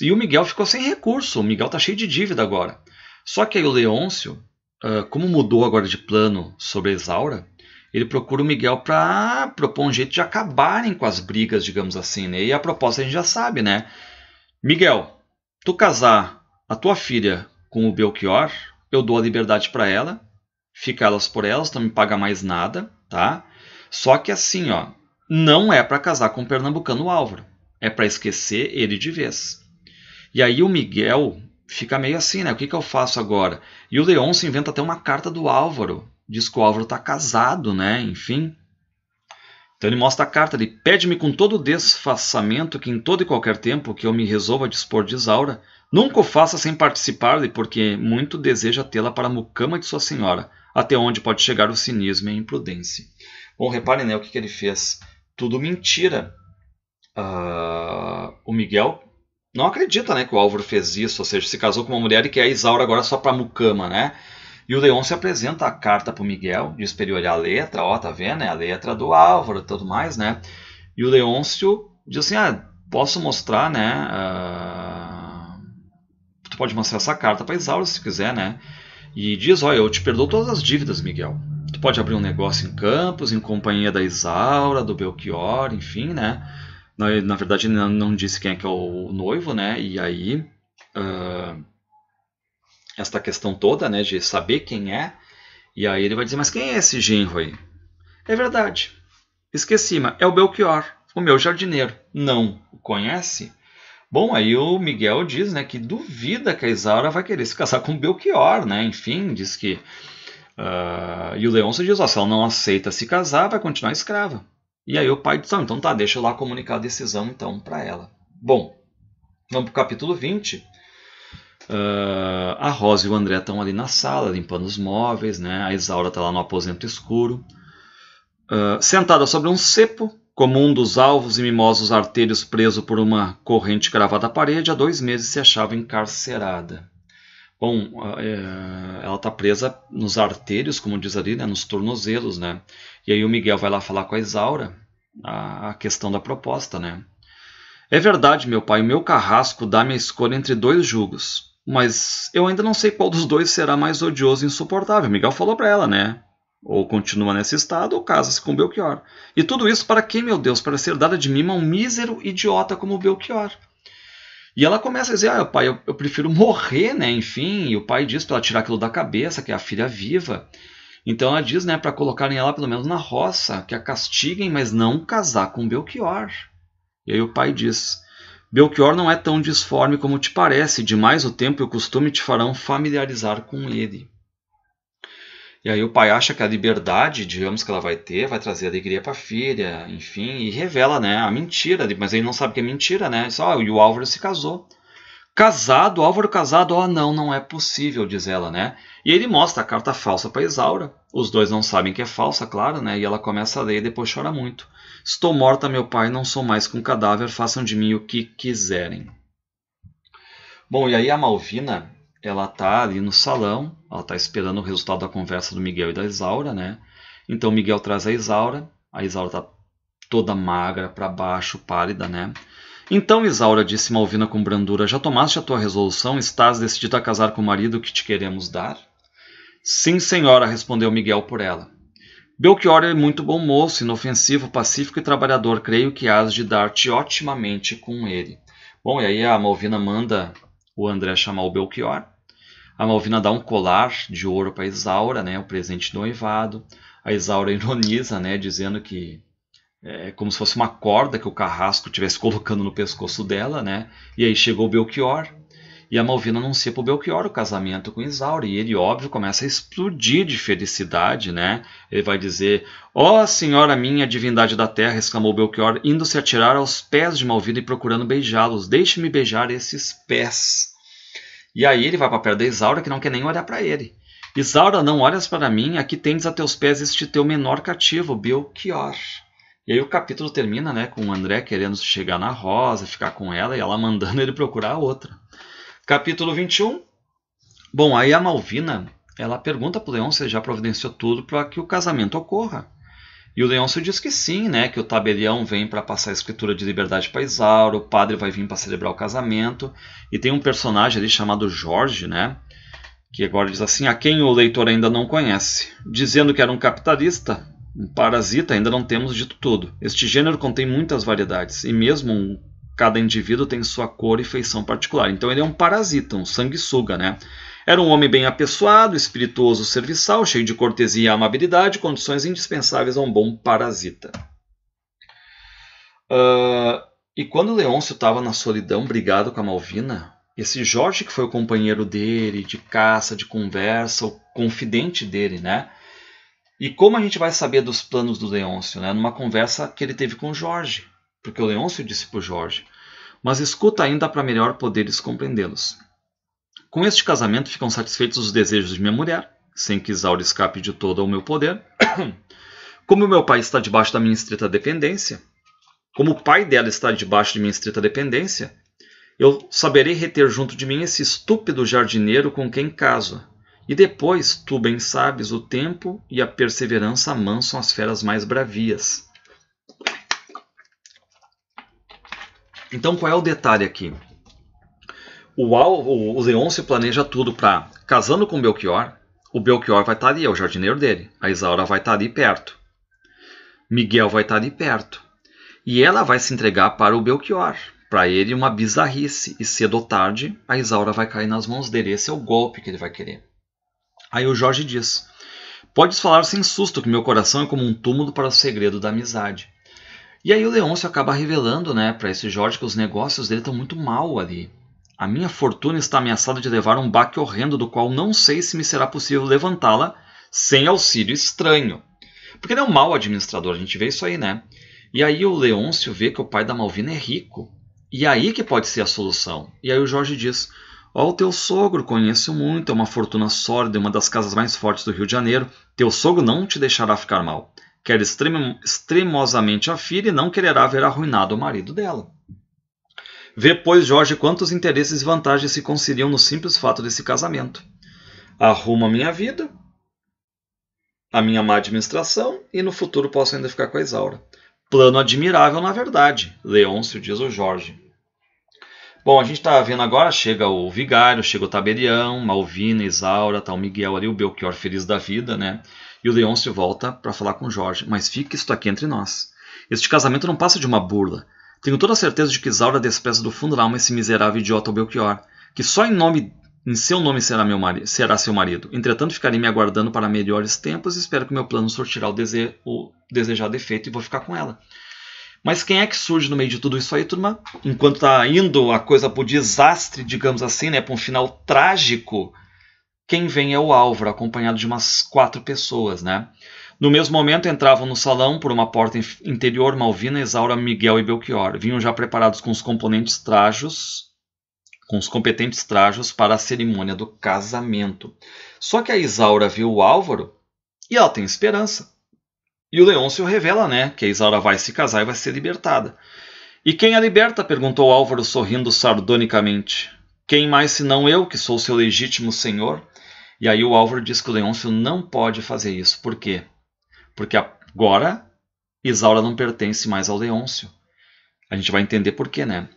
E o Miguel ficou sem recurso, o Miguel está cheio de dívida agora. Só que aí o Leôncio, uh, como mudou agora de plano sobre a Isaura, ele procura o Miguel para propor um jeito de acabarem com as brigas, digamos assim. Né? E a proposta a gente já sabe, né? Miguel, tu casar a tua filha com o Belchior, eu dou a liberdade para ela, fica elas por elas, não me paga mais nada, tá? Só que assim, ó, não é para casar com o pernambucano Álvaro, é para esquecer ele de vez. E aí o Miguel fica meio assim, né? O que, que eu faço agora? E o se inventa até uma carta do Álvaro. Diz que o Álvaro está casado, né? Enfim. Então ele mostra a carta ali. Pede-me com todo o desfaçamento que em todo e qualquer tempo que eu me resolva a dispor de Isaura, nunca o faça sem participar-lhe, porque muito deseja tê-la para a mucama de sua senhora, até onde pode chegar o cinismo e a imprudência. Bom, reparem né, o que, que ele fez. Tudo mentira. Uh, o Miguel não acredita né, que o Álvaro fez isso, ou seja, se casou com uma mulher e quer a Isaura agora só para mucama, né? E o Leon se apresenta a carta para o Miguel, diz para ele olhar a letra, ó, tá vendo? É a letra do Álvaro e tudo mais, né? E o Leôncio diz assim, ah, posso mostrar, né? Uh... Tu pode mostrar essa carta para Isaura se quiser, né? E diz, olha, eu te perdoo todas as dívidas, Miguel. Tu pode abrir um negócio em Campos, em companhia da Isaura, do Belchior, enfim, né? Na, na verdade, não, não, disse quem é que é o noivo, né? E aí, uh, esta questão toda, né, de saber quem é. E aí ele vai dizer, mas quem é esse genro aí? É verdade. Esqueci, mas é o Belchior, o meu jardineiro. Não o conhece? Bom, aí o Miguel diz né, que duvida que a Isaura vai querer se casar com o Belchior, né? Enfim, diz que. Uh, e o Leôncio diz: ó, se ela não aceita se casar, vai continuar escrava. E aí o pai diz, então tá, deixa eu lá comunicar a decisão então para ela. Bom, vamos para o capítulo 20. Uh, a Rosa e o André estão ali na sala, limpando os móveis, né? a Isaura está lá no aposento escuro. Uh, sentada sobre um cepo, como um dos alvos e mimosos artelhos preso por uma corrente cravada à parede, há dois meses se achava encarcerada. Bom, é, ela está presa nos artérios, como diz ali, né, nos tornozelos, né? E aí o Miguel vai lá falar com a Isaura a, a questão da proposta, né? É verdade, meu pai, o meu carrasco dá-me a escolha entre dois jugos, mas eu ainda não sei qual dos dois será mais odioso e insuportável. Miguel falou para ela, né? Ou continua nesse estado, ou casa-se com Belchior. E tudo isso para quê, meu Deus? Para ser dada de mim a um mísero idiota como Belchior. E ela começa a dizer: Ah, pai, eu, eu prefiro morrer, né? Enfim, e o pai diz para ela tirar aquilo da cabeça, que é a filha viva. Então ela diz, né, para colocarem ela pelo menos na roça, que a castiguem, mas não casar com Belchior. E aí o pai diz: Belchior não é tão disforme como te parece, demais o tempo e o costume te farão familiarizar com ele. E aí o pai acha que a liberdade, digamos, que ela vai ter, vai trazer alegria para a filha, enfim, e revela, né, a mentira, mas ele não sabe que é mentira, né? Só, oh, e o Álvaro se casou. Casado, Álvaro casado, oh não, não é possível, diz ela, né? E ele mostra a carta falsa para Isaura. Os dois não sabem que é falsa, claro, né? E ela começa a ler e depois chora muito. Estou morta, meu pai, não sou mais com cadáver, façam de mim o que quiserem. Bom, e aí a Malvina, ela tá ali no salão, ela tá esperando o resultado da conversa do Miguel e da Isaura, né? Então o Miguel traz a Isaura, a Isaura tá toda magra, para baixo, pálida, né? Então Isaura disse Malvina com brandura: Já tomaste a tua resolução? Estás decidida a casar com o marido que te queremos dar? Sim, senhora, respondeu Miguel por ela. Belchior é muito bom moço, inofensivo, pacífico e trabalhador. Creio que has de dar-te otimamente com ele. Bom, e aí a Malvina manda o André chamar o Belchior. A Malvina dá um colar de ouro para Isaura, né, o presente do noivado. A Isaura ironiza, né, dizendo que é como se fosse uma corda que o carrasco estivesse colocando no pescoço dela, né? E aí chegou o Belchior e a Malvina anuncia para o Belchior o casamento com Isaura e ele, óbvio, começa a explodir de felicidade, né? Ele vai dizer: Ó oh, senhora minha, divindade da terra, exclamou Belchior, indo se atirar aos pés de Malvina e procurando beijá-los. Deixe-me beijar esses pés. E aí ele vai para perto da Isaura, que não quer nem olhar para ele. Isaura, não olhas para mim, aqui tens a teus pés este teu menor cativo, Belchior. E aí o capítulo termina né, com o André querendo chegar na Rosa, ficar com ela, e ela mandando ele procurar outra. Capítulo 21. Bom, aí a Malvina, ela pergunta para o Leão se ele já providenciou tudo para que o casamento ocorra. E o Leôncio diz que sim, né? Que o tabelião vem para passar a escritura de liberdade para Isauro, o padre vai vir para celebrar o casamento. E tem um personagem ali chamado Jorge, né? Que agora diz assim: a quem o leitor ainda não conhece. Dizendo que era um capitalista, um parasita, ainda não temos dito tudo. Este gênero contém muitas variedades, e mesmo um, cada indivíduo tem sua cor e feição particular. Então ele é um parasita, um sanguessuga, né? Era um homem bem apessoado, espirituoso, serviçal, cheio de cortesia e amabilidade, condições indispensáveis a um bom parasita. Uh, e quando Leôncio estava na solidão, brigado com a Malvina, esse Jorge que foi o companheiro dele, de caça, de conversa, o confidente dele, né? E como a gente vai saber dos planos do Leôncio? Né? Numa conversa que ele teve com o Jorge, porque o Leôncio disse para o Jorge, mas escuta ainda para melhor poderes compreendê-los. Com este casamento ficam satisfeitos os desejos de minha mulher, sem que Isaura escape de todo ao meu poder. Como meu pai está debaixo da minha estrita dependência, como o pai dela está debaixo de minha estrita dependência, eu saberei reter junto de mim esse estúpido jardineiro com quem caso. E depois, tu bem sabes, o tempo e a perseverança amansam as feras mais bravias. Então, qual é o detalhe aqui? o, o, o Leôncio planeja tudo para, casando com Belchior, o Belchior vai estar tá ali, é o jardineiro dele. A Isaura vai estar tá ali perto. Miguel vai estar tá ali perto. E ela vai se entregar para o Belchior. Para ele, uma bizarrice. E cedo ou tarde, a Isaura vai cair nas mãos dele. Esse é o golpe que ele vai querer. Aí o Jorge diz: Podes falar sem susto que meu coração é como um túmulo para o segredo da amizade. E aí o Leôncio acaba revelando né, para esse Jorge que os negócios dele estão muito mal ali. A minha fortuna está ameaçada de levar um baque horrendo do qual não sei se me será possível levantá-la sem auxílio estranho. Porque ele é um mau administrador, a gente vê isso aí, né? E aí o Leôncio vê que o pai da Malvina é rico. E aí que pode ser a solução. E aí o Jorge diz: Ó, o teu sogro conheço muito, é uma fortuna sólida, uma das casas mais fortes do Rio de Janeiro. Teu sogro não te deixará ficar mal. Quer extrem, extremosamente a filha e não quererá ver arruinado o marido dela. Vê, pois, Jorge, quantos interesses e vantagens se conciliam no simples fato desse casamento. Arrumo a minha vida, a minha má administração e no futuro posso ainda ficar com a Isaura. Plano admirável, na verdade, Leôncio diz o Jorge. Bom, a gente está vendo agora, chega o Vigário, chega o Taberião, Malvina, Isaura, tá o Miguel ali, o Belchior feliz da vida, né? E o Leôncio volta para falar com o Jorge. Mas fica isto aqui entre nós. Este casamento não passa de uma burla. Tenho toda a certeza de que Isaura despreza do fundo da alma esse miserável idiota ao Belchior, que só em nome em seu nome será, meu marido, será seu marido. Entretanto, ficarei me aguardando para melhores tempos e espero que meu plano sortirá o, dese o desejado efeito e vou ficar com ela. Mas quem é que surge no meio de tudo isso aí, turma? Enquanto está indo a coisa para o desastre, digamos assim, né, para um final trágico, quem vem é o Álvaro, acompanhado de umas quatro pessoas, né? No mesmo momento entravam no salão por uma porta interior Malvina, Isaura, Miguel e Belchior. Vinham já preparados com os componentes trajos, com os competentes trajos para a cerimônia do casamento. Só que a Isaura viu o Álvaro e ela tem esperança. E o Leôncio revela, né, que a Isaura vai se casar e vai ser libertada. E quem a liberta? perguntou Álvaro sorrindo sardonicamente. Quem mais senão eu, que sou seu legítimo senhor? E aí o Álvaro diz que o Leôncio não pode fazer isso. Por quê? Porque agora Isaura não pertence mais ao Leôncio. A gente vai entender por quê, né?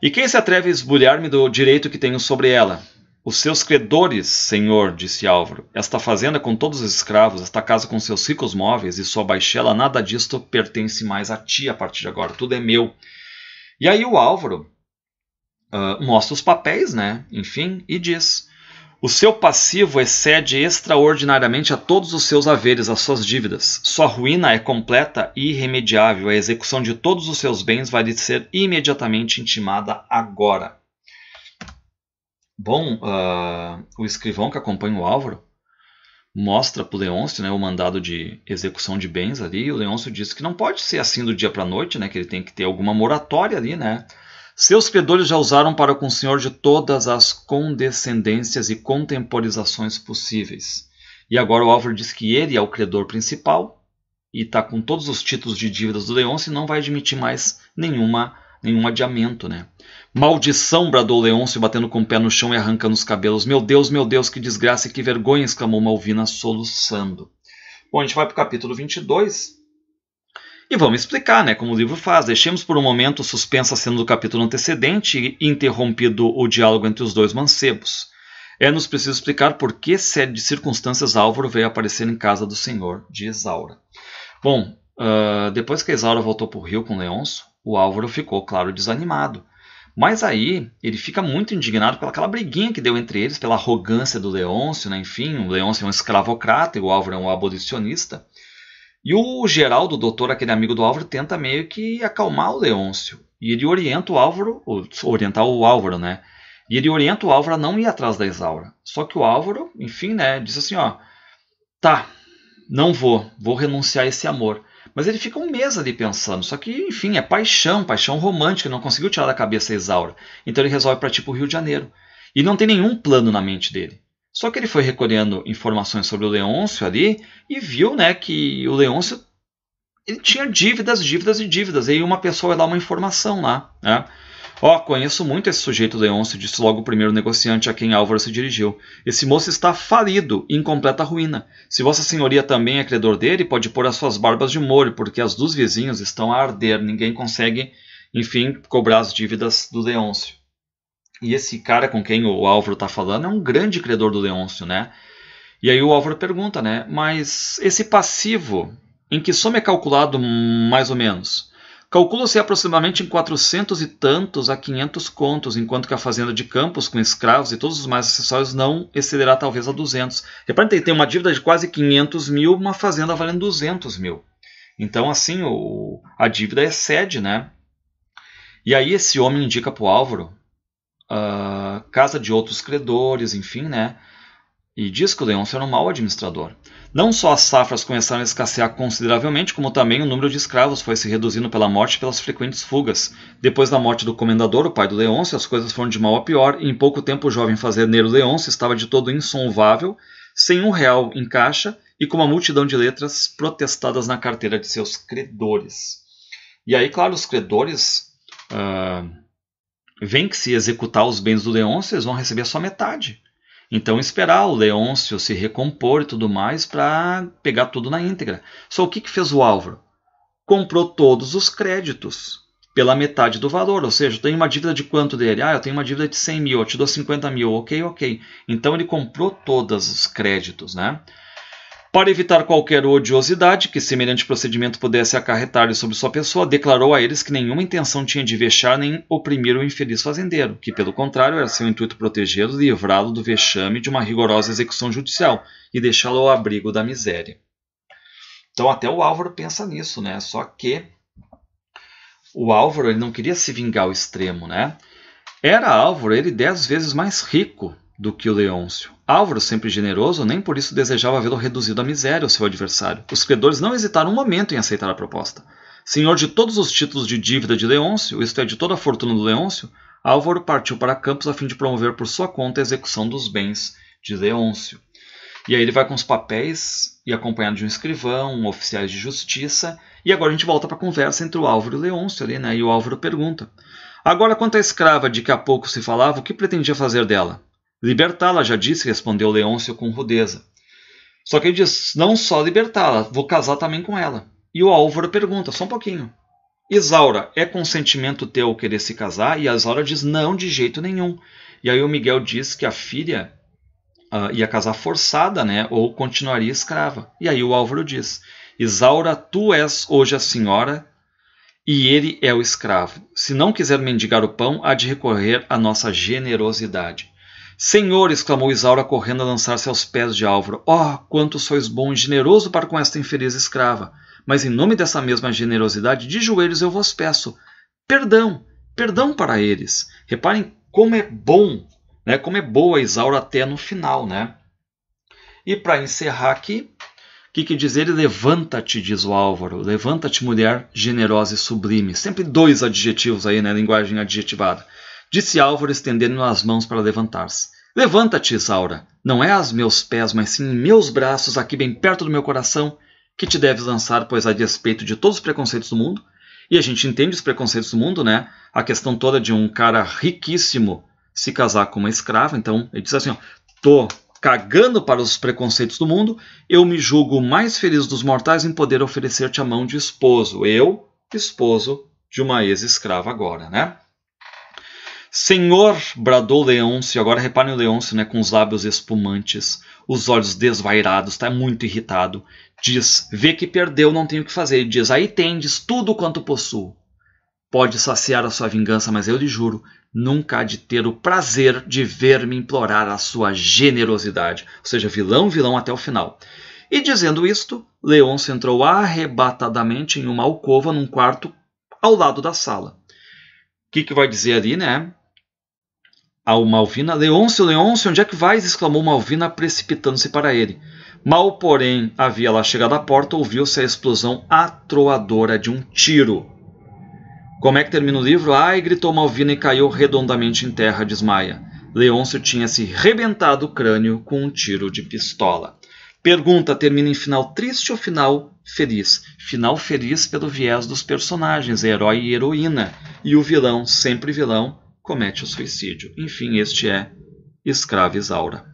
E quem se atreve a esbulhar-me do direito que tenho sobre ela? Os seus credores, senhor, disse Álvaro. Esta fazenda com todos os escravos, esta casa com seus ricos móveis e sua baixela, nada disto pertence mais a ti a partir de agora. Tudo é meu. E aí o Álvaro uh, mostra os papéis, né? Enfim, e diz: o seu passivo excede extraordinariamente a todos os seus haveres, as suas dívidas. Sua ruína é completa e irremediável. A execução de todos os seus bens vai lhe ser imediatamente intimada agora. Bom, uh, o escrivão que acompanha o Álvaro mostra para o Leôncio né, o mandado de execução de bens ali. E o Leôncio diz que não pode ser assim do dia para a noite, né, que ele tem que ter alguma moratória ali, né? Seus credores já usaram para com o Senhor de todas as condescendências e contemporizações possíveis. E agora o Álvaro diz que ele é o credor principal e está com todos os títulos de dívidas do Leôncio e não vai admitir mais nenhuma, nenhum adiamento. Né? Maldição! bradou Leôncio, batendo com o pé no chão e arrancando os cabelos. Meu Deus, meu Deus, que desgraça e que vergonha! exclamou Malvina, soluçando. Bom, a gente vai para o capítulo 22 e vamos explicar, né, como o livro faz. Deixemos por um momento suspensa a cena do capítulo antecedente e interrompido o diálogo entre os dois mancebos. É-nos preciso explicar por que série de circunstâncias Álvaro veio aparecer em casa do senhor de Isaura. Bom, uh, depois que Isaura voltou para o rio com Leôncio, o Álvaro ficou, claro, desanimado. Mas aí ele fica muito indignado pelaquela briguinha que deu entre eles, pela arrogância do Leôncio, né? enfim, o Leôncio é um escravocrata e o Álvaro é um abolicionista. E o Geraldo, o doutor, aquele amigo do Álvaro, tenta meio que acalmar o Leôncio. E ele orienta o Álvaro, orientar o Álvaro, né? E ele orienta o Álvaro a não ir atrás da Isaura. Só que o Álvaro, enfim, né, diz assim, ó, tá, não vou, vou renunciar a esse amor. Mas ele fica um mês ali pensando, só que, enfim, é paixão, paixão romântica, não conseguiu tirar da cabeça a Isaura. Então ele resolve para tipo o Rio de Janeiro. E não tem nenhum plano na mente dele. Só que ele foi recolhendo informações sobre o Leôncio ali e viu né, que o Leôncio ele tinha dívidas, dívidas e dívidas. E aí uma pessoa vai dar uma informação lá. Né? Ó, oh, conheço muito esse sujeito Leôncio, disse logo o primeiro negociante a quem Álvaro se dirigiu. Esse moço está falido, em completa ruína. Se Vossa Senhoria também é credor dele, pode pôr as suas barbas de molho, porque as dos vizinhos estão a arder. Ninguém consegue, enfim, cobrar as dívidas do Leôncio. E esse cara com quem o Álvaro está falando é um grande credor do Leôncio, né? E aí o Álvaro pergunta, né? Mas esse passivo, em que soma é calculado mais ou menos? Calcula-se aproximadamente em 400 e tantos a 500 contos, enquanto que a fazenda de Campos, com escravos e todos os mais acessórios, não excederá talvez a 200. Reparem tem uma dívida de quase 500 mil, uma fazenda valendo 200 mil. Então, assim, o, a dívida excede, né? E aí esse homem indica para o Álvaro uh, casa de outros credores, enfim, né? E diz que o Leôncio era um mau administrador. Não só as safras começaram a escassear consideravelmente, como também o número de escravos foi se reduzindo pela morte e pelas frequentes fugas. Depois da morte do comendador, o pai do Leôncio, as coisas foram de mal a pior, e em pouco tempo o jovem fazendeiro Leôncio estava de todo insonvável, sem um real em caixa e com uma multidão de letras protestadas na carteira de seus credores. E aí, claro, os credores uh, vem que se executar os bens do Leôncio, eles vão receber só metade. Então esperar o Leôncio se recompor e tudo mais para pegar tudo na íntegra. Só o que, que fez o Álvaro? Comprou todos os créditos pela metade do valor. Ou seja, eu tenho uma dívida de quanto dele? Ah, eu tenho uma dívida de 100 mil, eu te dou 50 mil. Ok, ok. Então ele comprou todos os créditos, né? Para evitar qualquer odiosidade que semelhante procedimento pudesse acarretar sobre sua pessoa, declarou a eles que nenhuma intenção tinha de vexar nem oprimir o infeliz fazendeiro, que, pelo contrário, era seu intuito protegê-lo livrá-lo do vexame de uma rigorosa execução judicial e deixá-lo ao abrigo da miséria. Então, até o Álvaro pensa nisso, né? Só que o Álvaro ele não queria se vingar ao extremo, né? Era Álvaro ele dez vezes mais rico do que o Leôncio. Álvaro, sempre generoso, nem por isso desejava vê-lo reduzido à miséria, o seu adversário. Os credores não hesitaram um momento em aceitar a proposta. Senhor de todos os títulos de dívida de Leôncio, isto é, de toda a fortuna do Leôncio, Álvaro partiu para Campos a fim de promover por sua conta a execução dos bens de Leôncio. E aí ele vai com os papéis e acompanhado de um escrivão, oficiais de justiça, e agora a gente volta para a conversa entre o Álvaro e o Leôncio ali, né? E o Álvaro pergunta: Agora, quanto à escrava de que há pouco se falava, o que pretendia fazer dela? Libertá-la, já disse, respondeu Leôncio com rudeza. Só que ele diz: não só libertá-la, vou casar também com ela. E o Álvaro pergunta: só um pouquinho. Isaura, é consentimento teu querer se casar? E a Isaura diz: não, de jeito nenhum. E aí o Miguel diz que a filha uh, ia casar forçada, né? Ou continuaria escrava. E aí o Álvaro diz: Isaura, tu és hoje a senhora e ele é o escravo. Se não quiser mendigar o pão, há de recorrer à nossa generosidade. Senhor, exclamou Isaura, correndo a lançar-se aos pés de Álvaro. Oh, quanto sois bom e generoso para com esta infeliz escrava! Mas em nome dessa mesma generosidade, de joelhos eu vos peço perdão, perdão para eles. Reparem como é bom, né? Como é boa Isaura até no final, né? E para encerrar aqui, o que, que diz ele? Levanta-te, diz o Álvaro. Levanta-te, mulher generosa e sublime. Sempre dois adjetivos aí, né? Linguagem adjetivada. Disse Álvaro, estendendo as mãos para levantar-se. Levanta-te, Isaura. Não é aos meus pés, mas sim em meus braços, aqui bem perto do meu coração, que te deves lançar, pois a despeito de todos os preconceitos do mundo, e a gente entende os preconceitos do mundo, né? A questão toda de um cara riquíssimo se casar com uma escrava. Então, ele diz assim: ó, tô cagando para os preconceitos do mundo, eu me julgo mais feliz dos mortais em poder oferecer-te a mão de esposo. Eu, esposo de uma ex-escrava agora, né? Senhor, bradou Leôncio, agora reparem o Leôncio, né, com os lábios espumantes, os olhos desvairados, está muito irritado. Diz, vê que perdeu, não tem o que fazer. Ele diz, aí tendes tudo quanto possuo. Pode saciar a sua vingança, mas eu lhe juro, nunca há de ter o prazer de ver-me implorar a sua generosidade. Ou seja, vilão, vilão até o final. E dizendo isto, Leôncio entrou arrebatadamente em uma alcova num quarto ao lado da sala. O que, que vai dizer ali, né? Ao Malvina: Leôncio, Leôncio, onde é que vais? exclamou Malvina, precipitando-se para ele. Mal, porém, havia lá chegado à porta, ouviu-se a explosão atroadora de um tiro. Como é que termina o livro? Ai, gritou Malvina e caiu redondamente em terra, desmaia. Leôncio tinha se rebentado o crânio com um tiro de pistola. Pergunta: termina em final triste ou final feliz? Final feliz pelo viés dos personagens, herói e heroína. E o vilão, sempre vilão, comete o suicídio. Enfim, este é Escrava Isaura.